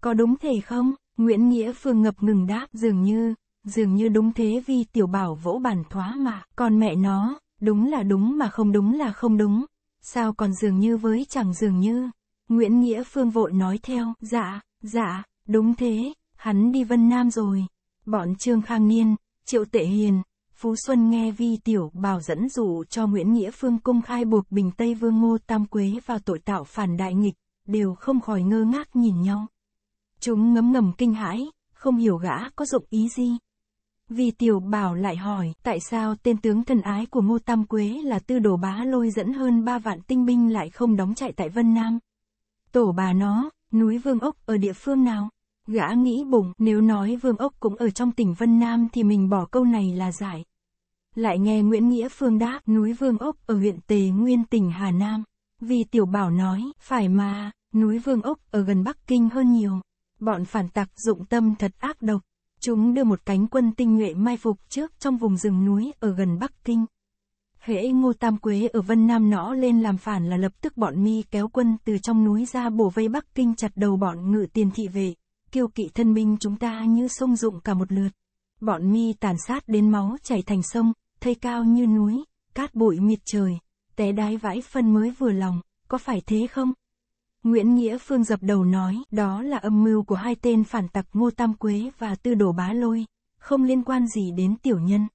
Có đúng thế không? Nguyễn Nghĩa Phương ngập ngừng đáp dường như, dường như đúng thế vì tiểu bảo vỗ bàn thoá mà, còn mẹ nó, đúng là đúng mà không đúng là không đúng. Sao còn dường như với chẳng dường như. Nguyễn Nghĩa Phương vội nói theo, dạ, dạ, đúng thế, Hắn đi Vân Nam rồi. Bọn Trương Khang Niên, Triệu Tệ Hiền, Phú Xuân nghe Vi Tiểu bảo dẫn dụ cho Nguyễn Nghĩa Phương công khai buộc Bình Tây Vương Ngô Tam Quế vào tội tạo phản đại nghịch, đều không khỏi ngơ ngác nhìn nhau. Chúng ngấm ngầm kinh hãi, không hiểu gã có dụng ý gì. Vi Tiểu bảo lại hỏi, tại sao tên tướng thân ái của Ngô Tam Quế là tư đồ bá lôi dẫn hơn ba vạn tinh binh lại không đóng chạy tại Vân Nam? Tổ bà nó, núi Vương Ốc ở địa phương nào? Gã nghĩ bụng, nếu nói Vương Ốc cũng ở trong tỉnh Vân Nam thì mình bỏ câu này là giải. Lại nghe Nguyễn Nghĩa Phương đáp, núi Vương Ốc ở huyện Tề Nguyên tỉnh Hà Nam. Vì Tiểu Bảo nói, phải mà, núi Vương Ốc ở gần Bắc Kinh hơn nhiều. Bọn phản tặc dụng tâm thật ác độc. Chúng đưa một cánh quân tinh nhuệ mai phục trước trong vùng rừng núi ở gần Bắc Kinh. Hễ Ngô Tam Quế ở Vân Nam nõ lên làm phản là lập tức bọn mi kéo quân từ trong núi ra bổ vây Bắc Kinh chặt đầu bọn ngự tiền thị vệ kiêu kỵ thân binh chúng ta như sông dụng cả một lượt. Bọn mi tàn sát đến máu chảy thành sông, thây cao như núi, cát bụi miệt trời, té đái vãi phân mới vừa lòng, có phải thế không? Nguyễn Nghĩa Phương dập đầu nói, đó là âm mưu của hai tên phản tặc Ngô Tam Quế và Tư Đồ Bá Lôi, không liên quan gì đến tiểu nhân.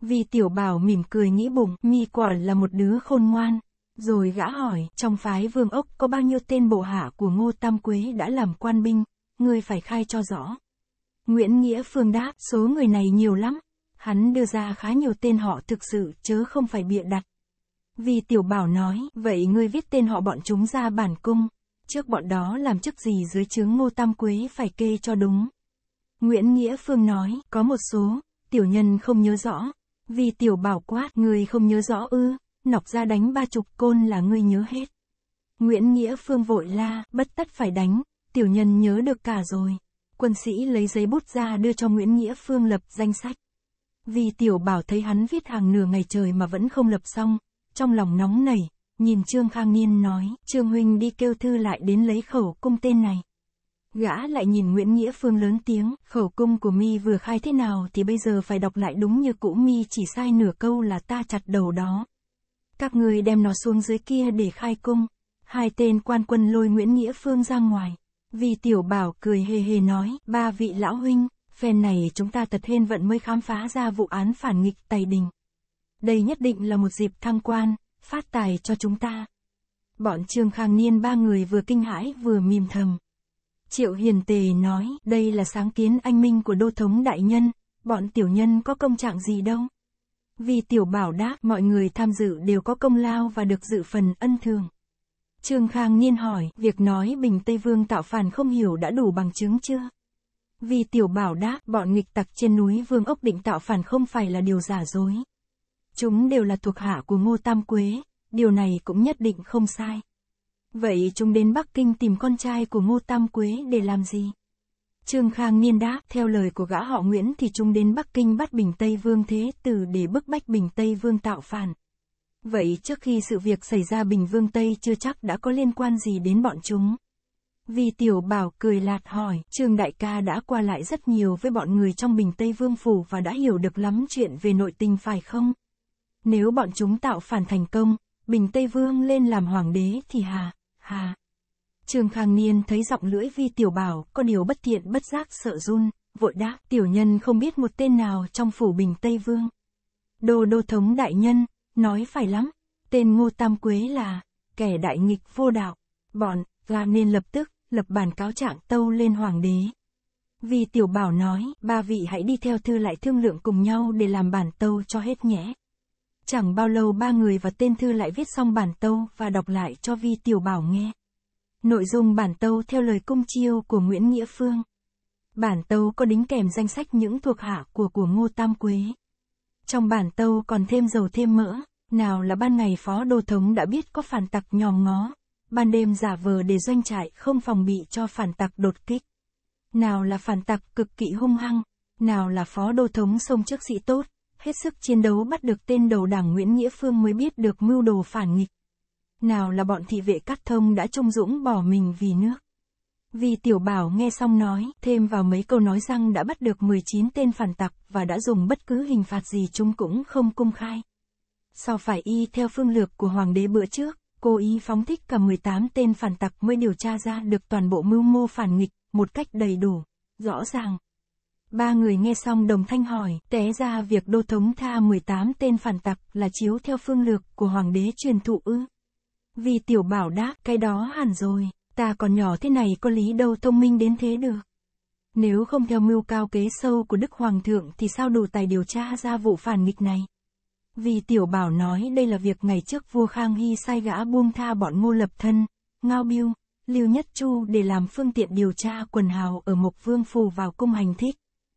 Vì tiểu bảo mỉm cười nghĩ bụng, mi quả là một đứa khôn ngoan. Rồi gã hỏi, trong phái vương ốc có bao nhiêu tên bộ hạ của Ngô Tam Quế đã làm quan binh, ngươi phải khai cho rõ. Nguyễn Nghĩa Phương đáp, số người này nhiều lắm. Hắn đưa ra khá nhiều tên họ thực sự, chớ không phải bịa đặt. Vì tiểu bảo nói, vậy ngươi viết tên họ bọn chúng ra bản cung. trước bọn đó làm chức gì dưới chướng ngô tam quế phải kê cho đúng. Nguyễn Nghĩa Phương nói, có một số, tiểu nhân không nhớ rõ. Vì tiểu bảo quát, người không nhớ rõ ư, nọc ra đánh ba chục côn là ngươi nhớ hết. Nguyễn Nghĩa Phương vội la, bất tất phải đánh, tiểu nhân nhớ được cả rồi. Quân sĩ lấy giấy bút ra đưa cho Nguyễn Nghĩa Phương lập danh sách. Vì tiểu bảo thấy hắn viết hàng nửa ngày trời mà vẫn không lập xong, trong lòng nóng nảy, nhìn Trương Khang Niên nói, Trương Huynh đi kêu thư lại đến lấy khẩu cung tên này. Gã lại nhìn Nguyễn Nghĩa Phương lớn tiếng, khẩu cung của mi vừa khai thế nào thì bây giờ phải đọc lại đúng như cũ mi chỉ sai nửa câu là ta chặt đầu đó. Các người đem nó xuống dưới kia để khai cung. Hai tên quan quân lôi Nguyễn Nghĩa Phương ra ngoài. Vì tiểu bảo cười hề hề nói, ba vị lão huynh, phen này chúng ta tật hên vận mới khám phá ra vụ án phản nghịch tây đình. Đây nhất định là một dịp thăng quan, phát tài cho chúng ta. Bọn Trương Khang Niên ba người vừa kinh hãi vừa mìm thầm. Triệu Hiền Tề nói, đây là sáng kiến anh minh của đô thống đại nhân, bọn tiểu nhân có công trạng gì đâu. Vì tiểu bảo đáp, mọi người tham dự đều có công lao và được dự phần ân thường. Trương Khang Niên hỏi, việc nói Bình Tây Vương tạo phản không hiểu đã đủ bằng chứng chưa? Vì tiểu bảo đáp, bọn nghịch tặc trên núi Vương Ốc định tạo phản không phải là điều giả dối. Chúng đều là thuộc hạ của Ngô Tam Quế, điều này cũng nhất định không sai. Vậy chúng đến Bắc Kinh tìm con trai của Ngô Tam Quế để làm gì? Trương Khang Niên đáp, theo lời của gã họ Nguyễn thì chúng đến Bắc Kinh bắt Bình Tây Vương Thế Tử để bức bách Bình Tây Vương tạo phản. Vậy trước khi sự việc xảy ra Bình Vương Tây chưa chắc đã có liên quan gì đến bọn chúng. Vì tiểu bảo cười lạt hỏi, Trương Đại ca đã qua lại rất nhiều với bọn người trong Bình Tây Vương Phủ và đã hiểu được lắm chuyện về nội tình phải không? Nếu bọn chúng tạo phản thành công, Bình Tây Vương lên làm hoàng đế thì hà, hà. Trương Khang Niên thấy giọng lưỡi vi tiểu bảo, có điều bất thiện bất giác sợ run, vội đáp, tiểu nhân không biết một tên nào trong phủ Bình Tây Vương. Đô đô thống đại nhân, nói phải lắm, tên Ngô Tam Quế là, kẻ đại nghịch vô đạo, bọn, ga nên lập tức, lập bản cáo trạng tâu lên hoàng đế. Vì tiểu bảo nói, ba vị hãy đi theo thư lại thương lượng cùng nhau để làm bản tâu cho hết nhé. Chẳng bao lâu ba người và tên thư lại viết xong bản tâu và đọc lại cho Vi Tiểu Bảo nghe. Nội dung bản tâu theo lời cung chiêu của Nguyễn Nghĩa Phương. Bản tâu có đính kèm danh sách những thuộc hạ của của Ngô Tam Quế. Trong bản tâu còn thêm dầu thêm mỡ, nào là ban ngày phó đô thống đã biết có phản tặc nhòm ngó, ban đêm giả vờ để doanh trại không phòng bị cho phản tặc đột kích. Nào là phản tặc cực kỳ hung hăng, nào là phó đô thống sông trước sĩ tốt, hết sức chiến đấu bắt được tên đầu đảng Nguyễn Nghĩa Phương mới biết được mưu đồ phản nghịch. Nào là bọn thị vệ cắt thông đã trung dũng bỏ mình vì nước. Vì tiểu bảo nghe xong nói, thêm vào mấy câu nói rằng đã bắt được 19 tên phản tặc và đã dùng bất cứ hình phạt gì chúng cũng không công khai. Sau phải y theo phương lược của hoàng đế bữa trước, cô y phóng thích cả 18 tên phản tặc mới điều tra ra được toàn bộ mưu mô phản nghịch, một cách đầy đủ, rõ ràng. Ba người nghe xong đồng thanh hỏi, té ra việc đô thống tha 18 tên phản tặc là chiếu theo phương lược của hoàng đế truyền thụ ư. Vì tiểu bảo đáp, cái đó hẳn rồi, ta còn nhỏ thế này có lý đâu thông minh đến thế được. Nếu không theo mưu cao kế sâu của Đức Hoàng thượng thì sao đủ tài điều tra ra vụ phản nghịch này? Vì tiểu bảo nói đây là việc ngày trước vua Khang Hy sai gã buông tha bọn ngô lập thân, ngao biêu, lưu nhất chu để làm phương tiện điều tra quần hào ở Mộc Vương Phù vào cung hành thích.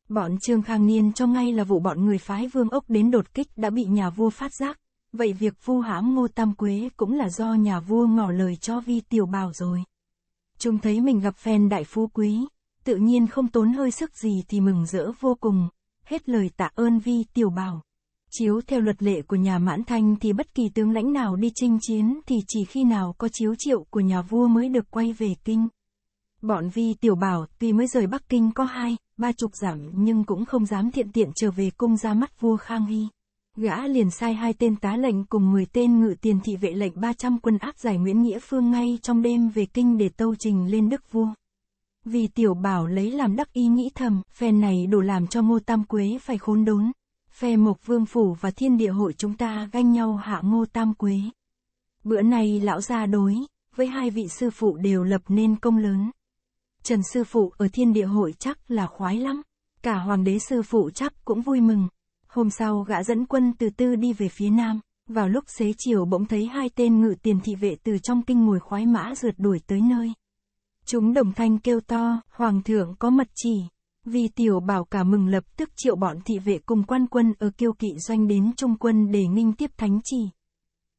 Bọn Trương Khang Niên cho ngay là vụ bọn người phái Vương Ốc đến đột kích đã bị nhà vua phát giác. Vậy việc vu hãm Ngô Tam Quế cũng là do nhà vua ngỏ lời cho Vi Tiểu Bảo rồi. Chúng thấy mình gặp phen đại phú quý, tự nhiên không tốn hơi sức gì thì mừng rỡ vô cùng, hết lời tạ ơn Vi Tiểu Bảo. Chiếu theo luật lệ của nhà Mãn Thanh thì bất kỳ tướng lãnh nào đi chinh chiến thì chỉ khi nào có chiếu triệu của nhà vua mới được quay về kinh. Bọn Vi Tiểu Bảo tuy mới rời Bắc Kinh có hai, ba chục giảm nhưng cũng không dám thiện tiện trở về cung ra mắt vua Khang Hy. Gã liền sai hai tên tá lệnh cùng 10 tên ngự tiền thị vệ lệnh 300 quân áp giải Nguyễn Nghĩa Phương ngay trong đêm về kinh để tâu trình lên đức vua. Vì tiểu bảo lấy làm đắc ý nghĩ thầm, phe này đủ làm cho ngô tam quế phải khốn đốn. Phe mộc vương phủ và thiên địa hội chúng ta ganh nhau hạ ngô tam quế. Bữa này lão gia đối, với hai vị sư phụ đều lập nên công lớn. Trần sư phụ ở thiên địa hội chắc là khoái lắm. Cả hoàng đế sư phụ chắc cũng vui mừng. Hôm sau gã dẫn quân từ tư đi về phía nam. Vào lúc xế chiều bỗng thấy hai tên ngự tiền thị vệ từ trong kinh ngồi khoái mã rượt đuổi tới nơi. Chúng đồng thanh kêu to, Hoàng thượng có mật chỉ. Vì tiểu bảo cả mừng lập tức triệu bọn thị vệ cùng quan quân ở kiêu kỵ doanh đến trung quân để nghinh tiếp thánh chỉ.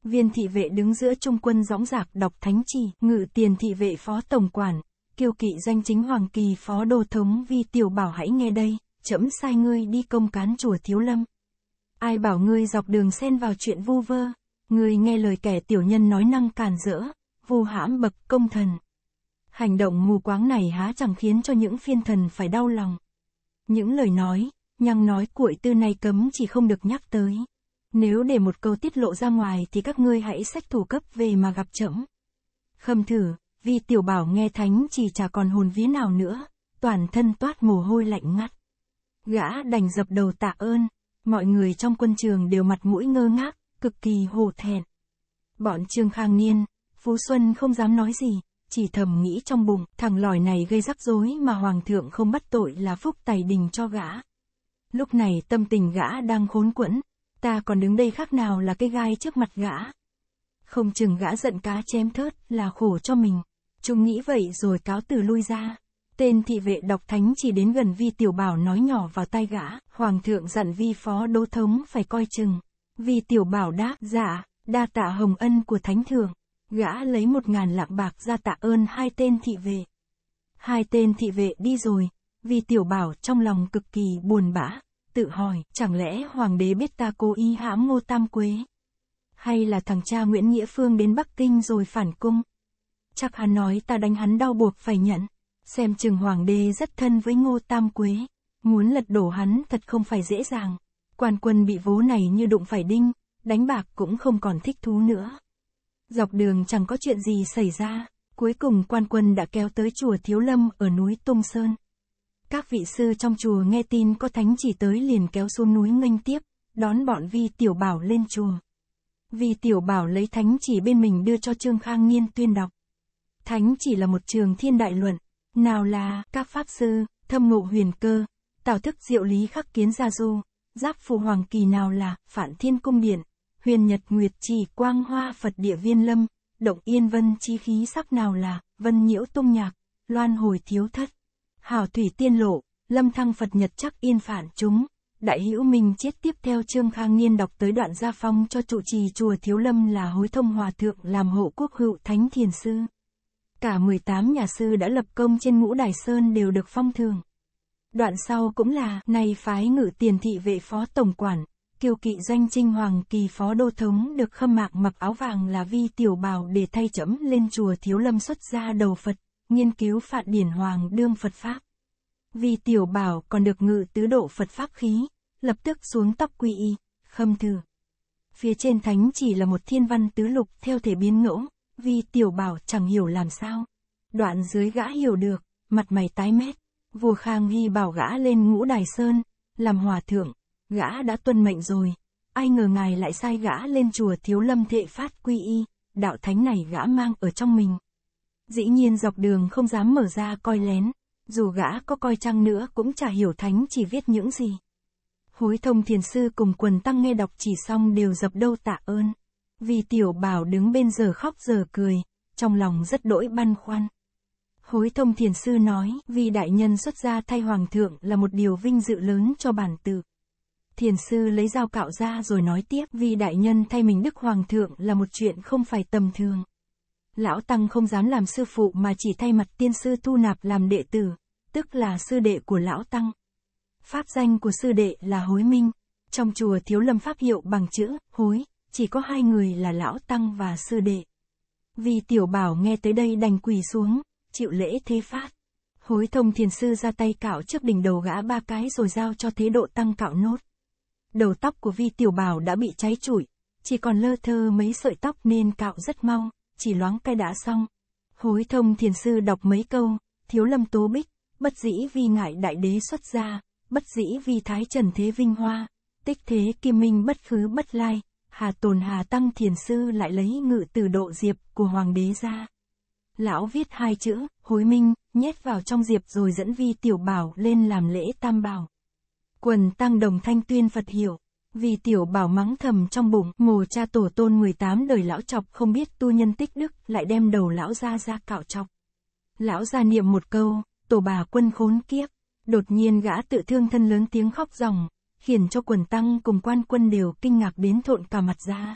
Viên thị vệ đứng giữa trung quân dõng dạc đọc thánh chỉ, ngự tiền thị vệ phó tổng quản, kiêu kỵ doanh chính hoàng kỳ phó đô thống vi tiểu bảo hãy nghe đây, trẫm sai ngươi đi công cán chùa thiếu lâm. Ai bảo ngươi dọc đường xen vào chuyện vu vơ, ngươi nghe lời kẻ tiểu nhân nói năng càn rỡ, vu hãm bậc công thần. Hành động mù quáng này há chẳng khiến cho những phiên thần phải đau lòng. Những lời nói, nhăng nói cuội tư này cấm chỉ không được nhắc tới. Nếu để một câu tiết lộ ra ngoài thì các ngươi hãy sách thủ cấp về mà gặp trẫm. Khâm thử, vì tiểu bảo nghe thánh chỉ chả còn hồn vía nào nữa, toàn thân toát mồ hôi lạnh ngắt. Gã đành dập đầu tạ ơn, mọi người trong quân trường đều mặt mũi ngơ ngác, cực kỳ hổ thẹn. Bọn Trương Khang Niên, Phú Xuân không dám nói gì, chỉ thầm nghĩ trong bụng, thằng lòi này gây rắc rối mà hoàng thượng không bắt tội là phúc tài đình cho gã. Lúc này tâm tình gã đang khốn quẫn, ta còn đứng đây khác nào là cái gai trước mặt gã. Không chừng gã giận cá chém thớt là khổ cho mình. Chúng nghĩ vậy rồi cáo từ lui ra. Tên thị vệ đọc thánh chỉ đến gần vi tiểu bảo nói nhỏ vào tai gã, hoàng thượng dặn vi phó đô thống phải coi chừng. Vi tiểu bảo đáp, dạ, đa tạ hồng ân của thánh thượng. Gã lấy một ngàn lạng bạc ra tạ ơn hai tên thị vệ. Hai tên thị vệ đi rồi, vì tiểu bảo trong lòng cực kỳ buồn bã, tự hỏi, chẳng lẽ hoàng đế biết ta cố ý hãm ngô tam quế? Hay là thằng cha Nguyễn Nghĩa Phương đến Bắc Kinh rồi phản cung? Chắc hắn nói ta đánh hắn đau buộc phải nhận. Xem chừng hoàng đế rất thân với ngô tam quế. Muốn lật đổ hắn thật không phải dễ dàng. Quan quân bị vố này như đụng phải đinh, đánh bạc cũng không còn thích thú nữa. Dọc đường chẳng có chuyện gì xảy ra, cuối cùng quan quân đã kéo tới chùa Thiếu Lâm ở núi Tung Sơn. Các vị sư trong chùa nghe tin có thánh chỉ tới liền kéo xuống núi nghênh tiếp, đón bọn vi tiểu bảo lên chùa. Vi tiểu bảo lấy thánh chỉ bên mình đưa cho Trương Khang Nghiên tuyên đọc. Thánh chỉ là một trường thiên đại luận, nào là các pháp sư, thâm ngộ huyền cơ, tào thức diệu lý khắc kiến gia du, giáp phù hoàng kỳ nào là phản thiên cung điện, huyền nhật nguyệt trì quang hoa Phật địa viên lâm, động yên vân chi khí sắc nào là, vân nhiễu tung nhạc, loan hồi thiếu thất, hảo thủy tiên lộ, lâm thăng Phật nhật chắc yên phản chúng. Đại hữu Minh chết tiếp theo Trương Khang Niên đọc tới đoạn gia phong cho trụ trì chùa Thiếu Lâm là hối thông hòa thượng làm hộ quốc hữu thánh thiền sư. Cả 18 nhà sư đã lập công trên ngũ đài sơn đều được phong thường. Đoạn sau cũng là, này phái ngự tiền thị vệ phó tổng quản, kiều kỵ doanh trinh hoàng kỳ phó đô thống được khâm mạc mặc áo vàng là vi tiểu bào để thay chấm lên chùa thiếu lâm xuất ra đầu Phật, nghiên cứu phạt điển hoàng đương Phật Pháp. Vi tiểu bảo còn được ngự tứ độ Phật Pháp khí, lập tức xuống tóc quy y, khâm thừa. Phía trên thánh chỉ là một thiên văn tứ lục theo thể biến ngẫu, vi tiểu bảo chẳng hiểu làm sao. Đoạn dưới gã hiểu được, mặt mày tái mét, vua Khang Hy bảo gã lên ngũ đài sơn, làm hòa thượng, Gã đã tuân mệnh rồi, ai ngờ ngài lại sai gã lên chùa thiếu lâm thệ phát quy y, đạo thánh này gã mang ở trong mình. Dĩ nhiên dọc đường không dám mở ra coi lén, dù gã có coi chăng nữa cũng chả hiểu thánh chỉ viết những gì. Hối thông thiền sư cùng quần tăng nghe đọc chỉ xong đều dập đâu tạ ơn. Vì tiểu bảo đứng bên giờ khóc giờ cười, trong lòng rất đỗi băn khoăn. Hối thông thiền sư nói, vì đại nhân xuất gia thay hoàng thượng là một điều vinh dự lớn cho bản tự. Thiền sư lấy dao cạo ra rồi nói tiếp vì đại nhân thay mình Đức Hoàng thượng là một chuyện không phải tầm thường. Lão Tăng không dám làm sư phụ mà chỉ thay mặt tiên sư thu nạp làm đệ tử, tức là sư đệ của Lão Tăng. Pháp danh của sư đệ là Hối Minh, trong chùa thiếu lâm pháp hiệu bằng chữ, hối, chỉ có hai người là Lão Tăng và sư đệ. Vì tiểu bảo nghe tới đây đành quỳ xuống, chịu lễ thế phát. Hối thông thiền sư ra tay cạo trước đỉnh đầu gã ba cái rồi giao cho thế độ tăng cạo nốt. Đầu tóc của Vi Tiểu Bảo đã bị cháy trụi, chỉ còn lơ thơ mấy sợi tóc nên cạo rất mau, chỉ loáng cái đã xong. Hối thông thiền sư đọc mấy câu, thiếu lâm tố bích, bất dĩ vi ngại đại đế xuất gia, bất dĩ vi thái trần thế vinh hoa, tích thế kim minh bất khứ bất lai, hà tồn hà tăng thiền sư lại lấy ngự từ độ diệp của hoàng đế ra. Lão viết hai chữ, hối minh, nhét vào trong diệp rồi dẫn vi tiểu bảo lên làm lễ tam bảo. Quần tăng đồng thanh tuyên Phật hiểu. Vì tiểu bảo mắng thầm trong bụng, mồ cha tổ tôn 18 đời lão chọc không biết tu nhân tích đức, lại đem đầu lão ra ra cạo chọc. Lão ra niệm một câu, tổ bà quân khốn kiếp. Đột nhiên gã tự thương thân lớn tiếng khóc ròng, khiến cho quần tăng cùng quan quân đều kinh ngạc đến thộn cả mặt ra.